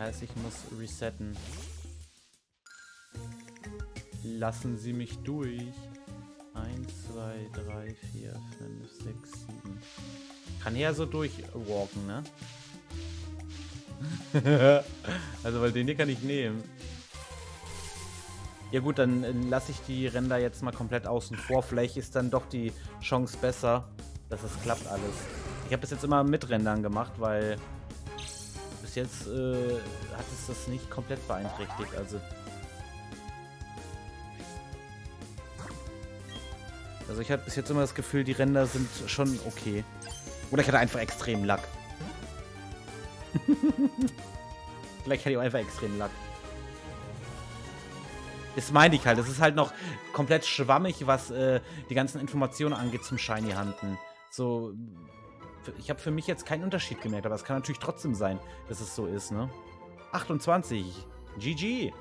Heißt, ich muss resetten. Lassen Sie mich durch. 1, 2, 3, 4, 5, 6, 7. Kann ja so durchwalken, ne? also, weil den hier kann ich nehmen. Ja gut, dann äh, lasse ich die Ränder jetzt mal komplett außen vor. Vielleicht ist dann doch die Chance besser, dass es klappt alles. Ich habe das jetzt immer mit Rändern gemacht, weil bis jetzt äh, hat es das nicht komplett beeinträchtigt. Also, also ich hatte bis jetzt immer das Gefühl, die Ränder sind schon okay. Oder ich hatte einfach extrem Lack. Vielleicht hatte ich auch einfach extrem Lack. Das meine ich halt. Das ist halt noch komplett schwammig, was äh, die ganzen Informationen angeht zum Shiny Hunten. So, ich habe für mich jetzt keinen Unterschied gemerkt, aber es kann natürlich trotzdem sein, dass es so ist, ne? 28. GG.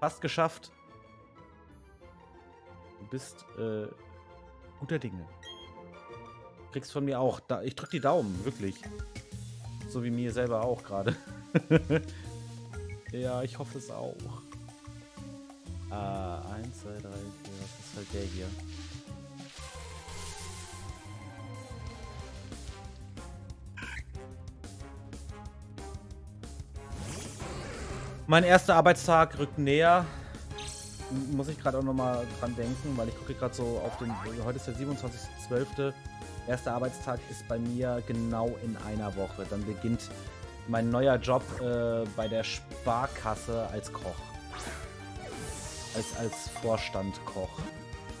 Fast geschafft. Du bist äh, guter Dinge kriegst von mir auch. Da, ich drück die Daumen, wirklich. So wie mir selber auch gerade. ja, ich hoffe es auch. Ah, 1, 2, 3, 4, das ist halt der hier. Mein erster Arbeitstag rückt näher. Muss ich gerade auch nochmal dran denken, weil ich gucke gerade so auf den. Heute ist der 27.12. Erster Arbeitstag ist bei mir genau in einer Woche. Dann beginnt mein neuer Job äh, bei der Sparkasse als Koch. Als, als Vorstand Koch.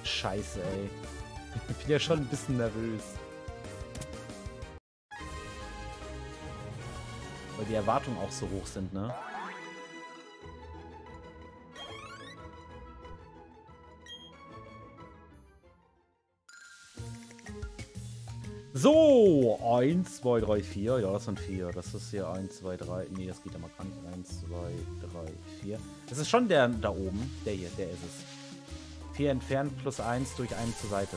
Scheiße, ey. Ich bin ja schon ein bisschen nervös. Weil die Erwartungen auch so hoch sind, ne? So, 1, 2, 3, 4. Ja, das sind 4. Das ist hier 1, 2, 3. Nee, das geht ja mal gar nicht. 1, 2, 3, 4. Das ist schon der da oben. Der hier, der ist es. 4 entfernt plus 1 durch einen zur Seite.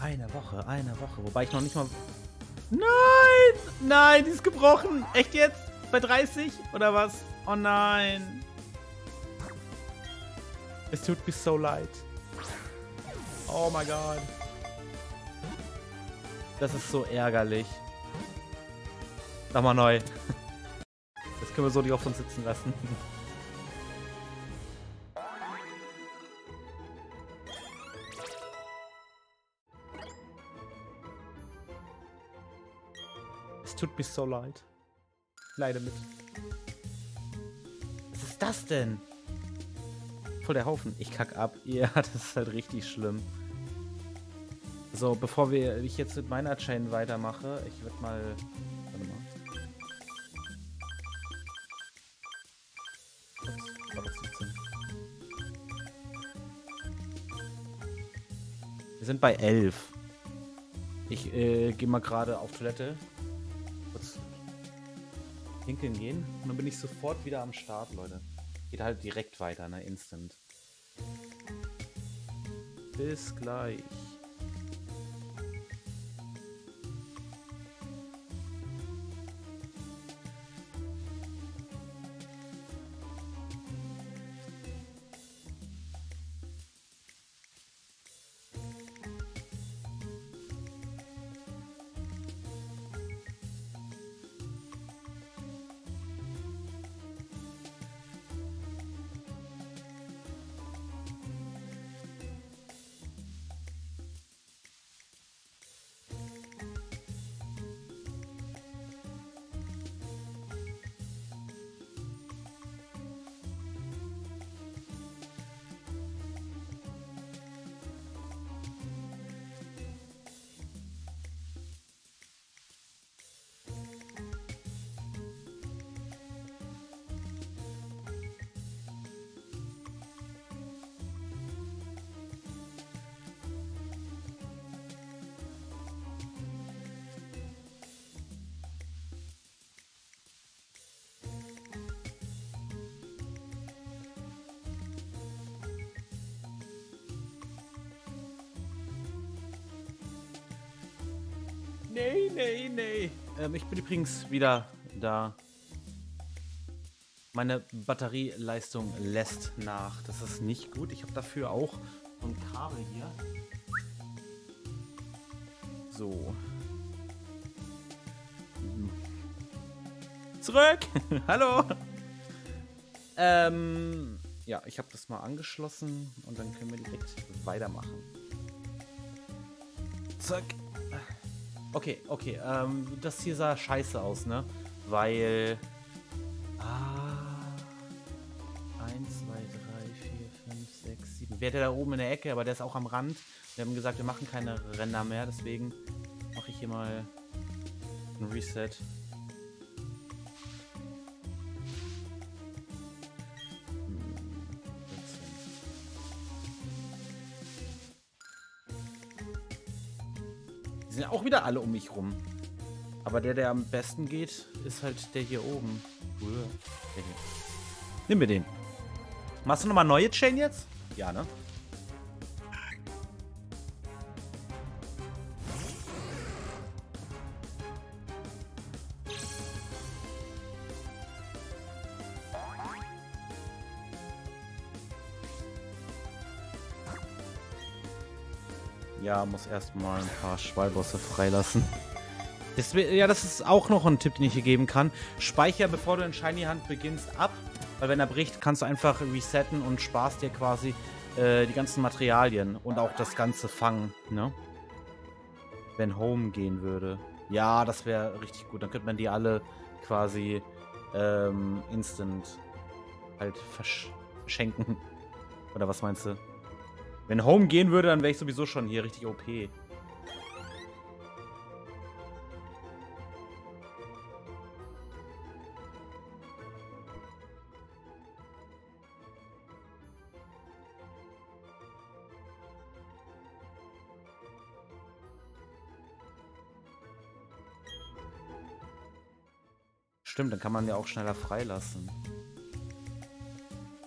Eine Woche, eine Woche. Wobei ich noch nicht mal... Nein! Nein, die ist gebrochen. Echt jetzt? Bei 30? Oder was? Oh nein. Es tut mir so leid. Oh mein Gott. Das ist so ärgerlich. Nochmal neu. Das können wir so nicht auf uns sitzen lassen. Es tut mir so leid. Leide mit. Was ist das denn? Voll der Haufen. Ich kack ab. Ja, das ist halt richtig schlimm. So, bevor wir ich jetzt mit meiner Chain weitermache, ich würde mal. Warte mal. Wir sind bei 11. Ich äh, gehe mal gerade auf Toilette. Kurz pinkeln gehen. Und dann bin ich sofort wieder am Start, Leute. Geht halt direkt weiter, ne? Instant. Bis gleich. Nee. Ähm, ich bin übrigens wieder da. Meine Batterieleistung lässt nach. Das ist nicht gut. Ich habe dafür auch ein Kabel hier. So. Zurück! Hallo! Ähm, ja, ich habe das mal angeschlossen und dann können wir direkt weitermachen. Zack. Okay, okay. Ähm, das hier sah scheiße aus, ne? Weil. Ah. 1, 2, 3, 4, 5, 6, 7. Wäre der da oben in der Ecke, aber der ist auch am Rand. Wir haben gesagt, wir machen keine Ränder mehr, deswegen mache ich hier mal ein Reset. Wieder alle um mich rum. Aber der, der am besten geht, ist halt der hier oben. Hier. Nimm mir den. Machst du nochmal neue Chain jetzt? Ja, ne? Muss erstmal ein paar Schwalbosse freilassen. Das, ja, das ist auch noch ein Tipp, den ich hier geben kann. Speicher, bevor du in Shiny Hand beginnst, ab. Weil wenn er bricht, kannst du einfach resetten und sparst dir quasi äh, die ganzen Materialien und auch das ganze Fangen, ne? Wenn Home gehen würde. Ja, das wäre richtig gut. Dann könnte man die alle quasi ähm, instant halt versch verschenken. Oder was meinst du? Wenn Home gehen würde, dann wäre ich sowieso schon hier richtig OP. Stimmt, dann kann man ja auch schneller freilassen.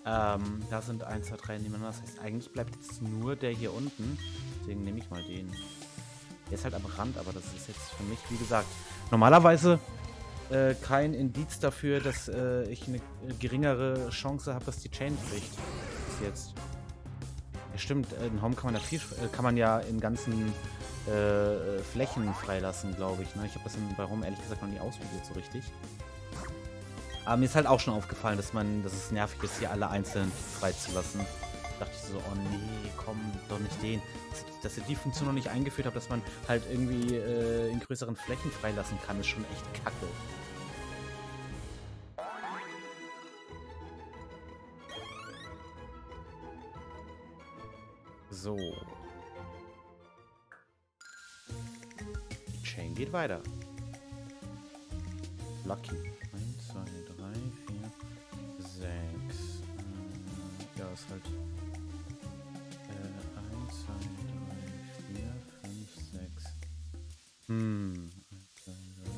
Ähm, da sind 1, 2, 3 nebeneinander. Das heißt, eigentlich bleibt jetzt nur der hier unten. Deswegen nehme ich mal den. Der ist halt am Rand, aber das ist jetzt für mich, wie gesagt, normalerweise äh, kein Indiz dafür, dass äh, ich eine geringere Chance habe, dass die Chain bricht. Bis jetzt. Ja, stimmt, in Home kann man ja viel, äh, kann man ja in ganzen äh, Flächen freilassen, glaube ich. Ne? Ich habe das bei Home ehrlich gesagt noch nie ausprobiert so richtig. Aber mir ist halt auch schon aufgefallen, dass man, dass es nervig ist, hier alle einzeln freizulassen. Da dachte ich so, oh nee, komm, doch nicht den. Dass, ihr die Funktion noch nicht eingeführt habt, dass man halt irgendwie äh, in größeren Flächen freilassen kann, ist schon echt kacke. So. Die Chain geht weiter. Lucky. Ist halt. Äh, 1, 2, 3, 4, 5, 6. Hm. 1, 2, 3,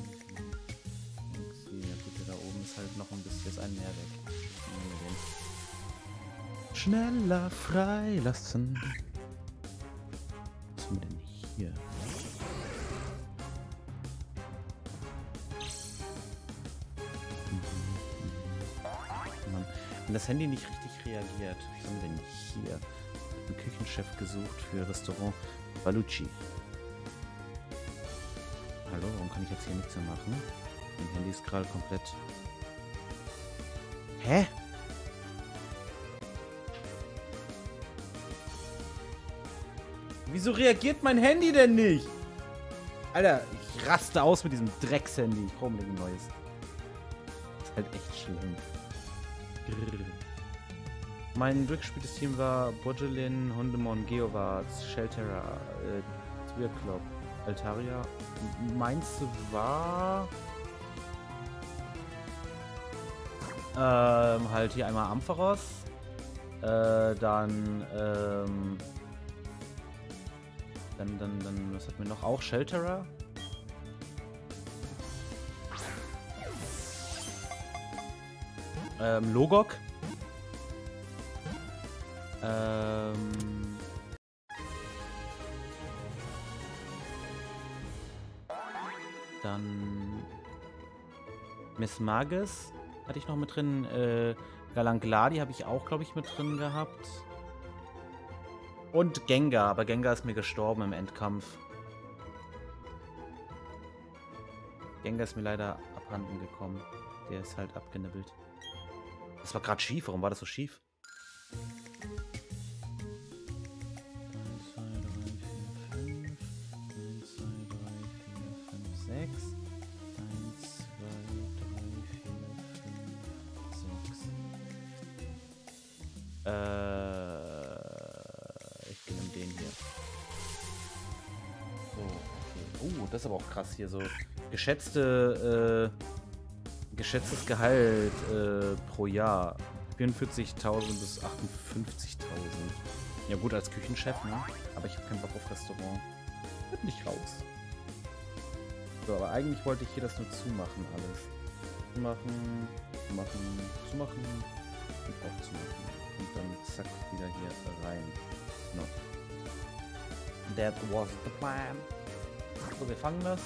4, 6, 7. Ja, gut, da oben ist halt noch ein bisschen jetzt ein Mehrweg. Schneller freilassen. Das Handy nicht richtig reagiert. Was haben wir denn hier? Ein Küchenchef gesucht für Restaurant Balucci. Hallo, warum kann ich jetzt hier nichts mehr machen? Mein Handy ist gerade komplett... Hä? Wieso reagiert mein Handy denn nicht? Alter, ich raste aus mit diesem Dreckshandy. Ich brauche unbedingt ein neues. Das ist halt echt schlimm. Mein durchgespieltes Team war Bodgelin, Hundemon, Geovarts, Sheltera, äh, Twirklop, Altaria. Meins war... Ähm, halt hier einmal Ampharos. Äh, dann, ähm... Dann, dann, dann, was hatten wir noch? Auch Shelterer. Ähm, Logok. Ähm. Dann Miss Magus hatte ich noch mit drin. Äh, Galangladi habe ich auch, glaube ich, mit drin gehabt. Und Gengar, aber Gengar ist mir gestorben im Endkampf. Gengar ist mir leider abhanden gekommen. Der ist halt abgenibbelt. Das war gerade schief. Warum war das so schief? 6. Ich nehme den hier. So, okay. Das ist aber auch krass hier. So geschätzte, äh, geschätztes Gehalt äh, pro Jahr. 44.000 bis 58.000. Ja gut, als Küchenchef, ne? Aber ich habe keinen Bock auf Restaurant. Wird nicht raus. So, aber eigentlich wollte ich hier das nur zumachen alles. Zumachen, zumachen, zumachen und auch zumachen und dann zack wieder hier rein. No. That was the plan. So, wir fangen das.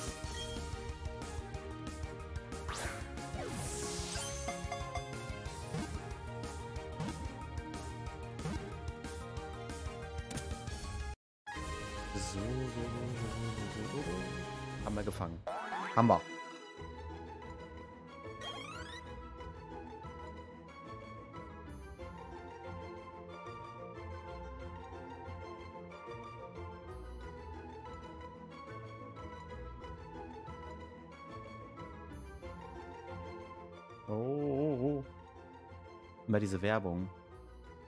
Immer diese Werbung.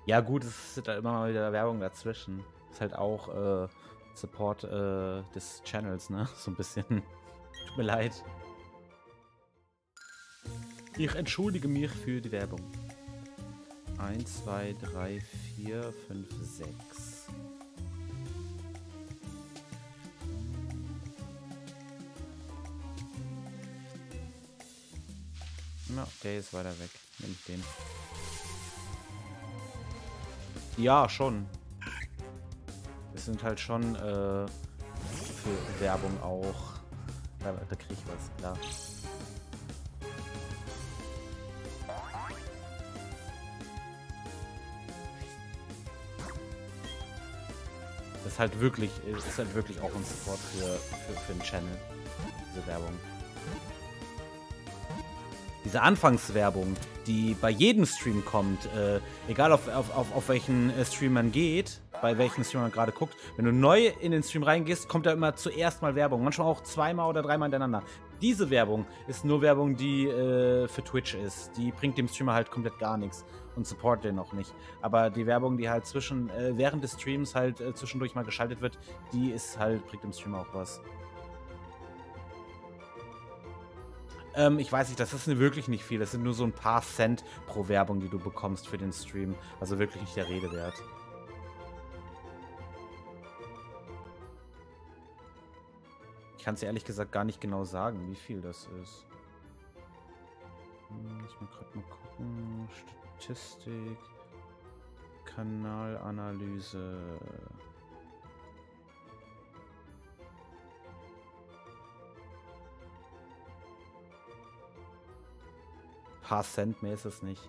Ja, gut, es ist halt immer mal wieder Werbung dazwischen. Ist halt auch äh, Support äh, des Channels, ne? So ein bisschen. Tut mir leid. Ich entschuldige mich für die Werbung. 1, 2, 3, 4, 5, 6. der ist weiter weg. Nimm ich den. Ja, schon. Es sind halt schon äh, für Werbung auch. Da, da krieg ich was, klar. Das ist halt wirklich, ist halt wirklich auch ein Support für, für, für den Channel. Diese Werbung diese Anfangswerbung, die bei jedem Stream kommt, äh, egal auf, auf, auf, auf welchen äh, Stream man geht, bei welchem Stream man gerade guckt, wenn du neu in den Stream reingehst, kommt da immer zuerst mal Werbung. Manchmal auch zweimal oder dreimal hintereinander. Diese Werbung ist nur Werbung, die äh, für Twitch ist. Die bringt dem Streamer halt komplett gar nichts und support den noch nicht. Aber die Werbung, die halt zwischen, äh, während des Streams halt äh, zwischendurch mal geschaltet wird, die ist halt, bringt dem Streamer auch was. Ähm, ich weiß nicht, das ist wirklich nicht viel. Das sind nur so ein paar Cent pro Werbung, die du bekommst für den Stream. Also wirklich nicht der Rede wert. Ich kann es ehrlich gesagt gar nicht genau sagen, wie viel das ist. Hm, ich mal gerade mal gucken. Statistik. Kanalanalyse. Paar Cent mehr ist es nicht.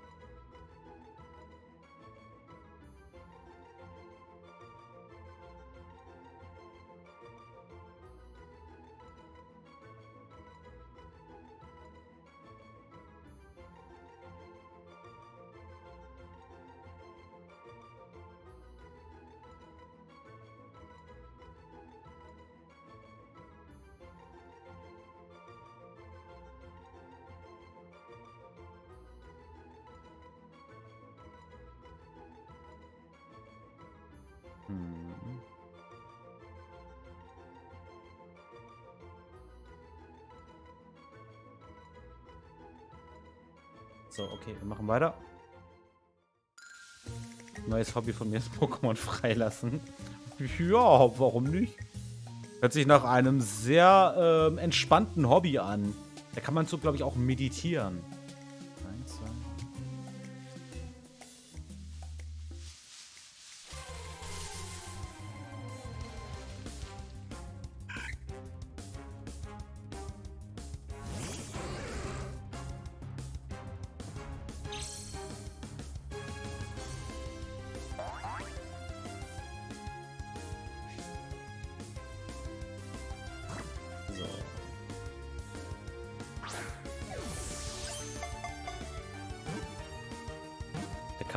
So, okay, wir machen weiter. Neues Hobby von mir ist Pokémon freilassen. Ja, warum nicht? Hört sich nach einem sehr ähm, entspannten Hobby an. Da kann man so, glaube ich, auch meditieren.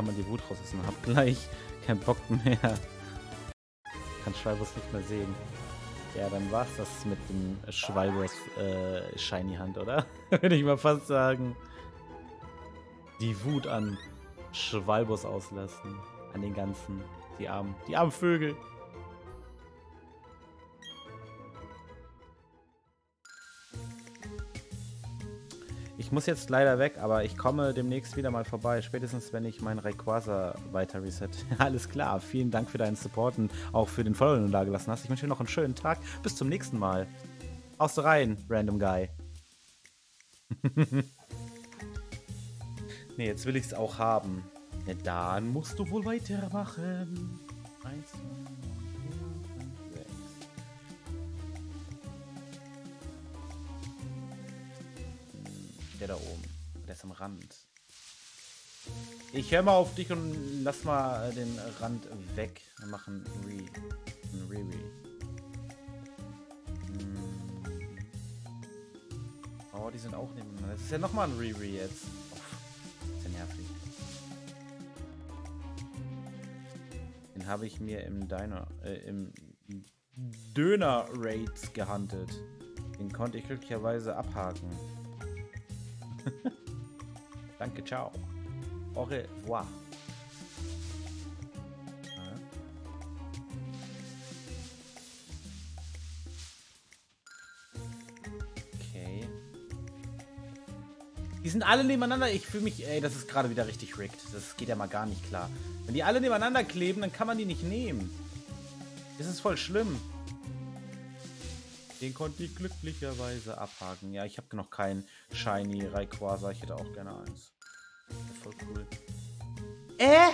Kann man die Wut rauslassen. Hab gleich keinen Bock mehr. Kann Schwalbus nicht mehr sehen. Ja, dann war's das mit dem Schwalbus äh, Shiny Hand, oder? Würde ich mal fast sagen. Die Wut an Schwalbus auslassen. An den ganzen. Die armen, die armen Vögel. Ich muss jetzt leider weg, aber ich komme demnächst wieder mal vorbei. Spätestens, wenn ich mein Rayquaza weiter reset. Alles klar. Vielen Dank für deinen Support und auch für den Follow, den du da gelassen hast. Ich wünsche dir noch einen schönen Tag. Bis zum nächsten Mal. Aus rein, Random Guy. ne, jetzt will ich es auch haben. Ja, dann musst du wohl weitermachen. Eins, zwei. Rand. Ich höre mal auf dich und lass mal äh, den Rand weg. Wir machen Re. Riri. -Re. Mm. Oh, die sind auch nebeneinander. Das ist ja nochmal ein Riri jetzt. Oh, ist ja nervig. Den habe ich mir im Diner, äh, im Döner Raids gehandelt. Den konnte ich glücklicherweise abhaken. Danke, ciao. Au revoir. Okay. Die sind alle nebeneinander. Ich fühle mich, ey, das ist gerade wieder richtig rigged. Das geht ja mal gar nicht klar. Wenn die alle nebeneinander kleben, dann kann man die nicht nehmen. Das ist voll schlimm. Den konnte ich glücklicherweise abhaken. Ja, ich habe noch keinen Shiny Rayquaza. Ich hätte auch gerne eins. Voll cool. Äh?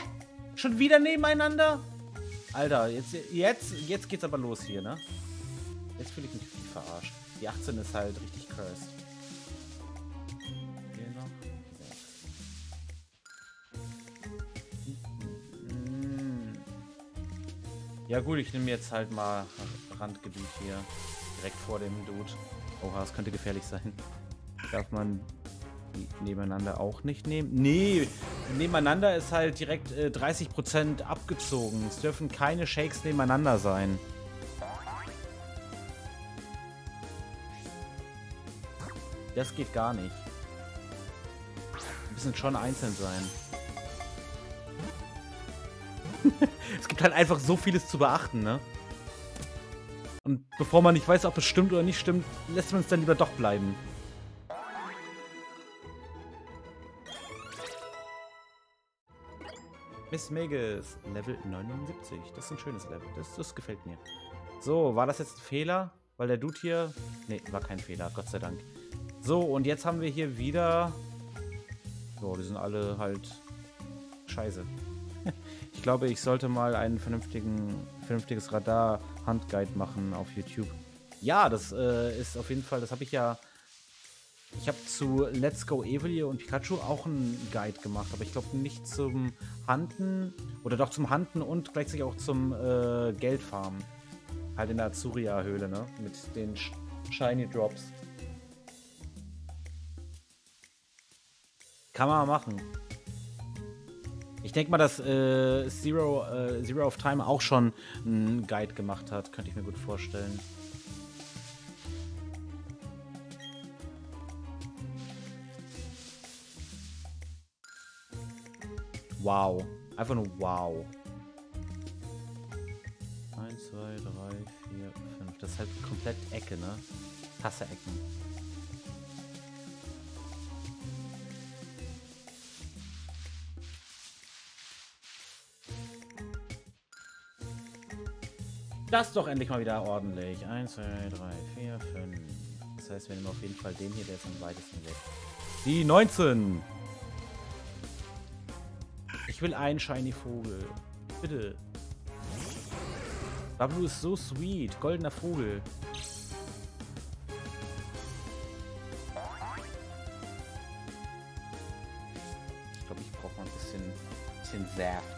Schon wieder nebeneinander? Alter, jetzt, jetzt, jetzt geht's aber los hier, ne? Jetzt fühle ich mich verarscht. Die 18 ist halt richtig cursed. Ja gut, ich nehme jetzt halt mal Randgebiet hier. Direkt vor dem Dude. Oha, das könnte gefährlich sein. Darf man die nebeneinander auch nicht nehmen? Nee, nebeneinander ist halt direkt äh, 30% abgezogen. Es dürfen keine Shakes nebeneinander sein. Das geht gar nicht. Die müssen schon einzeln sein. es gibt halt einfach so vieles zu beachten, ne? Und bevor man nicht weiß, ob es stimmt oder nicht stimmt, lässt man es dann lieber doch bleiben. Miss Megas, Level 79. Das ist ein schönes Level. Das, das gefällt mir. So, war das jetzt ein Fehler? Weil der Dude hier... Ne, war kein Fehler, Gott sei Dank. So, und jetzt haben wir hier wieder... So, die sind alle halt... Scheiße. Ich glaube, ich sollte mal ein vernünftiges Radar-Handguide machen auf YouTube. Ja, das äh, ist auf jeden Fall, das habe ich ja. Ich habe zu Let's Go Evoli und Pikachu auch einen Guide gemacht, aber ich glaube nicht zum Handen oder doch zum Handen und gleichzeitig auch zum äh, Geldfarmen. Halt in der Azuria-Höhle, ne? Mit den Shiny Drops. Kann man machen. Ich denke mal, dass äh, Zero, äh, Zero of Time auch schon einen Guide gemacht hat. Könnte ich mir gut vorstellen. Wow. Einfach nur wow. 1, 2, 3, 4, 5. Das ist halt komplett Ecke, ne? Tasse Ecken. Das doch endlich mal wieder ordentlich. 1, 2, 3, 4, 5. Das heißt, wir nehmen auf jeden Fall den hier, der ist am weitesten weg. Die 19. Ich will einen Shiny Vogel. Bitte. Babu ist so sweet. Goldener Vogel. Ich glaube, ich brauche mal ein bisschen, bisschen Saft.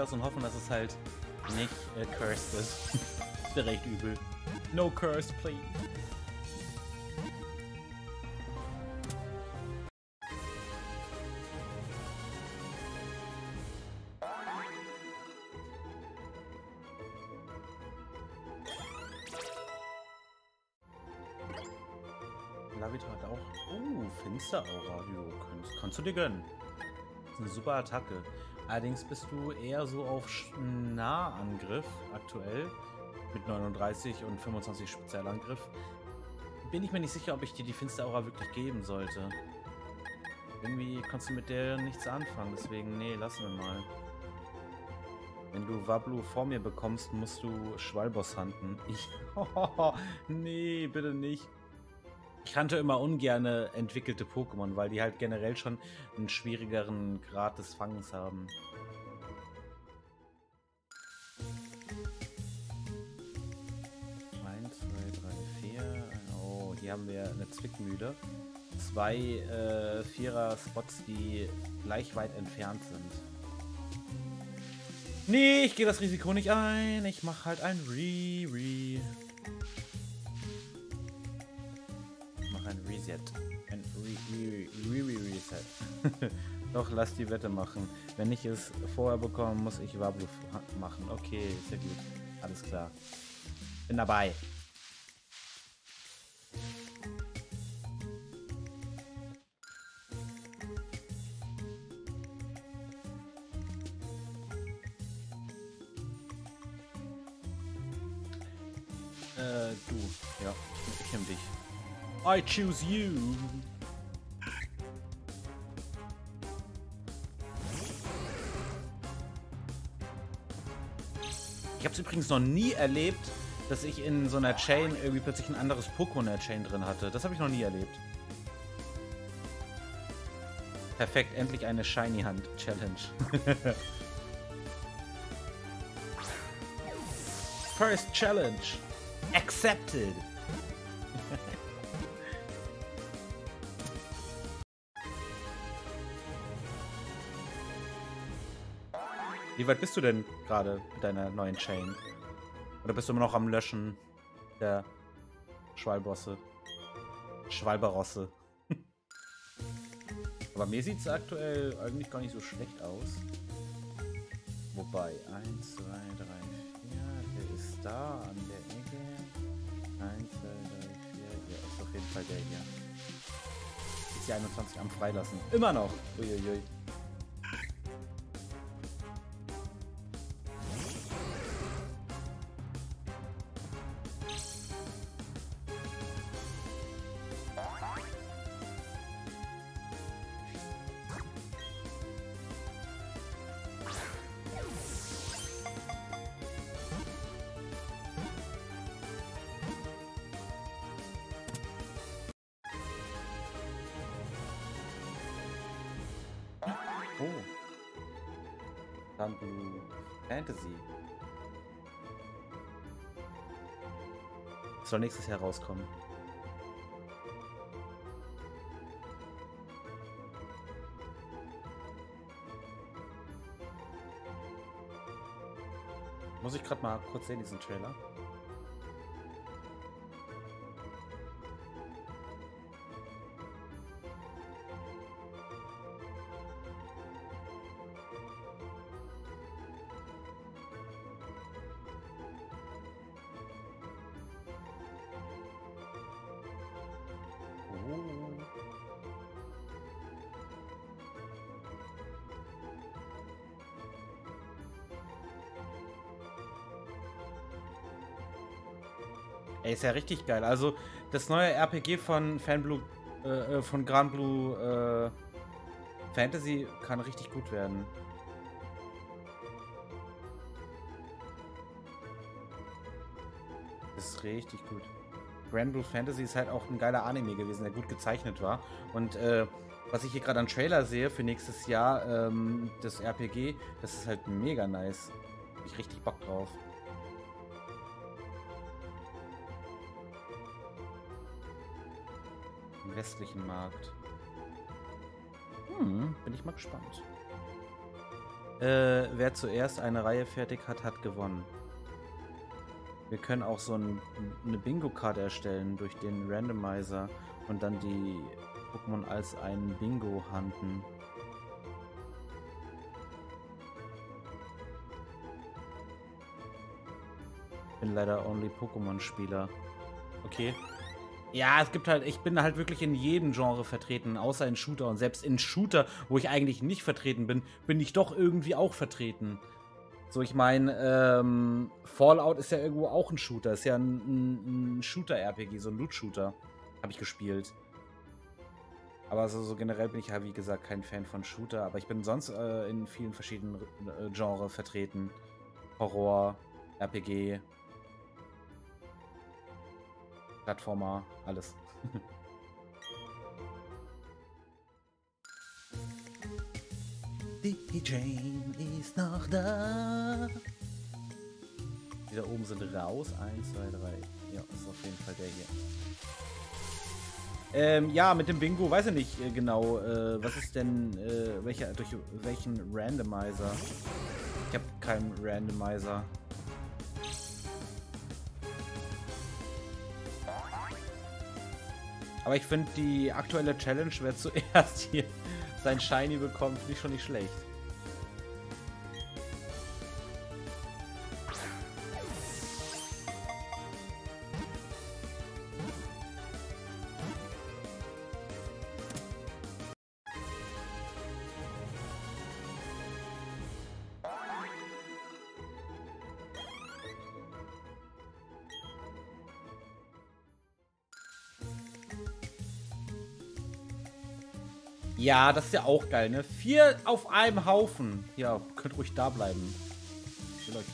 Das und hoffen, dass es halt nicht äh, cursed ist. wäre recht übel. No curse, please. Lavito hat auch... Oh, Finsteraura. Kannst, kannst du dir gönnen. Das ist eine super Attacke. Allerdings bist du eher so auf Nahangriff aktuell mit 39 und 25 Spezialangriff. Bin ich mir nicht sicher, ob ich dir die Finsteraura wirklich geben sollte. Irgendwie kannst du mit der nichts anfangen, deswegen, nee, lassen wir mal. Wenn du Wablu vor mir bekommst, musst du Schwalboss handen. Ich. nee, bitte nicht. Ich kannte immer ungerne entwickelte Pokémon, weil die halt generell schon einen schwierigeren Grad des Fangens haben. Eins, zwei, drei, vier. Oh, hier haben wir eine Zwickmühle. Zwei äh, Vierer-Spots, die gleich weit entfernt sind. Nee, ich gehe das Risiko nicht ein. Ich mache halt ein Re-Re ein Reset. Ein Re-Re-Reset. Doch, lass die Wette machen. Wenn ich es vorher bekomme, muss ich Wablu machen. Okay, sehr gut. Alles klar. Bin dabei. Äh, du. Ja, ich nehm dich. I choose you. Ich habe es übrigens noch nie erlebt, dass ich in so einer Chain irgendwie plötzlich ein anderes Pokémon in der Chain drin hatte. Das habe ich noch nie erlebt. Perfekt, endlich eine Shiny Hand Challenge. First Challenge. Accepted. Weit bist du denn gerade mit deiner neuen Chain? Oder bist du immer noch am Löschen der Schwalbosse? Schwalberosse. Aber mir sieht es aktuell eigentlich gar nicht so schlecht aus. Wobei, 1, 2, 3, 4, der ist da an der Ecke. 1, 2, 3, 4, ja, ist auf jeden Fall der hier. Ist die 21 am Freilassen. Immer noch. Uiuiui. Fantasy. Soll nächstes Jahr rauskommen. Muss ich gerade mal kurz sehen, diesen Trailer? Ist ja richtig geil. Also, das neue RPG von Fanblue, äh, äh, von Grand Blue äh, Fantasy kann richtig gut werden. Ist richtig gut. Grand Blue Fantasy ist halt auch ein geiler Anime gewesen, der gut gezeichnet war. Und äh, was ich hier gerade an Trailer sehe für nächstes Jahr, ähm, das RPG, das ist halt mega nice. Hab ich richtig Bock drauf. Im westlichen Markt. Hm, bin ich mal gespannt. Äh, wer zuerst eine Reihe fertig hat, hat gewonnen. Wir können auch so ein, eine Bingo-Karte erstellen durch den Randomizer und dann die Pokémon als ein Bingo handeln. Ich bin leider only Pokémon-Spieler. Okay. Ja, es gibt halt, ich bin halt wirklich in jedem Genre vertreten, außer in Shooter. Und selbst in Shooter, wo ich eigentlich nicht vertreten bin, bin ich doch irgendwie auch vertreten. So, ich meine, ähm, Fallout ist ja irgendwo auch ein Shooter. Ist ja ein, ein, Shooter-RPG, so ein Loot-Shooter. Habe ich gespielt. Aber so, so, generell bin ich ja, wie gesagt, kein Fan von Shooter. Aber ich bin sonst äh, in vielen verschiedenen äh, Genres vertreten. Horror, RPG, Plattformer, alles. Die Jane ist noch da. Die da oben sind raus. Eins, zwei, drei. Ja, ist auf jeden Fall der hier. Ähm, ja, mit dem Bingo weiß ich nicht äh, genau. Äh, was ist denn, äh, welcher, durch welchen Randomizer? Ich habe keinen Randomizer. Aber ich finde, die aktuelle Challenge, wer zuerst hier sein Shiny bekommt, finde ich schon nicht schlecht. Ja, das ist ja auch geil, ne? Vier auf einem Haufen. Ja, könnt ruhig da bleiben. Ich will euch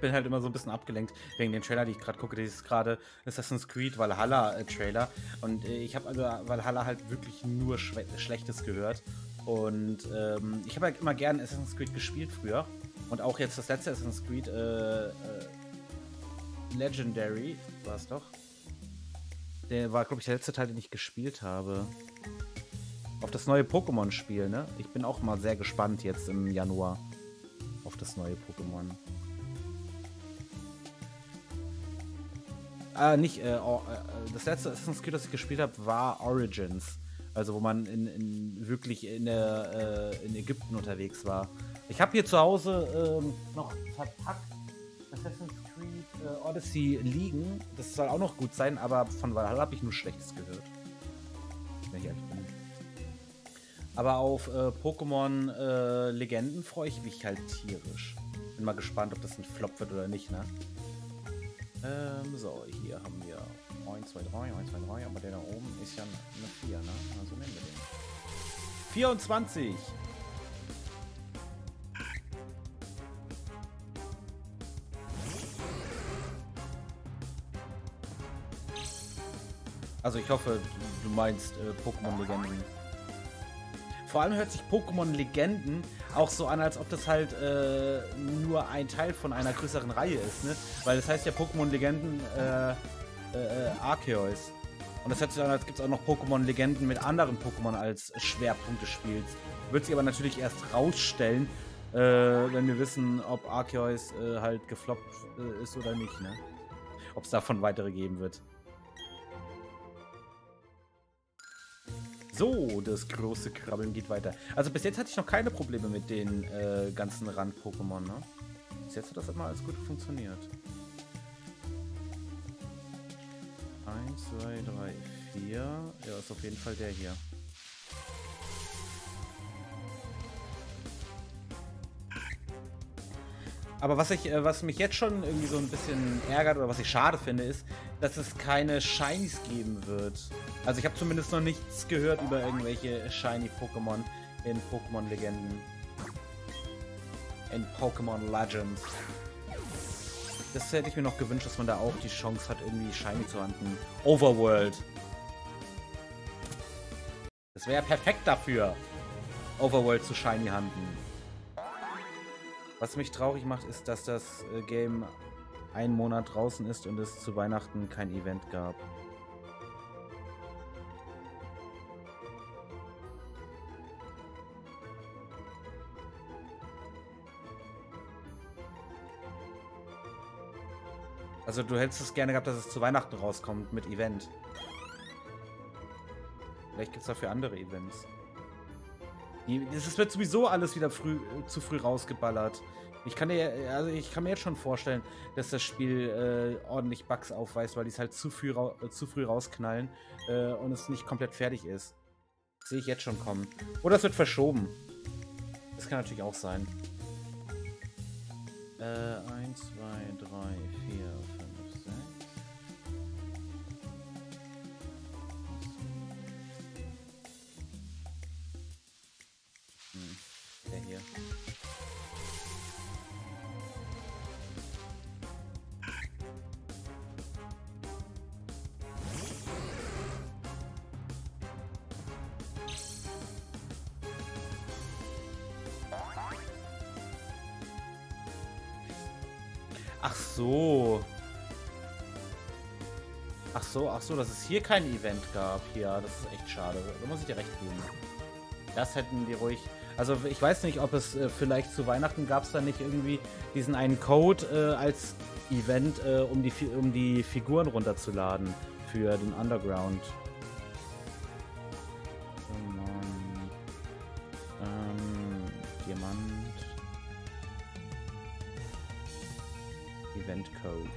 bin halt immer so ein bisschen abgelenkt wegen den Trailer, die ich gerade gucke. Das ist gerade Assassin's Creed Valhalla äh. Und äh, ich habe also Valhalla halt wirklich nur Schlechtes gehört. Und ähm, ich habe halt immer gern Assassin's Creed gespielt früher. Und auch jetzt das letzte Assassin's Creed äh, äh Legendary war es doch. Der war, glaube ich, der letzte Teil, den ich gespielt habe. Auf das neue Pokémon-Spiel, ne? Ich bin auch mal sehr gespannt jetzt im Januar auf das neue Pokémon. Ah, nicht, äh, äh, das letzte Assassin's Creed, das ich gespielt habe, war Origins. Also wo man in, in wirklich in, der, äh, in Ägypten unterwegs war. Ich habe hier zu Hause ähm, noch verpackt Assassin's Creed äh, Odyssey liegen. Das soll auch noch gut sein, aber von Valhalla habe ich nur Schlechtes gehört. Wenn ich ehrlich bin. Aber auf äh, Pokémon äh, Legenden freue ich mich halt tierisch. Bin mal gespannt, ob das ein Flop wird oder nicht, ne? Ähm, so, hier haben wir 1, 2, 3, 1, 2, 3, aber der da oben ist ja eine 4, ne? Also nehmen wir den. 24! Also ich hoffe, du meinst äh, Pokémon-Legenden. Vor allem hört sich Pokémon Legenden auch so an, als ob das halt äh, nur ein Teil von einer größeren Reihe ist, ne? Weil das heißt ja Pokémon Legenden äh, äh, Arceus. Und das hört sich an, als gibt es auch noch Pokémon Legenden mit anderen Pokémon als Schwerpunkt des Spiels. Wird sich aber natürlich erst rausstellen, äh, wenn wir wissen, ob Arceus äh, halt gefloppt äh, ist oder nicht, ne? Ob es davon weitere geben wird. So, das große Krabbeln geht weiter. Also bis jetzt hatte ich noch keine Probleme mit den äh, ganzen Rand-Pokémon, ne? Bis jetzt hat das immer alles gut funktioniert. 1, 2, 3, 4. Ja, ist auf jeden Fall der hier. Aber was ich, äh, was mich jetzt schon irgendwie so ein bisschen ärgert oder was ich schade finde, ist, dass es keine Shinies geben wird. Also ich habe zumindest noch nichts gehört über irgendwelche Shiny Pokémon in Pokémon Legenden. In Pokémon Legends. Das hätte ich mir noch gewünscht, dass man da auch die Chance hat, irgendwie Shiny zu handeln. Overworld. Das wäre perfekt dafür, Overworld zu Shiny handeln. Was mich traurig macht, ist, dass das äh, Game einen Monat draußen ist und es zu Weihnachten kein Event gab. Also du hättest es gerne gehabt, dass es zu Weihnachten rauskommt mit Event. Vielleicht gibt es dafür andere Events. Es wird sowieso alles wieder früh, zu früh rausgeballert. Ich kann, dir, also ich kann mir jetzt schon vorstellen, dass das Spiel äh, ordentlich Bugs aufweist, weil die es halt zu früh, äh, zu früh rausknallen äh, und es nicht komplett fertig ist. Sehe ich jetzt schon kommen. Oder es wird verschoben. Das kann natürlich auch sein. Äh, 1, 2, 3, hier. Ach so. Ach so, ach so, dass es hier kein Event gab. Ja, das ist echt schade. Da muss ich dir recht geben. Das hätten die ruhig... Also ich weiß nicht, ob es äh, vielleicht zu Weihnachten gab es da nicht irgendwie diesen einen Code äh, als Event, äh, um, die, um die Figuren runterzuladen für den Underground. Oh Mann. Ähm, Diamant. Event Code.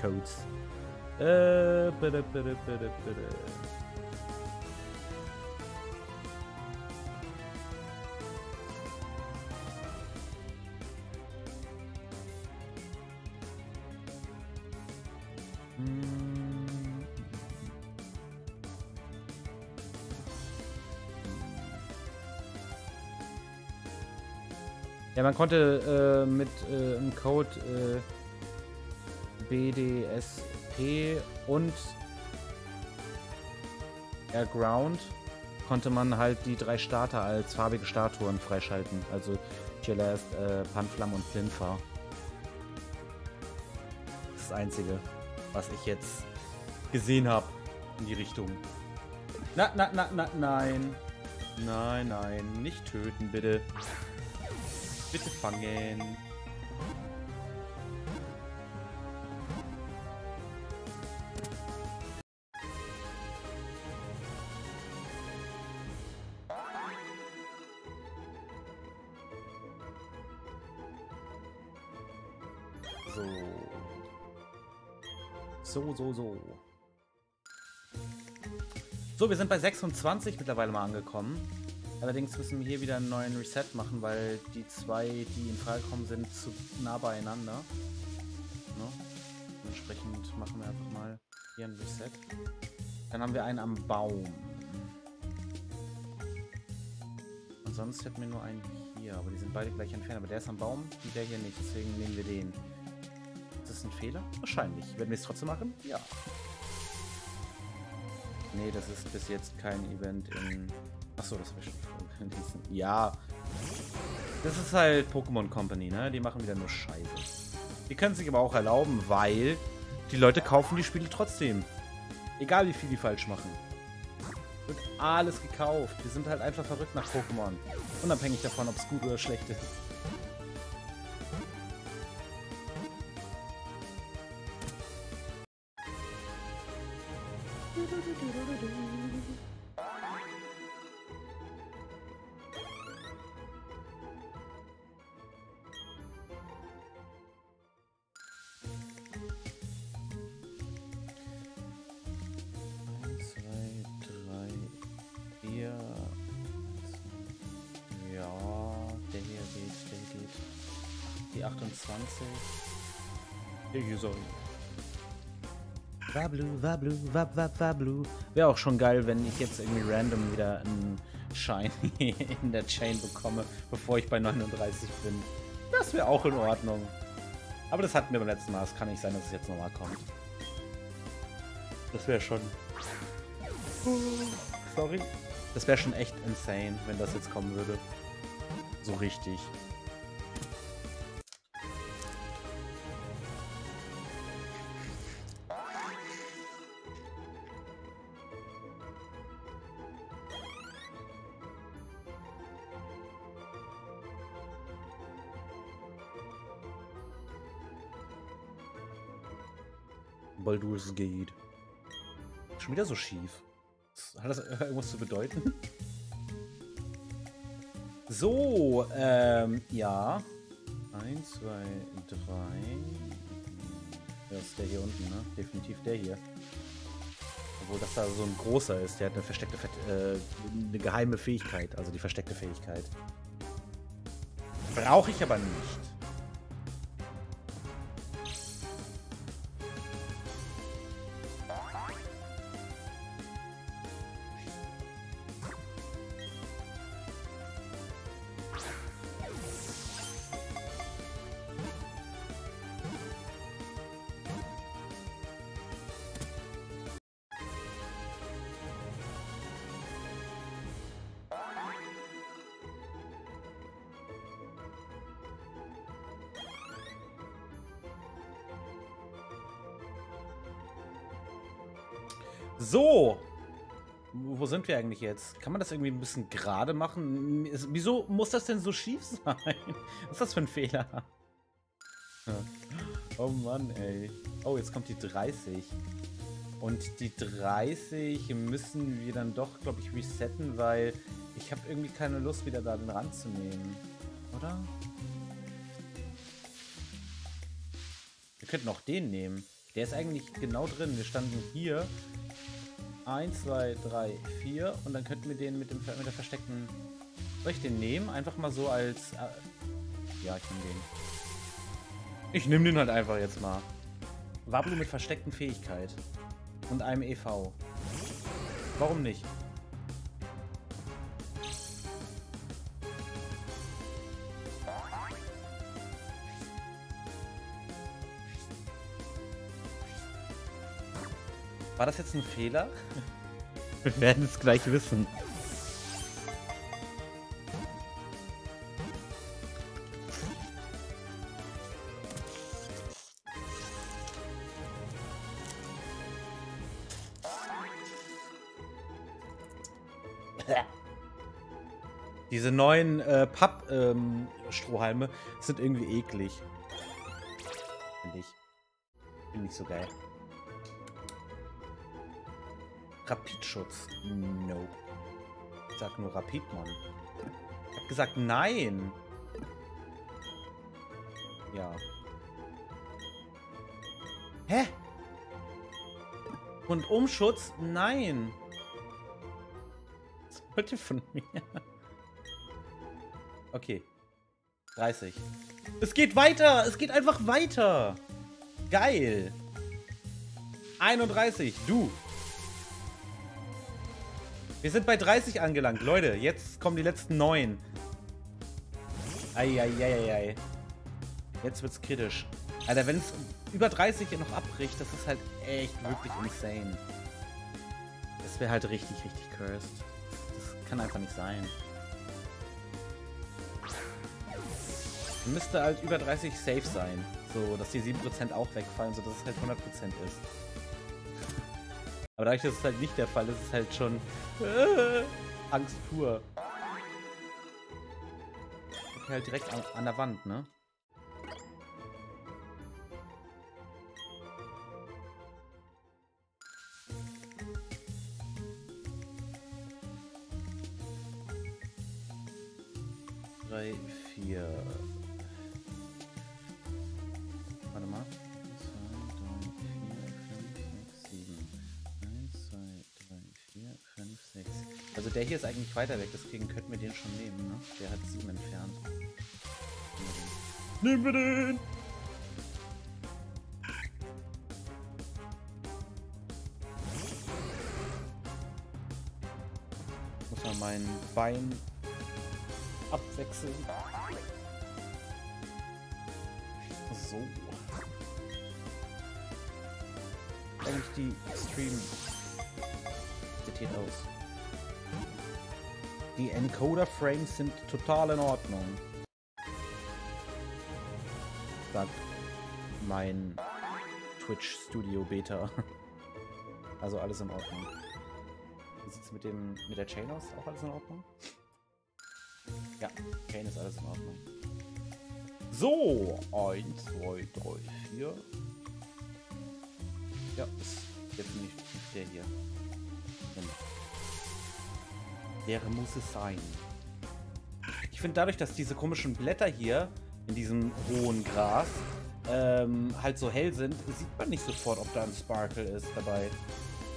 Codes. Äh, bitte, bitte, bitte, bitte. Man konnte äh, mit äh, einem Code äh, BDSP und Airground konnte man halt die drei Starter als farbige Statuen freischalten. Also Celeste, äh, Panflam und Plinfa. Das ist das Einzige, was ich jetzt gesehen habe in die Richtung. Na, na, na, na, nein. Nein, nein, nicht töten, bitte. Bitte fangen. So. So, so, so. So, wir sind bei 26 mittlerweile mal angekommen. Allerdings müssen wir hier wieder einen neuen Reset machen, weil die zwei, die in Frage kommen, sind zu nah beieinander. Ne? Entsprechend machen wir einfach mal hier ein Reset. Dann haben wir einen am Baum. Und sonst hätten wir nur einen hier, aber die sind beide gleich entfernt. Aber der ist am Baum und der hier nicht, deswegen nehmen wir den. Ist das ein Fehler? Wahrscheinlich. Werden wir es trotzdem machen? Ja. Nee, das ist bis jetzt kein Event in... Achso, das habe ich schon gelesen. Ja. Das ist halt Pokémon Company, ne? Die machen wieder nur Scheiße. Die können sich aber auch erlauben, weil die Leute kaufen die Spiele trotzdem. Egal wie viel die falsch machen. Wird alles gekauft. Die sind halt einfach verrückt nach Pokémon. Unabhängig davon, ob es gut oder schlecht ist. Die 28. Der hier soll. Wablu, wablu, wab, wab, wablu. Wäre auch schon geil, wenn ich jetzt irgendwie random wieder einen Shiny in der Chain bekomme, bevor ich bei 39 bin. Das wäre auch in Ordnung. Aber das hatten wir beim letzten Mal. Es kann nicht sein, dass es jetzt nochmal kommt. Das wäre schon... Sorry. Das wäre schon echt insane, wenn das jetzt kommen würde. So richtig. Baldur's Gate. Schon wieder so schief. Hat das irgendwas zu bedeuten? So, ähm, ja. Eins, zwei, drei. Das ist der hier unten, ne? Definitiv der hier. Obwohl das da so ein großer ist. Der hat eine versteckte, äh, eine geheime Fähigkeit. Also die versteckte Fähigkeit. Brauche ich aber nicht. Sind wir eigentlich jetzt? Kann man das irgendwie ein bisschen gerade machen? Wieso muss das denn so schief sein? Was ist das für ein Fehler? Oh Mann, ey. Oh, jetzt kommt die 30. Und die 30 müssen wir dann doch, glaube ich, resetten, weil ich habe irgendwie keine Lust, wieder da den Rand zu nehmen. Oder? Wir könnten auch den nehmen. Der ist eigentlich genau drin. Wir standen hier 1, 2, 3, 4 und dann könnten wir den mit, dem, mit der versteckten... Soll ich den nehmen? Einfach mal so als... Äh ja, ich nehme den. Ich nehme den halt einfach jetzt mal. Wablu mit versteckten Fähigkeit. Und einem EV. Warum nicht? War das jetzt ein Fehler? Wir werden es gleich wissen. Diese neuen äh, Papp-Strohhalme ähm, sind irgendwie eklig. Finde ich. Finde ich so geil. Rapidschutz. Nope. Ich sag nur Rapidmon. Ich hab gesagt nein. Ja. Hä? Und Umschutz? Nein. Was wollt ihr von mir? Okay. 30. Es geht weiter! Es geht einfach weiter! Geil! 31. Du! Wir sind bei 30 angelangt. Leute, jetzt kommen die letzten 9. Eieieiei. Jetzt wird's kritisch. Alter, wenn es über 30 noch abbricht, das ist halt echt wirklich insane. Das wäre halt richtig, richtig cursed. Das kann einfach nicht sein. Müsste halt über 30 safe sein. So, dass die 7% auch wegfallen, sodass es halt 100% ist. Aber dadurch, dass es halt nicht der Fall ist, ist es halt schon äh, Angst pur. Okay, halt direkt an, an der Wand, ne? Drei, vier. Der hier ist eigentlich weiter weg, deswegen könnten wir den schon nehmen, ne? Der hat 7 entfernt. Nehmen wir den! Muss mal mein Bein abwechseln. So. Eigentlich die Stream sieht aus. Die Encoder-Frames sind total in Ordnung. Sagt mein Twitch Studio Beta. Also alles in Ordnung. Wie sieht's mit dem mit der Chain aus? Auch alles in Ordnung? Ja, Chain ist alles in Ordnung. So, 1, 2, 3, 4. Ja, ist definitiv der hier. Der muss es sein. Ich finde dadurch, dass diese komischen Blätter hier in diesem hohen Gras ähm, halt so hell sind, sieht man nicht sofort, ob da ein Sparkle ist dabei.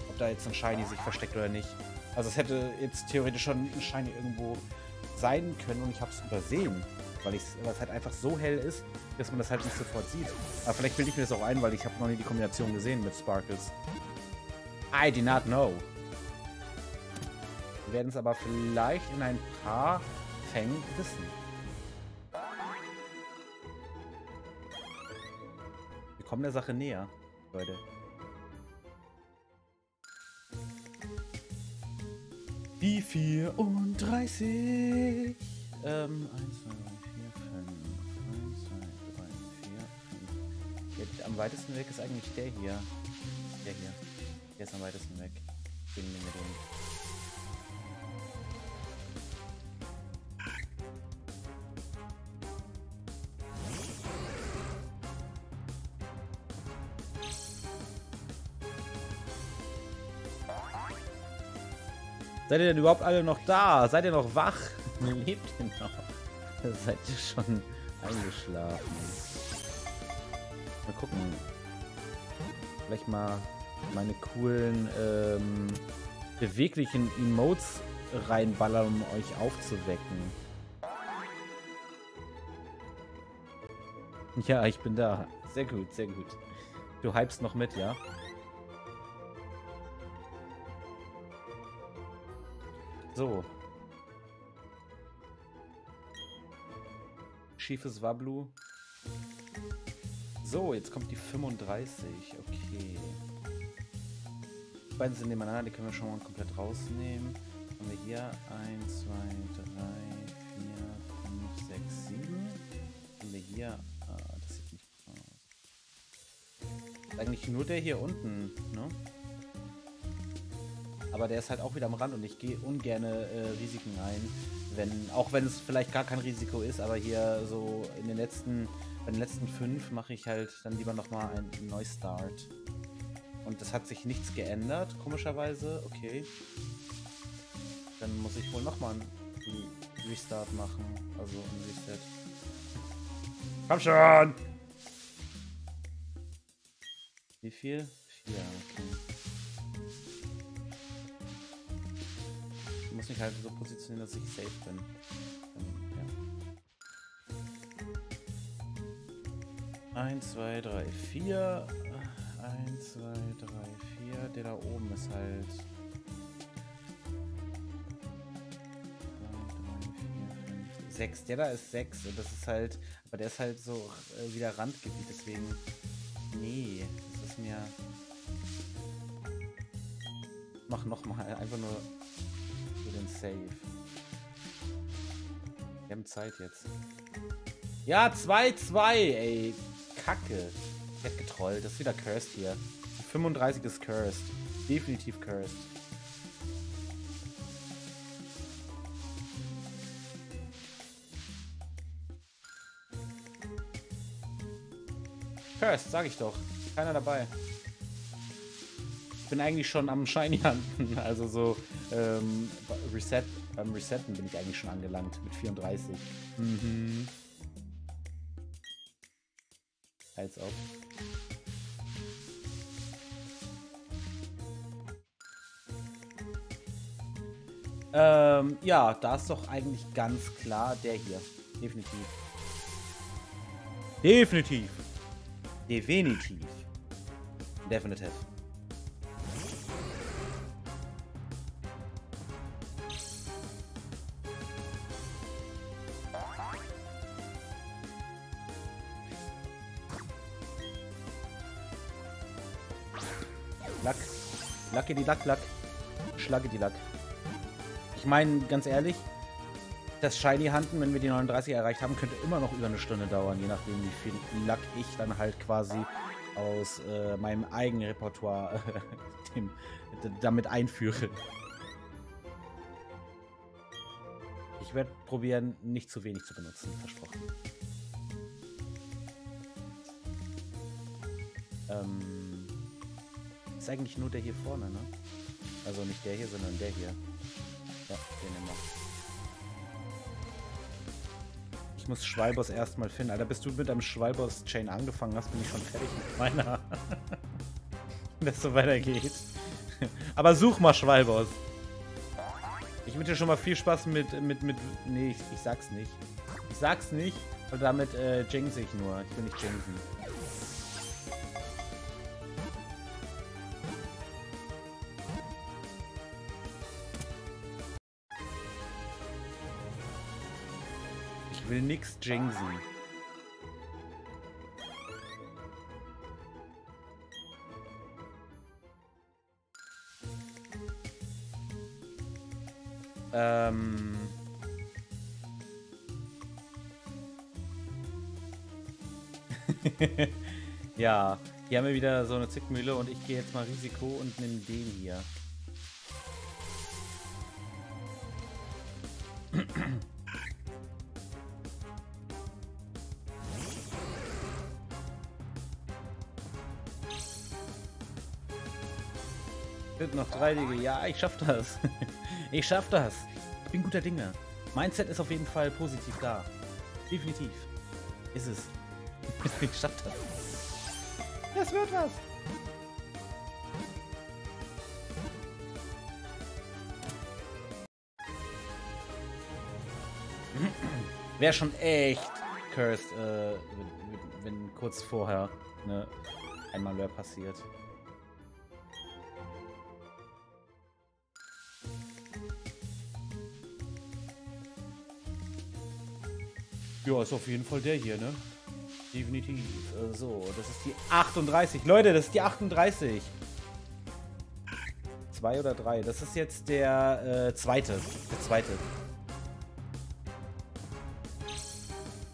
Ob da jetzt ein Shiny sich versteckt oder nicht. Also es hätte jetzt theoretisch schon ein Shiny irgendwo sein können und ich habe es übersehen. Weil, weil es halt einfach so hell ist, dass man das halt nicht sofort sieht. Aber vielleicht bilde ich mir das auch ein, weil ich habe noch nie die Kombination gesehen mit Sparkles. I do not know. Wir werden es aber vielleicht in ein paar Fängen wissen. Wir kommen der Sache näher, Leute. Die 34. Ähm, 1, 2, 3, 4, 5. 1, 2, 3, 4, 5. am weitesten weg ist eigentlich der hier. Der hier. Der ist am weitesten weg. Den wir den. Seid ihr denn überhaupt alle noch da? Seid ihr noch wach? Lebt ihr noch? Seid ihr schon eingeschlafen? Mal gucken. Vielleicht mal meine coolen, ähm, beweglichen Emotes reinballern, um euch aufzuwecken. Ja, ich bin da. Sehr gut, sehr gut. Du hypst noch mit, ja? So. Schiefes Wablu. So, jetzt kommt die 35. Okay. Die beiden sind nebeneinander, die können wir schon mal komplett rausnehmen. Haben wir hier 1, 2, 3, 4, 5, 6, 7. Haben wir hier. Ah, das sieht nicht aus. Eigentlich nur der hier unten, ne? Aber der ist halt auch wieder am Rand und ich gehe ungern äh, Risiken ein. Wenn, auch wenn es vielleicht gar kein Risiko ist, aber hier so in den letzten, bei den letzten fünf mache ich halt dann lieber nochmal einen Neustart. Und es hat sich nichts geändert, komischerweise. Okay. Dann muss ich wohl nochmal einen Restart machen. Also ein Reset. Komm schon! Wie viel? Vier, okay. Muss mich halt so positionieren, dass ich safe bin. Ja. 1, 2, 3, 4. 1, 2, 3, 4. Der da oben ist halt. 6. Der da ist 6 und das ist halt, aber der ist halt so äh, wieder Randgebiet, deswegen. Nee, das ist mir. Mach nochmal, einfach nur den Save. Wir haben Zeit jetzt. Ja, 2-2, ey. Kacke. Ich hätte getrollt. Das ist wieder cursed hier. 35 ist cursed. Definitiv cursed. Cursed, sag ich doch. Keiner dabei. Ich bin eigentlich schon am Shiny Hunten. Also so ähm, Reset, beim Resetten bin ich eigentlich schon angelangt mit 34. Mhm. Als ob. Ähm, ja, da ist doch eigentlich ganz klar der hier. Definitiv. Definitiv. Definitiv. Definitiv. Die Lack, Lack. Schlage die Lack. Ich meine, ganz ehrlich, das Shiny Hunten, wenn wir die 39 erreicht haben, könnte immer noch über eine Stunde dauern, je nachdem, wie viel Lack ich dann halt quasi aus äh, meinem eigenen Repertoire äh, dem, damit einführe. Ich werde probieren, nicht zu wenig zu benutzen, versprochen. Ähm ist eigentlich nur der hier vorne, ne? Also nicht der hier, sondern der hier. Ja, den nehmen wir. Ich muss Schwalbers erstmal finden. Alter, bist du mit einem Schwalbers-Chain angefangen hast, bin ich schon fertig mit meiner. Wenn das so weitergeht. Aber such mal Schwalbers. Ich wünsche dir schon mal viel Spaß mit, mit, mit, nee, ich, ich sag's nicht. Ich sag's nicht, weil damit äh, jinx ich nur. Ich will nicht jinxen. Will nix jinxen. Ähm. ja, hier haben wir wieder so eine Zickmühle und ich gehe jetzt mal Risiko und nehme den hier. Dinge. Ja, ich schaff das. ich schaff das. Ich bin guter Dinge. Mindset ist auf jeden Fall positiv da. Definitiv. Ist es. ich schaff das. Das wird was. Wäre schon echt cursed, äh, wenn, wenn, kurz vorher ne, einmal mehr passiert. Ja, ist auf jeden Fall der hier, ne? Definitiv. Äh, so, das ist die 38. Leute, das ist die 38. Zwei oder drei. Das ist jetzt der äh, zweite. Der zweite.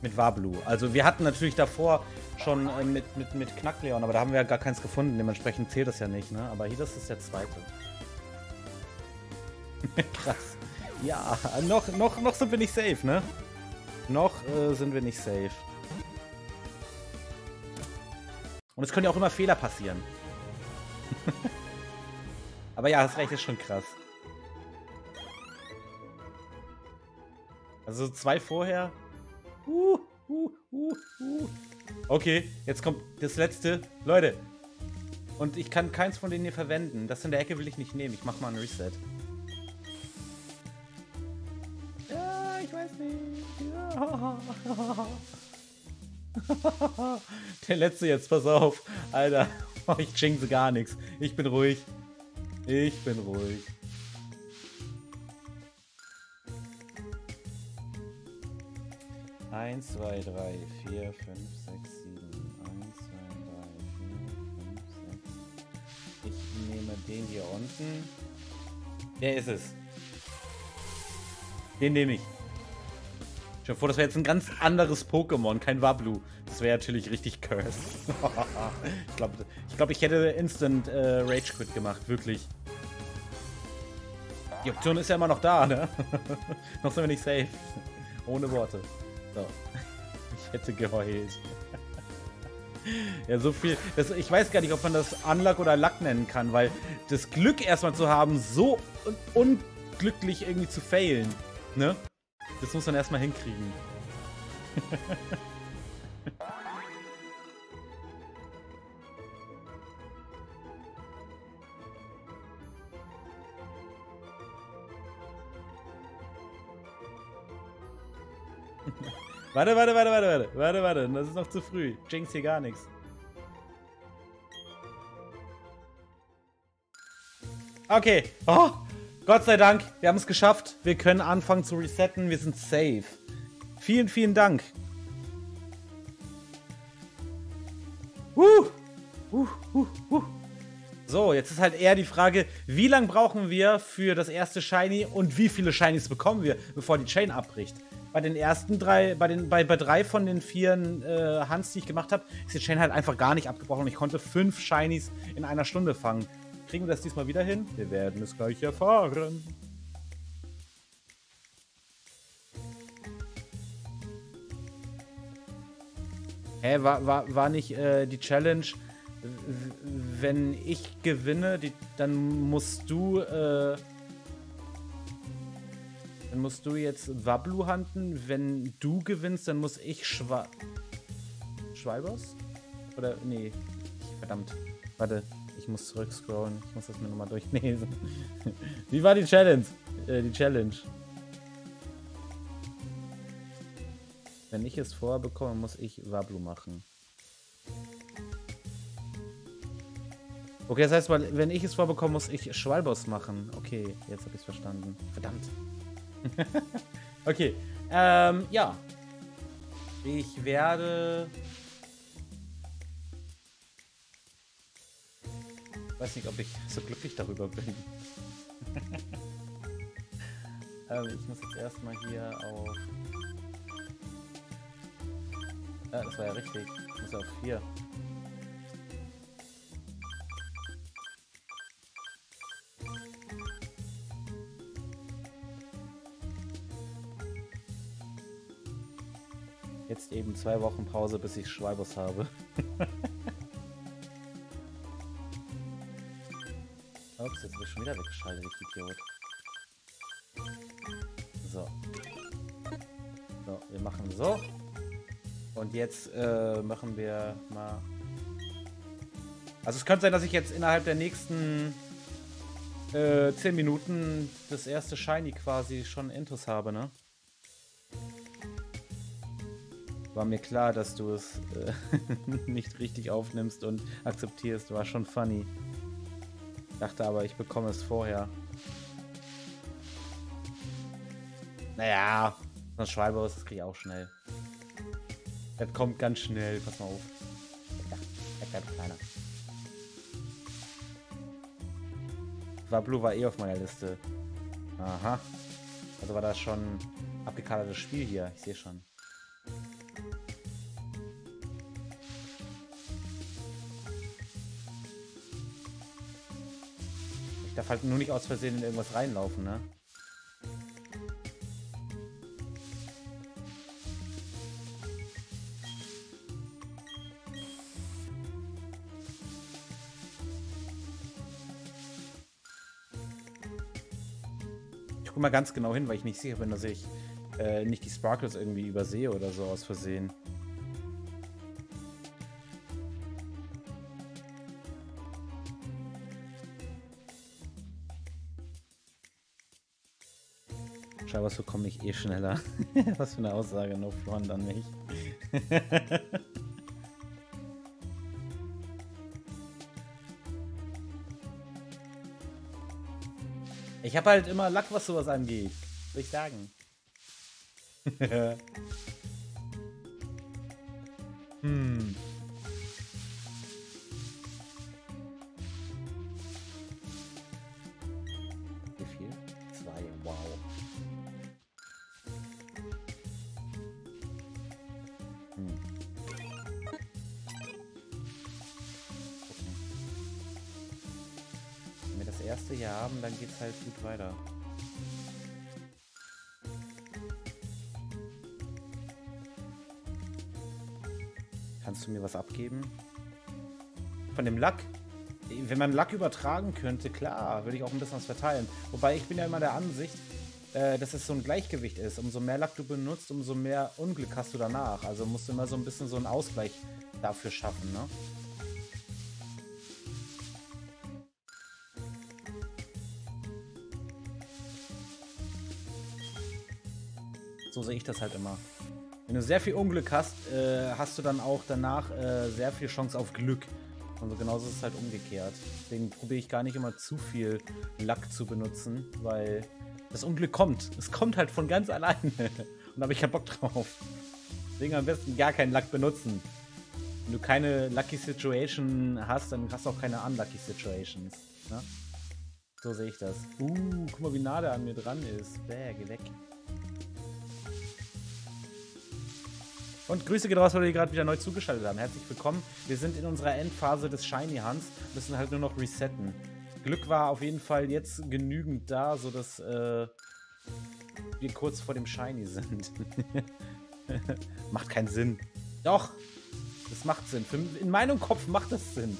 Mit Wablu. Also wir hatten natürlich davor schon äh, mit, mit, mit Knackleon, aber da haben wir ja gar keins gefunden. Dementsprechend zählt das ja nicht, ne? Aber hier, das ist der zweite. Krass. Ja, noch, noch, noch sind wir nicht safe, ne? Noch äh, sind wir nicht safe. Und es können ja auch immer Fehler passieren. Aber ja, das recht ist schon krass. Also zwei vorher. Uh, uh, uh, uh. Okay, jetzt kommt das letzte. Leute. Und ich kann keins von denen hier verwenden. Das in der Ecke will ich nicht nehmen. Ich mach mal ein Reset. Ich weiß nicht. Der letzte jetzt, pass auf. Alter, ich schenke gar nichts. Ich bin ruhig. Ich bin ruhig. Eins, zwei, drei, vier, fünf, sechs, sieben. Eins, zwei, drei, vier, fünf, sechs. Ich nehme den hier unten. Der ist es. Den nehme ich. Stell vor, das wäre jetzt ein ganz anderes Pokémon, kein Wablu. Das wäre natürlich richtig cursed. ich glaube, ich, glaub, ich hätte Instant äh, Rage Quit gemacht, wirklich. Die Option ist ja immer noch da, ne? noch sind wir nicht safe. Ohne Worte. So. Ich hätte geheult. ja, so viel. Das, ich weiß gar nicht, ob man das Unluck oder Luck nennen kann, weil das Glück erstmal zu haben, so un unglücklich irgendwie zu failen, ne? Das muss man erstmal hinkriegen. warte, warte, warte, warte, warte, warte, warte, das ist noch zu früh. Jinx hier gar nichts. Okay. Oh, Gott sei Dank, wir haben es geschafft. Wir können anfangen zu resetten. Wir sind safe. Vielen, vielen Dank. Uh, uh, uh, uh. So, jetzt ist halt eher die Frage, wie lange brauchen wir für das erste Shiny und wie viele Shinies bekommen wir, bevor die Chain abbricht. Bei den ersten drei, bei, den, bei, bei drei von den vier äh, Hunts, die ich gemacht habe, ist die Chain halt einfach gar nicht abgebrochen und ich konnte fünf Shinies in einer Stunde fangen. Kriegen wir das diesmal wieder hin? Wir werden es gleich erfahren. Hä, war, war, war nicht äh, die Challenge, wenn ich gewinne, die, dann musst du, äh, dann musst du jetzt Wablu handeln. Wenn du gewinnst, dann muss ich Schwa... Schweibers? Oder, nee, verdammt. Warte, ich muss zurückscrollen. Ich muss das mir nochmal durchlesen. Wie war die Challenge? Äh, die Challenge. Wenn ich es vorher bekomme, muss ich Wablu machen. Okay, das heißt, wenn ich es vorbekomme, muss ich Schwalbos machen. Okay, jetzt habe ich es verstanden. Verdammt. okay, ähm, ja. Ich werde... weiß nicht, ob ich so glücklich darüber bin. ähm, ich muss jetzt erstmal hier auf ja, das war ja richtig. Ich muss auf 4. Jetzt eben zwei Wochen Pause, bis ich Schweibos habe. Ups, jetzt ich schon wieder weggeschaltet, ich Idiot. So. So, wir machen so. Und jetzt äh, machen wir mal... Also es könnte sein, dass ich jetzt innerhalb der nächsten äh, 10 Minuten das erste Shiny quasi schon Intus habe, ne? War mir klar, dass du es äh, nicht richtig aufnimmst und akzeptierst. War schon funny. Dachte aber, ich bekomme es vorher. Naja, so ein Schwalbe das kriege ich auch schnell. Das kommt ganz schnell, pass mal auf. Ja, der bleibt kleiner. Wablu war eh auf meiner Liste. Aha. Also war das schon abgekadertes Spiel hier. Ich sehe schon. Ich darf halt nur nicht aus Versehen in irgendwas reinlaufen, ne? guck mal ganz genau hin, weil ich nicht sicher bin, dass ich äh, nicht die Sparkles irgendwie übersehe oder so aus Versehen. Schau, was bekomme ich eh schneller. was für eine Aussage, no front an mich. Ich habe halt immer Lack, was sowas angeht. Soll ich sagen. hm. Weiter. Kannst du mir was abgeben? Von dem Lack? Wenn man Lack übertragen könnte, klar, würde ich auch ein bisschen was verteilen. Wobei ich bin ja immer der Ansicht, äh, dass es so ein Gleichgewicht ist. Umso mehr Lack du benutzt, umso mehr Unglück hast du danach. Also musst du immer so ein bisschen so einen Ausgleich dafür schaffen, ne? Sehe ich das halt immer. Wenn du sehr viel Unglück hast, äh, hast du dann auch danach äh, sehr viel Chance auf Glück. Und genauso ist es halt umgekehrt. Deswegen probiere ich gar nicht immer zu viel Lack zu benutzen, weil das Unglück kommt. Es kommt halt von ganz alleine. Und da habe ich keinen Bock drauf. Deswegen am besten gar keinen Lack benutzen. Wenn du keine Lucky Situation hast, dann hast du auch keine Unlucky Situations. Ne? So sehe ich das. Uh, guck mal, wie nah der an mir dran ist. Bäh, geh weg. Und Grüße geht raus, weil wir gerade wieder neu zugeschaltet haben. Herzlich willkommen. Wir sind in unserer Endphase des Shiny Hunts, müssen halt nur noch resetten. Glück war auf jeden Fall jetzt genügend da, sodass äh, wir kurz vor dem Shiny sind. macht keinen Sinn. Doch, das macht Sinn. Für, in meinem Kopf macht das Sinn.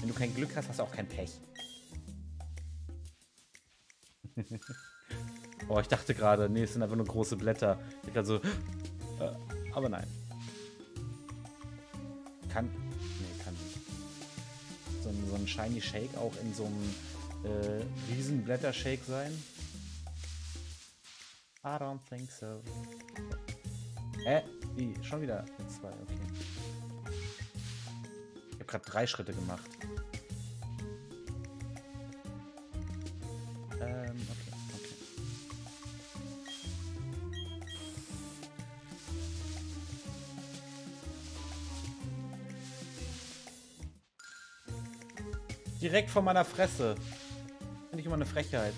Wenn du kein Glück hast, hast du auch kein Pech. oh, ich dachte gerade, nee, es sind einfach nur große Blätter. Ich dachte so, äh, aber nein. Kann, nee, kann nicht. So ein, so ein Shiny Shake auch in so einem äh, riesen Blätter-Shake sein? I don't think so. Äh, wie? Schon wieder zwei, okay. Ich habe gerade drei Schritte gemacht. Direkt vor meiner Fresse. Finde ich immer eine Frechheit.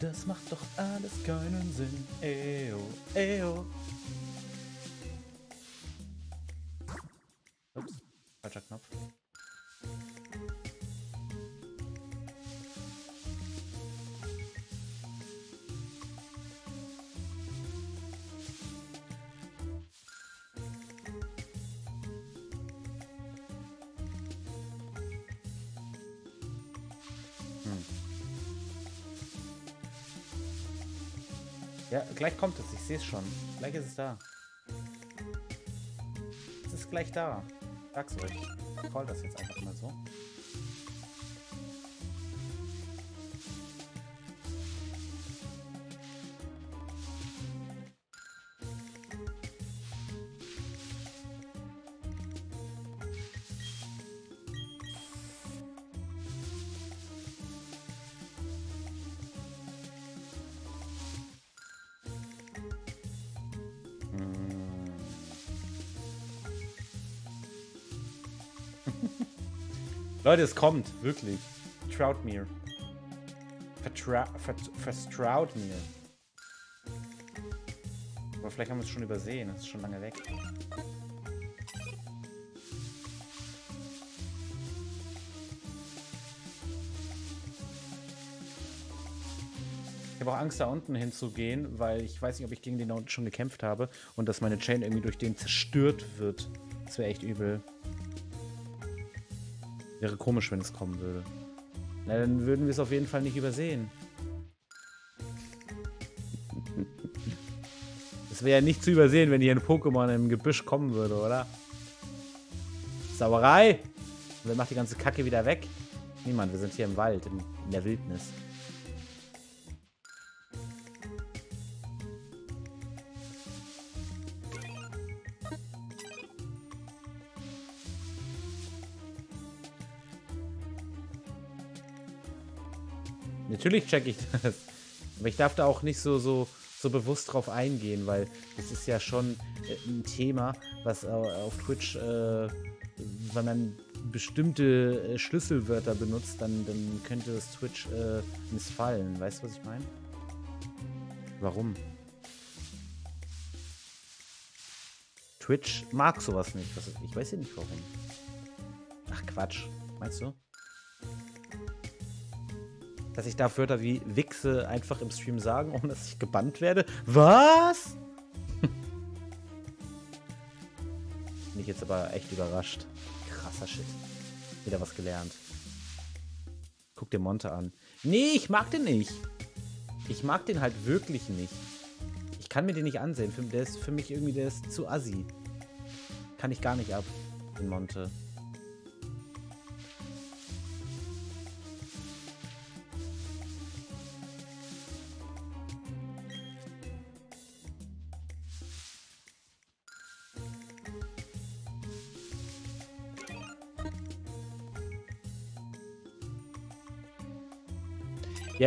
Das macht doch alles keinen Sinn. Eo, eo. Gleich kommt es. Ich sehe es schon. Gleich ist es da. Es ist gleich da. Sag's euch. Ich call das jetzt einfach mal so. Leute, es kommt, wirklich. Trout mir. Vertra mir. Aber vielleicht haben wir es schon übersehen. Das ist schon lange weg. Ich habe auch Angst, da unten hinzugehen, weil ich weiß nicht, ob ich gegen den da unten schon gekämpft habe und dass meine Chain irgendwie durch den zerstört wird. Das wäre echt übel. Wäre komisch, wenn es kommen würde. Na, dann würden wir es auf jeden Fall nicht übersehen. Es wäre ja nicht zu übersehen, wenn hier ein Pokémon im Gebüsch kommen würde, oder? Sauerei! Wer macht die ganze Kacke wieder weg? Niemand, wir sind hier im Wald, in, in der Wildnis. Natürlich check ich das. Aber ich darf da auch nicht so, so, so bewusst drauf eingehen, weil das ist ja schon äh, ein Thema, was auf Twitch, äh, wenn man bestimmte äh, Schlüsselwörter benutzt, dann, dann könnte das Twitch äh, missfallen. Weißt du, was ich meine? Warum? Twitch mag sowas nicht. Ich weiß ja nicht warum. Ach Quatsch. Meinst du? Dass ich da Wörter wie Wichse einfach im Stream sagen, ohne dass ich gebannt werde. Was? Bin ich jetzt aber echt überrascht. Krasser Shit. Wieder was gelernt. Guck dir Monte an. Nee, ich mag den nicht. Ich mag den halt wirklich nicht. Ich kann mir den nicht ansehen. Der ist für mich irgendwie, der ist zu assi. Kann ich gar nicht ab, den Monte.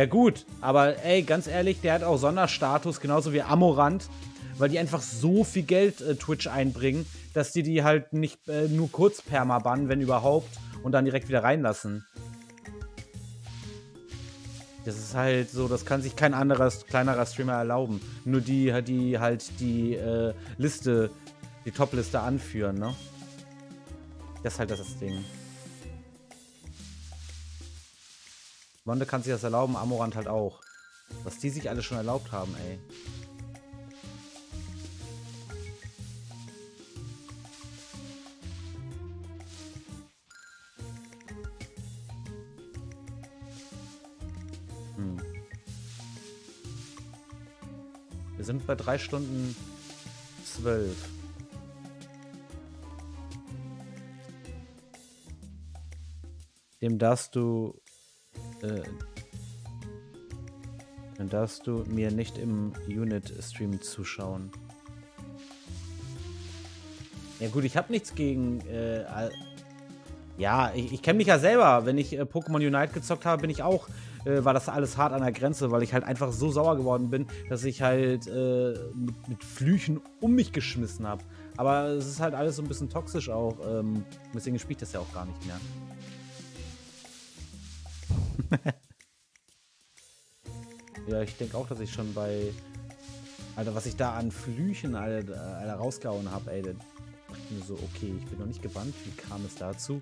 Ja gut, aber ey, ganz ehrlich, der hat auch Sonderstatus, genauso wie Amorant, weil die einfach so viel Geld äh, Twitch einbringen, dass die die halt nicht äh, nur kurz perma bannen, wenn überhaupt, und dann direkt wieder reinlassen. Das ist halt so, das kann sich kein anderer kleinerer Streamer erlauben. Nur die, die halt die äh, Liste, die Top-Liste anführen, ne? Das ist halt das Ding. Monde kann sich das erlauben, Amorant halt auch. Was die sich alle schon erlaubt haben, ey. Hm. Wir sind bei drei Stunden zwölf. Dem darfst du äh, dann darfst du mir nicht im Unit-Stream zuschauen. Ja gut, ich habe nichts gegen... Äh, ja, ich, ich kenne mich ja selber. Wenn ich äh, Pokémon Unite gezockt habe, bin ich auch... Äh, war das alles hart an der Grenze, weil ich halt einfach so sauer geworden bin, dass ich halt äh, mit, mit, Flüchen um mich geschmissen habe. Aber es ist halt alles so ein bisschen toxisch auch. Ähm, deswegen spiele ich das ja auch gar nicht mehr. Ja, ich denke auch, dass ich schon bei... Alter, was ich da an Flüchen Alter, Alter rausgehauen habe, ey, dachte mir so, okay, ich bin noch nicht gebannt. Wie kam es dazu?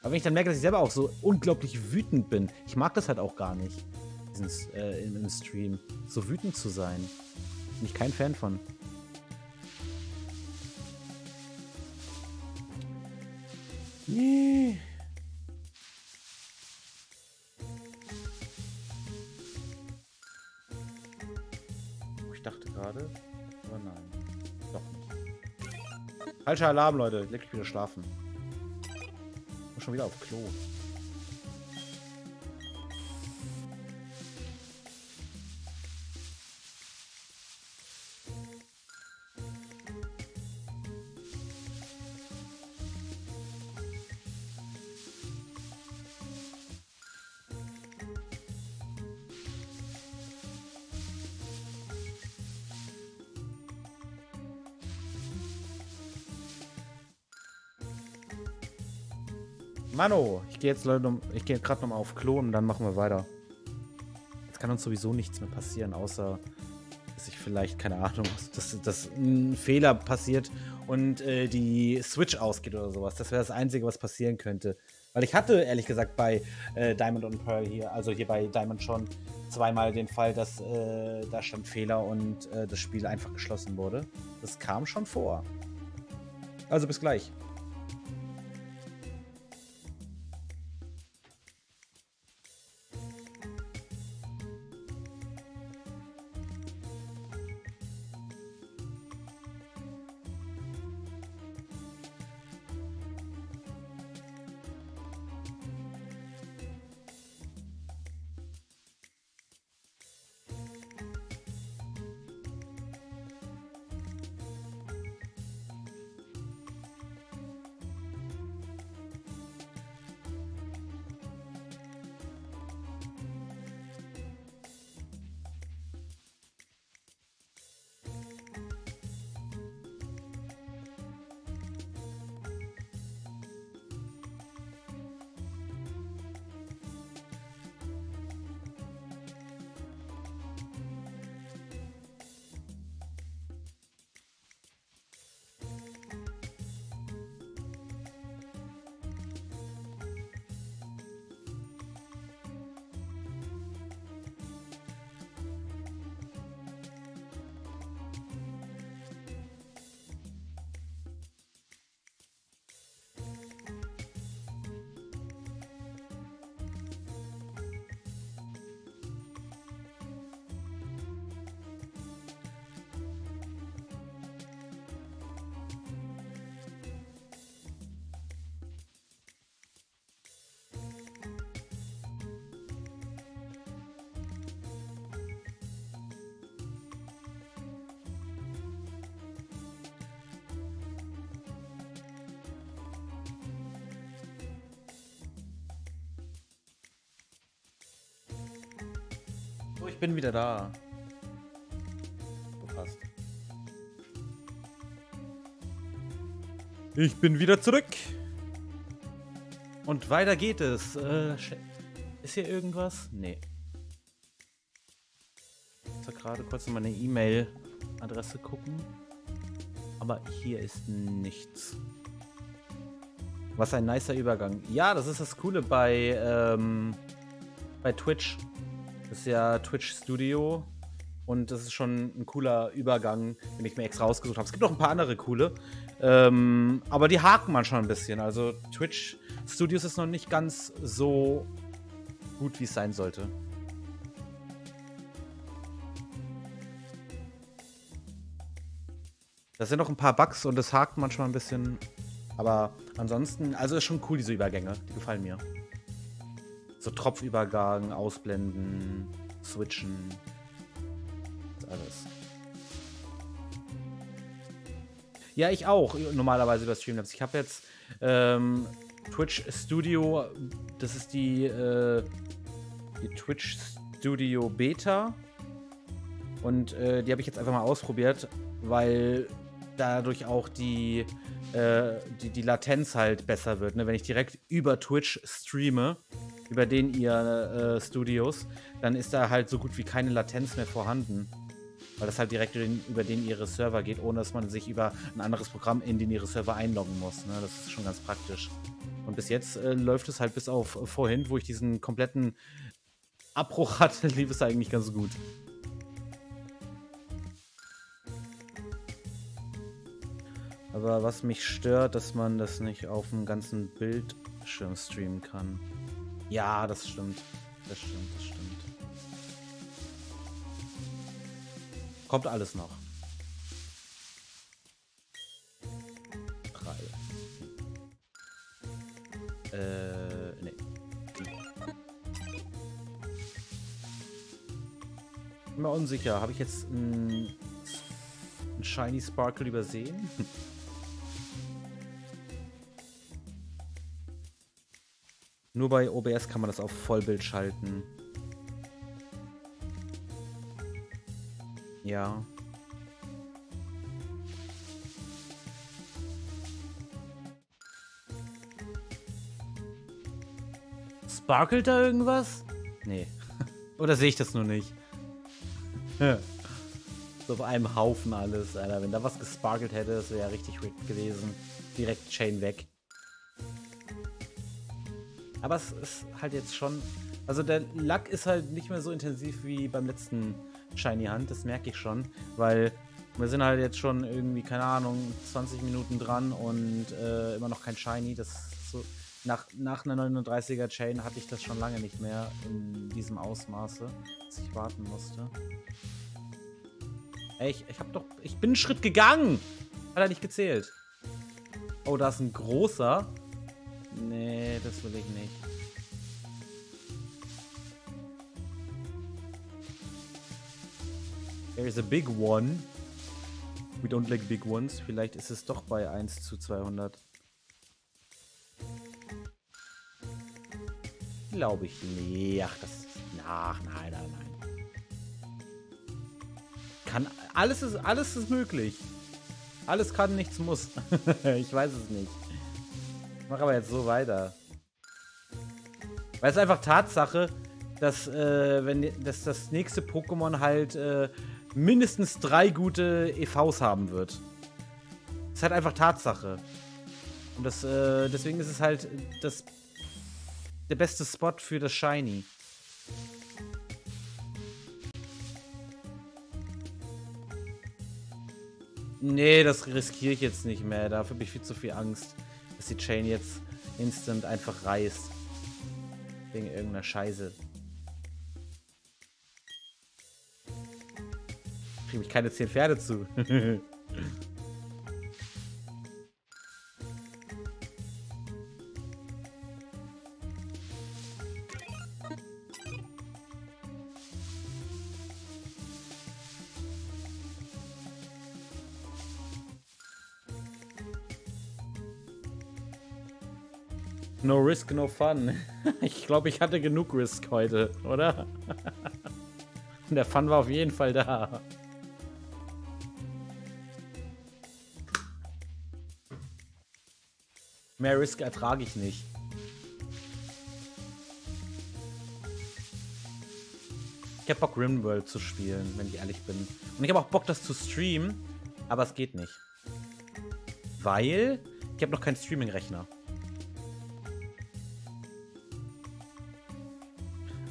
Aber wenn ich dann merke, dass ich selber auch so unglaublich wütend bin, ich mag das halt auch gar nicht, diesen, äh, einem Stream, so wütend zu sein. Bin ich kein Fan von. Nee. Ich dachte gerade, aber nein. Falscher Alarm, Leute. Leg mich wieder schlafen. Ich muss schon wieder auf Klo. Mano, ich gehe jetzt Leute, ich gehe gerade nochmal auf Klo und dann machen wir weiter. Jetzt kann uns sowieso nichts mehr passieren, außer dass ich vielleicht, keine Ahnung, dass, dass ein Fehler passiert und äh, die Switch ausgeht oder sowas. Das wäre das Einzige, was passieren könnte. Weil ich hatte, ehrlich gesagt, bei äh, Diamond und Pearl hier, also hier bei Diamond schon zweimal den Fall, dass äh, da stand Fehler und äh, das Spiel einfach geschlossen wurde. Das kam schon vor. Also bis gleich. Bin wieder da. fast. Ich bin wieder zurück. Und weiter geht es. Äh, ist hier irgendwas? Nee. Ich muss gerade kurz in meine E-Mail-Adresse gucken. Aber hier ist nichts. Was ein nicer Übergang. Ja, das ist das Coole bei, ähm, bei Twitch. Das ist ja Twitch Studio. Und das ist schon ein cooler Übergang, den ich mir extra rausgesucht habe. Es gibt noch ein paar andere coole. Ähm, aber die haken man schon ein bisschen. Also Twitch Studios ist noch nicht ganz so gut, wie es sein sollte. Das sind noch ein paar Bugs und es hakt manchmal ein bisschen. Aber ansonsten, also ist schon cool, diese Übergänge. Die gefallen mir. So Tropfübergang, ausblenden, switchen. Das alles. Ja, ich auch normalerweise über Streamlabs. Ich habe jetzt ähm, Twitch Studio, das ist die, äh, die Twitch Studio Beta. Und äh, die habe ich jetzt einfach mal ausprobiert, weil dadurch auch die, äh, die, die Latenz halt besser wird. Ne? Wenn ich direkt über Twitch streame, über den ihr äh, Studios, dann ist da halt so gut wie keine Latenz mehr vorhanden. Weil das halt direkt über den ihre Server geht, ohne dass man sich über ein anderes Programm in den ihre Server einloggen muss. Ne? Das ist schon ganz praktisch. Und bis jetzt äh, läuft es halt bis auf vorhin, wo ich diesen kompletten Abbruch hatte, lief es eigentlich ganz gut. Aber was mich stört, dass man das nicht auf dem ganzen Bildschirm streamen kann. Ja, das stimmt. Das stimmt, das stimmt. Kommt alles noch. Drei. Äh, nee. Bin mir unsicher. Habe ich jetzt ein Shiny Sparkle übersehen? Nur bei OBS kann man das auf Vollbild schalten. Ja. Sparkelt da irgendwas? Nee. Oder sehe ich das nur nicht? so auf einem Haufen alles, Alter. Wenn da was gesparkelt hätte, das wäre ja richtig rigged gewesen. Direkt Chain weg. Aber es ist halt jetzt schon. Also der Lack ist halt nicht mehr so intensiv wie beim letzten Shiny Hand, das merke ich schon, weil wir sind halt jetzt schon irgendwie, keine Ahnung, 20 Minuten dran und äh, immer noch kein Shiny. Das so, nach, nach einer 39er Chain hatte ich das schon lange nicht mehr in diesem Ausmaße, dass ich warten musste. Ey, ich, ich hab doch. Ich bin einen Schritt gegangen! Hat er nicht gezählt. Oh, da ist ein großer. Nee, das will ich nicht. There is a big one. We don't like big ones. Vielleicht ist es doch bei 1 zu 200. Glaube ich nicht. Ach, das. Ach, nein, nein, nein. Kann. Alles ist, alles ist möglich. Alles kann, nichts muss. ich weiß es nicht. Ich mache aber jetzt so weiter. Weil es einfach Tatsache, dass, äh, wenn, dass das nächste Pokémon halt äh, mindestens drei gute EVs haben wird. Das ist halt einfach Tatsache. Und das, äh, deswegen ist es halt das, der beste Spot für das Shiny. Nee, das riskiere ich jetzt nicht mehr. Dafür habe ich viel zu viel Angst dass die Chain jetzt instant einfach reißt. Wegen irgendeiner Scheiße. Kriege ich keine 10 Pferde zu. risk, no fun. Ich glaube, ich hatte genug Risk heute, oder? Der Fun war auf jeden Fall da. Mehr Risk ertrage ich nicht. Ich hab Bock, Rimworld zu spielen, wenn ich ehrlich bin. Und ich habe auch Bock, das zu streamen, aber es geht nicht. Weil ich habe noch keinen Streaming-Rechner.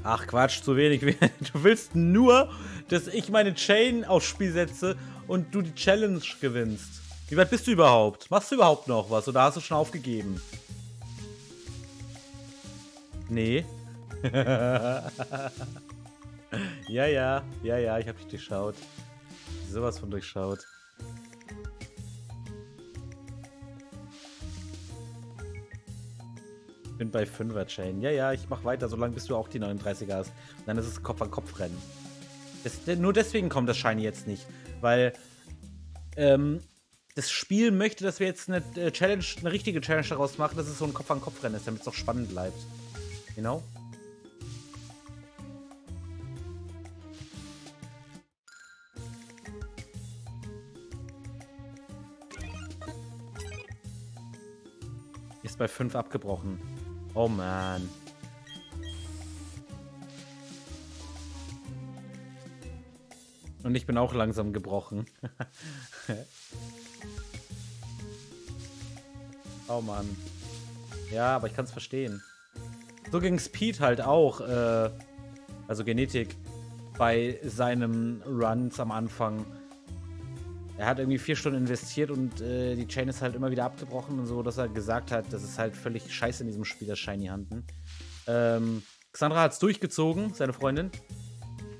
Ach Quatsch, zu wenig. Du willst nur, dass ich meine Chain aufs Spiel setze und du die Challenge gewinnst. Wie weit bist du überhaupt? Machst du überhaupt noch was oder hast du schon aufgegeben? Nee. ja, ja, ja, ja, ich hab dich durchschaut. Sowas von durchschaut. Bin bei 5er Chain. Ja, ja, ich mach weiter, solange bis du auch die 39er hast. Und dann ist es Kopf an Kopf rennen. Das, nur deswegen kommt das Shiny jetzt nicht. Weil ähm, das Spiel möchte, dass wir jetzt eine äh, Challenge, eine richtige Challenge daraus machen, dass es so ein Kopf an Kopf Rennen ist, damit es auch spannend bleibt. Genau. Ist bei 5 abgebrochen. Oh man. Und ich bin auch langsam gebrochen. oh Mann. Ja, aber ich kann es verstehen. So ging Speed halt auch, äh, also Genetik, bei seinem Runs am Anfang. Er hat irgendwie vier Stunden investiert und äh, die Chain ist halt immer wieder abgebrochen und so, dass er gesagt hat, das ist halt völlig scheiße in diesem Spiel, das Shiny Handen. Ähm, Xandra hat es durchgezogen, seine Freundin.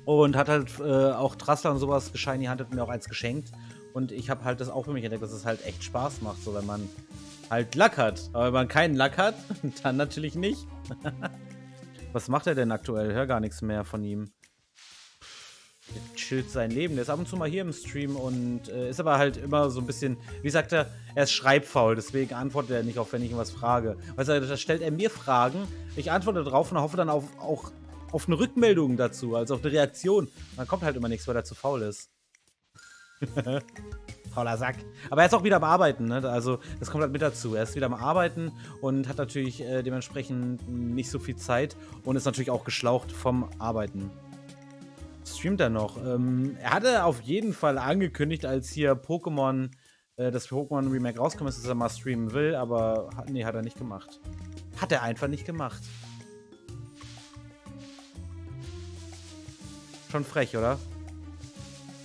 Und hat halt äh, auch Trassler und sowas Shiny Hunted mir auch eins geschenkt. Und ich habe halt das auch für mich entdeckt, dass es halt echt Spaß macht, so wenn man halt Lack hat. Aber wenn man keinen Lack hat, dann natürlich nicht. Was macht er denn aktuell? Hör gar nichts mehr von ihm der chillt sein Leben. Der ist ab und zu mal hier im Stream und äh, ist aber halt immer so ein bisschen, wie sagt er, er ist schreibfaul, deswegen antwortet er nicht auf, wenn ich ihm was frage. Weißt du, da stellt er mir Fragen, ich antworte drauf und hoffe dann auf, auch auf eine Rückmeldung dazu, also auf eine Reaktion. Dann kommt halt immer nichts, weil er zu faul ist. Fauler Sack. Aber er ist auch wieder am Arbeiten, ne? Also, das kommt halt mit dazu. Er ist wieder am Arbeiten und hat natürlich äh, dementsprechend nicht so viel Zeit und ist natürlich auch geschlaucht vom Arbeiten streamt er noch? Ähm, er hatte auf jeden Fall angekündigt, als hier Pokémon, äh, das Pokémon Remake rauskommt, dass er mal streamen will, aber hat, nee, hat er nicht gemacht. Hat er einfach nicht gemacht. Schon frech, oder?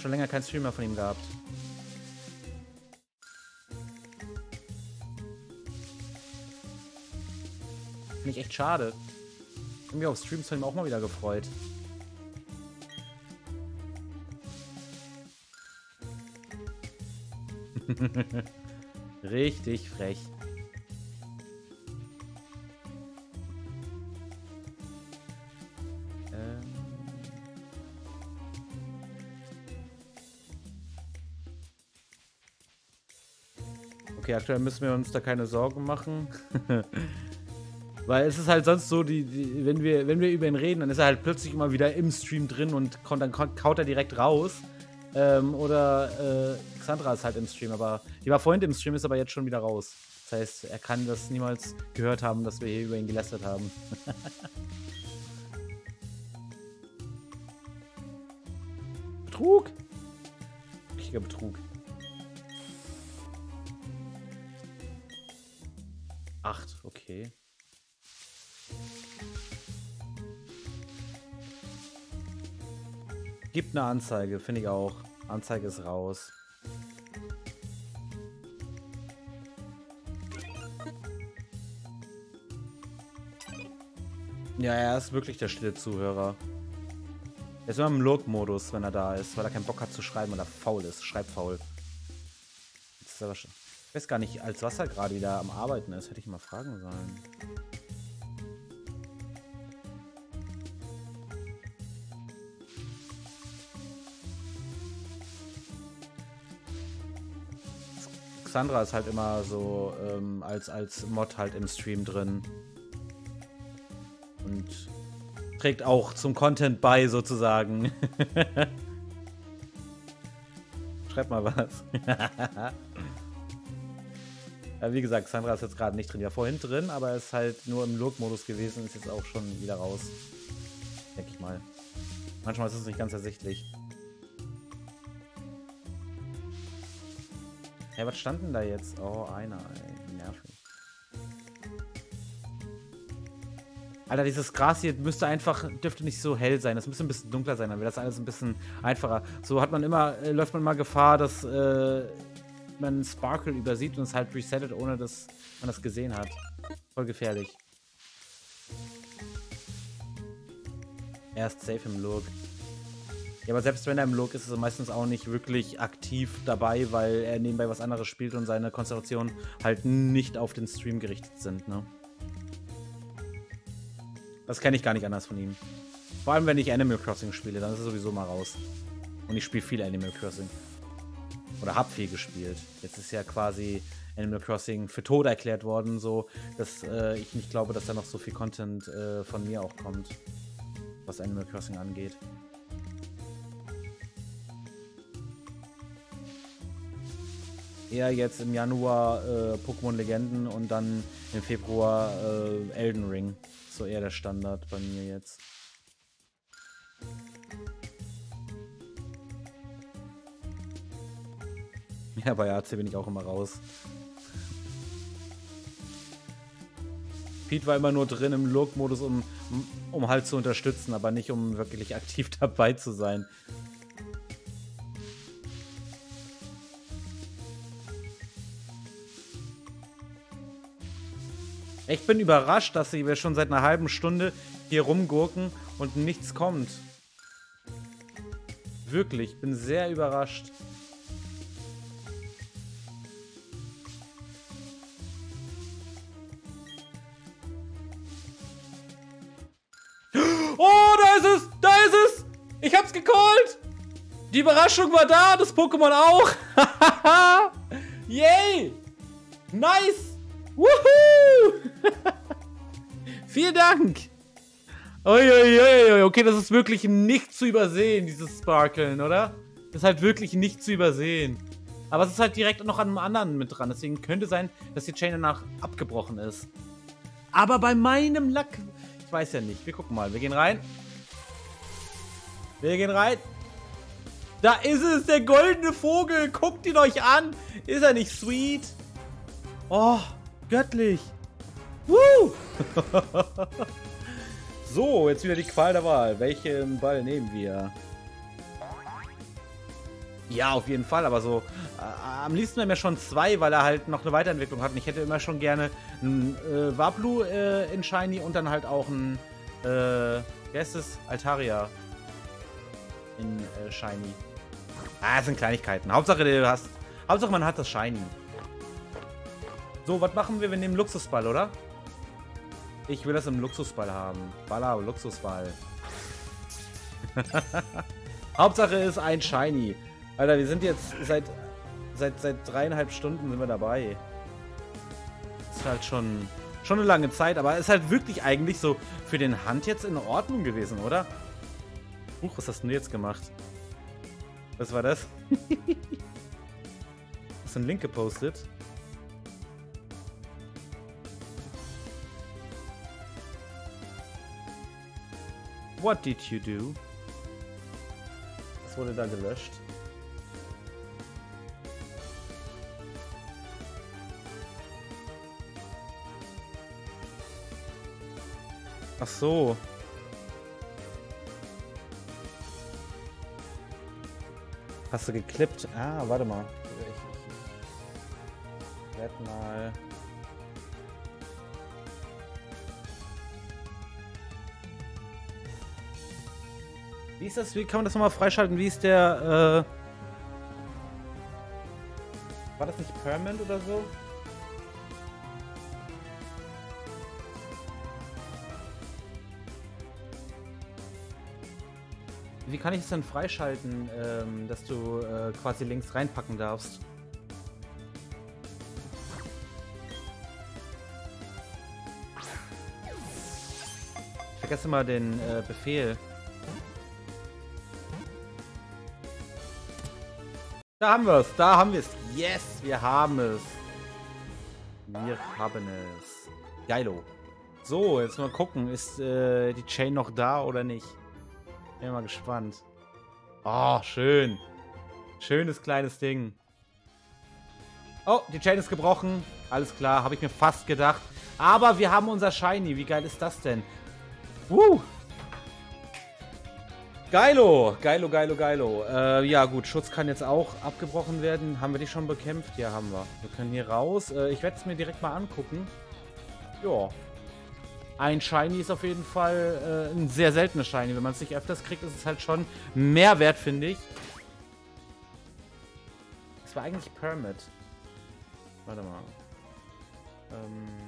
Schon länger kein Streamer von ihm gehabt. Finde ich echt schade. Ich habe mich auf Streams von ihm auch mal wieder gefreut. Richtig frech. Ähm. Okay, aktuell müssen wir uns da keine Sorgen machen. Weil es ist halt sonst so, die, die, wenn, wir, wenn wir über ihn reden, dann ist er halt plötzlich immer wieder im Stream drin und dann kaut er direkt raus. Ähm, oder äh, Xandra ist halt im Stream, aber die war vorhin im Stream, ist aber jetzt schon wieder raus. Das heißt, er kann das niemals gehört haben, dass wir hier über ihn gelästert haben. Betrug! Richtiger Betrug. Acht, okay. Gibt eine Anzeige, finde ich auch. Anzeige ist raus. Ja, er ist wirklich der stille Zuhörer. Er ist immer im Lurk-Modus, wenn er da ist, weil er keinen Bock hat zu schreiben, weil er faul ist. Schreibfaul. Ist ich weiß gar nicht, als was er gerade wieder am Arbeiten ist. Hätte ich mal fragen sollen. Sandra ist halt immer so ähm, als, als Mod halt im Stream drin. Und trägt auch zum Content bei, sozusagen. Schreib mal was. ja, wie gesagt, Sandra ist jetzt gerade nicht drin. Ja, vorhin drin, aber er ist halt nur im Look-Modus gewesen, ist jetzt auch schon wieder raus. Denke ich mal. Manchmal ist es nicht ganz ersichtlich. Hey, was stand denn da jetzt? Oh, einer, ey. Nervig. Alter, dieses Gras hier müsste einfach, dürfte nicht so hell sein. Das müsste ein bisschen dunkler sein, dann wäre das alles ein bisschen einfacher. So hat man immer, äh, läuft man mal Gefahr, dass äh, man Sparkle übersieht und es halt resettet, ohne dass man das gesehen hat. Voll gefährlich. Er ist safe im Look. Ja, aber selbst wenn er im Look ist, ist er meistens auch nicht wirklich aktiv dabei, weil er nebenbei was anderes spielt und seine Konzentration halt nicht auf den Stream gerichtet sind, ne? Das kenne ich gar nicht anders von ihm. Vor allem, wenn ich Animal Crossing spiele, dann ist es sowieso mal raus. Und ich spiele viel Animal Crossing. Oder hab viel gespielt. Jetzt ist ja quasi Animal Crossing für tot erklärt worden, so dass äh, ich nicht glaube, dass da noch so viel Content äh, von mir auch kommt, was Animal Crossing angeht. Eher jetzt im Januar äh, Pokémon Legenden und dann im Februar äh, Elden Ring. So eher der Standard bei mir jetzt. Ja, bei AC bin ich auch immer raus. Pete war immer nur drin im Look-Modus, um, um halt zu unterstützen, aber nicht um wirklich aktiv dabei zu sein. Ich bin überrascht, dass wir schon seit einer halben Stunde hier rumgurken und nichts kommt. Wirklich, bin sehr überrascht. Ich hab's gecallt! Die Überraschung war da, das Pokémon auch! Yay! Nice! Woohoo! Vielen Dank! Uiuiui, okay, das ist wirklich nicht zu übersehen, dieses Sparkeln, oder? Das ist halt wirklich nicht zu übersehen. Aber es ist halt direkt noch an einem anderen mit dran. Deswegen könnte sein, dass die Chain danach abgebrochen ist. Aber bei meinem Lack... Ich weiß ja nicht. Wir gucken mal. Wir gehen rein. Wir gehen rein. Da ist es, der goldene Vogel. Guckt ihn euch an. Ist er nicht sweet? Oh, göttlich. Woo! so, jetzt wieder die Qual der Wahl. Welchen Ball nehmen wir? Ja, auf jeden Fall, aber so äh, am liebsten wären mir schon zwei, weil er halt noch eine Weiterentwicklung hat. Und ich hätte immer schon gerne ein äh, Wablu äh, in Shiny und dann halt auch ein, äh, wie heißt es? Altaria in äh, Shiny. Ah, das sind Kleinigkeiten. Hauptsache, du hast. Hauptsache, man hat das Shiny. So, was machen wir? Wir nehmen Luxusball, oder? Ich will das im Luxusball haben. Baller, Luxusball. Hauptsache ist ein Shiny. Alter, wir sind jetzt seit, seit, seit dreieinhalb Stunden sind wir dabei. Ist halt schon, schon eine lange Zeit, aber ist halt wirklich eigentlich so für den Hand jetzt in Ordnung gewesen, oder? Huch, was hast du denn jetzt gemacht? Was war das? hast du einen Link gepostet? What did you do? Was wurde da gelöscht? Ach so. Hast du geklippt? Ah, warte mal. Ich, ich, ich werde mal... Wie ist das? Wie kann man das nochmal freischalten? Wie ist der, äh... War das nicht Permanent oder so? Wie kann ich es denn freischalten, ähm, dass du äh, quasi links reinpacken darfst? Ich vergesse mal den äh, Befehl. Da haben wir es, da haben wir es. Yes, wir haben es. Wir haben es. Geilo. So, jetzt mal gucken, ist äh, die Chain noch da oder nicht? Bin mal gespannt. Oh, schön. Schönes kleines Ding. Oh, die Chain ist gebrochen. Alles klar, habe ich mir fast gedacht. Aber wir haben unser Shiny. Wie geil ist das denn? Woo! Geilo, geilo, geilo, geilo. Äh, ja gut, Schutz kann jetzt auch abgebrochen werden. Haben wir die schon bekämpft? Ja, haben wir. Wir können hier raus. Äh, ich werde es mir direkt mal angucken. Ja, ein Shiny ist auf jeden Fall äh, ein sehr seltenes Shiny. Wenn man es nicht öfters kriegt, ist es halt schon mehr wert, finde ich. Es war eigentlich Permit. Warte mal. Ähm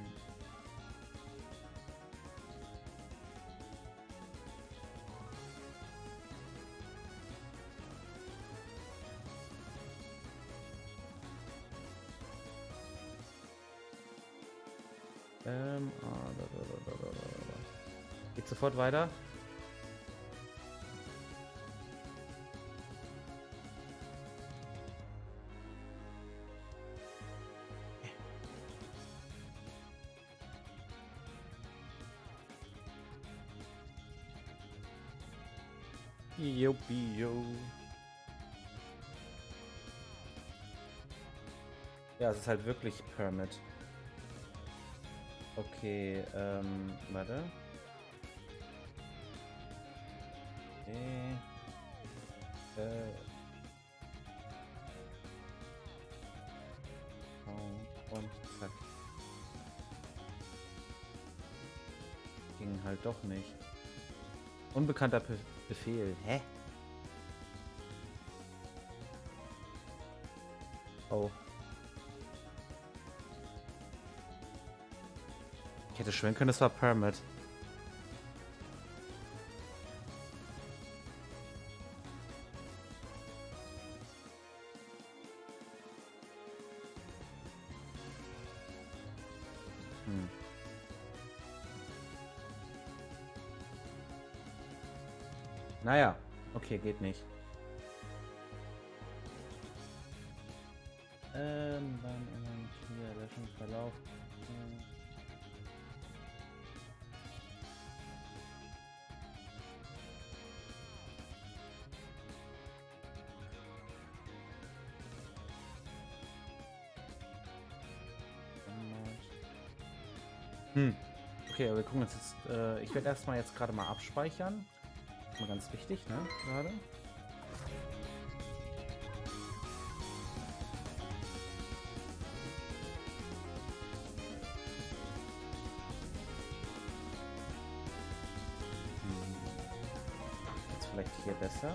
Ähm, ah, da, da, da. Geht sofort weiter. Yuppie, yo. Ja, es ist halt wirklich Permit. Okay, ähm, warte. Okay. Äh. Oh, und zack. Ging halt doch nicht. Unbekannter Be Befehl. Hä? Oh. Ich hätte schwören können, das war Permit. Hm. Naja, okay, geht nicht. Ähm, dann hier Löschungsverlauf. Okay, wir gucken uns jetzt. Äh, ich werde erstmal jetzt gerade mal abspeichern. Mal ganz wichtig, ne? Gerade. Hm. Jetzt vielleicht hier besser.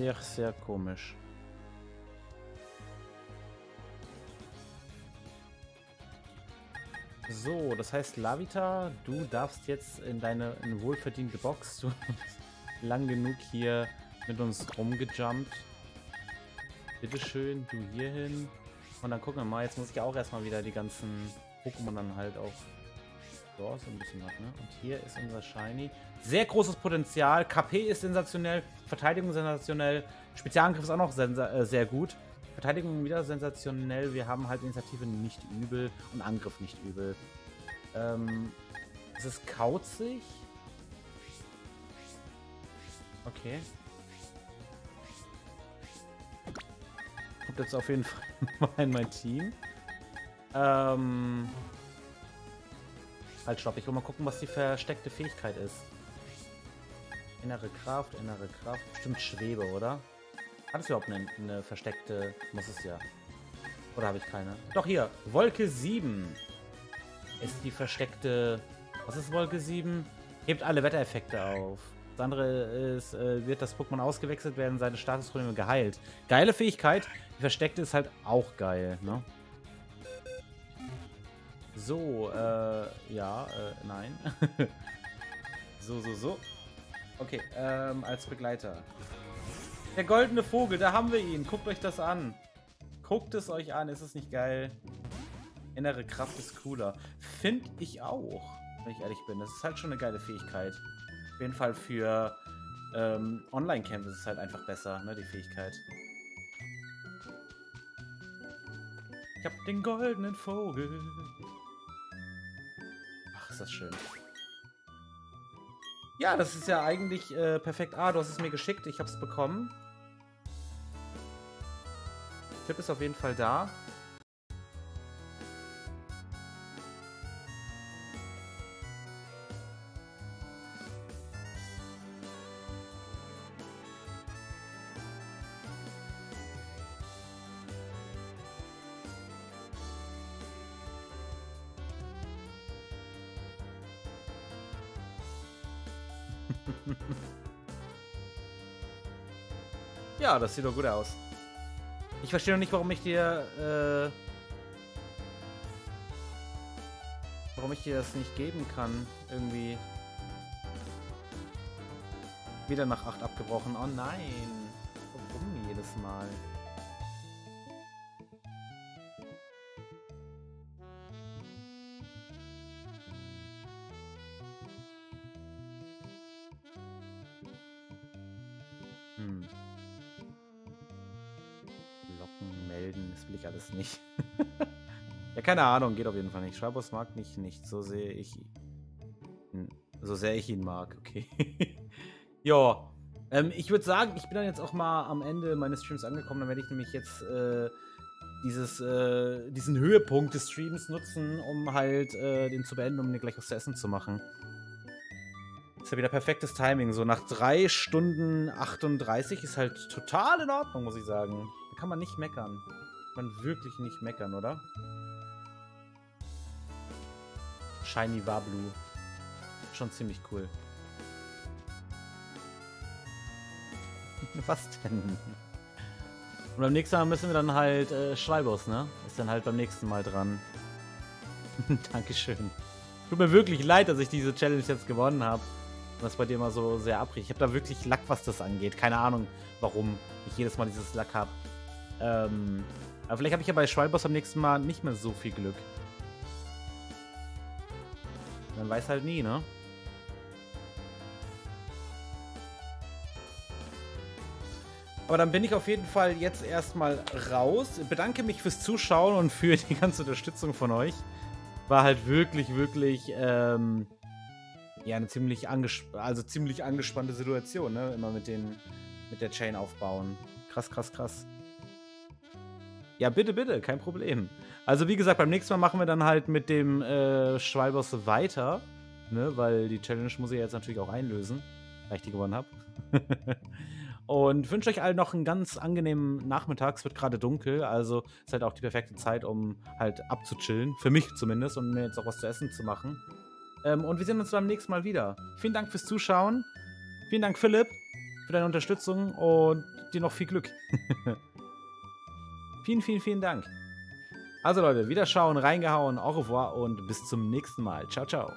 Sehr, sehr komisch. So, das heißt, Lavita, du darfst jetzt in deine in wohlverdiente Box. Du hast lang genug hier mit uns rumgejumpt. Bitteschön, du hierhin. Und dann gucken wir mal, jetzt muss ich auch erstmal wieder die ganzen Pokémon dann halt auch so ist ein bisschen was, ne? Und hier ist unser Shiny. Sehr großes Potenzial. KP ist sensationell. Verteidigung sensationell. Spezialangriff ist auch noch äh, sehr gut. Verteidigung wieder sensationell. Wir haben halt Initiative nicht übel und Angriff nicht übel. Ähm, es ist kauzig. Okay. Kommt jetzt auf jeden Fall mal in mein Team. Ähm. Halt, stopp. Ich will mal gucken, was die versteckte Fähigkeit ist. Innere Kraft, innere Kraft. Bestimmt Schwebe, oder? Hat es überhaupt eine, eine versteckte... Muss es ja. Oder habe ich keine? Doch, hier. Wolke 7 ist die versteckte... Was ist Wolke 7? Hebt alle Wettereffekte auf. Das andere ist, äh, wird das Pokémon ausgewechselt, werden seine Statusprobleme geheilt. Geile Fähigkeit. Die versteckte ist halt auch geil, ne? So, äh, ja, äh, nein. so, so, so. Okay, ähm, als Begleiter. Der goldene Vogel, da haben wir ihn. Guckt euch das an. Guckt es euch an, ist es nicht geil? Innere Kraft ist cooler. Finde ich auch, wenn ich ehrlich bin. Das ist halt schon eine geile Fähigkeit. Auf jeden Fall für ähm, Online-Kämpfe ist es halt einfach besser, ne, die Fähigkeit. Ich hab den goldenen Vogel das schön. Ja, das ist ja eigentlich äh, perfekt. Ah, du hast es mir geschickt. Ich habe es bekommen. Tipp ist auf jeden Fall da. Ja, das sieht doch gut aus. Ich verstehe noch nicht, warum ich dir, äh, warum ich dir das nicht geben kann. Irgendwie. Wieder nach 8 abgebrochen. Oh nein. Warum jedes Mal? Keine Ahnung, geht auf jeden Fall nicht. Schreibers mag mich nicht, so sehe ich ihn. So sehr ich ihn mag, okay. ja, ähm, ich würde sagen, ich bin dann jetzt auch mal am Ende meines Streams angekommen. Dann werde ich nämlich jetzt äh, dieses, äh, diesen Höhepunkt des Streams nutzen, um halt äh, den zu beenden, um mir gleich was zu essen zu machen. Ist ja wieder perfektes Timing. So nach 3 Stunden 38 ist halt total in Ordnung, muss ich sagen. Da kann man nicht meckern. Kann man wirklich nicht meckern, oder? Shiny Wablu. Schon ziemlich cool. Was denn? Und beim nächsten Mal müssen wir dann halt äh, Schreibos, ne? Ist dann halt beim nächsten Mal dran. Dankeschön. Tut mir wirklich leid, dass ich diese Challenge jetzt gewonnen habe und das bei dir immer so sehr abbricht. Ich habe da wirklich Lack, was das angeht. Keine Ahnung, warum ich jedes Mal dieses Lack habe. Ähm, aber vielleicht habe ich ja bei Schwalbers am nächsten Mal nicht mehr so viel Glück. Man weiß halt nie, ne? Aber dann bin ich auf jeden Fall jetzt erstmal raus. Bedanke mich fürs Zuschauen und für die ganze Unterstützung von euch. War halt wirklich, wirklich ähm, ja, eine ziemlich, also ziemlich angespannte Situation, ne? Immer mit, den, mit der Chain aufbauen. Krass, krass, krass. Ja, bitte, bitte, kein Problem. Also wie gesagt, beim nächsten Mal machen wir dann halt mit dem äh, Schwalboss weiter, ne? Weil die Challenge muss ich jetzt natürlich auch einlösen, weil ich die gewonnen habe. Und wünsche euch allen noch einen ganz angenehmen Nachmittag. Es wird gerade dunkel, also ist halt auch die perfekte Zeit, um halt abzuchillen. Für mich zumindest, um mir jetzt auch was zu essen zu machen. Ähm, und wir sehen uns beim nächsten Mal wieder. Vielen Dank fürs Zuschauen. Vielen Dank, Philipp, für deine Unterstützung und dir noch viel Glück. vielen, vielen, vielen Dank. Also Leute, wieder schauen, reingehauen, au revoir und bis zum nächsten Mal. Ciao, ciao.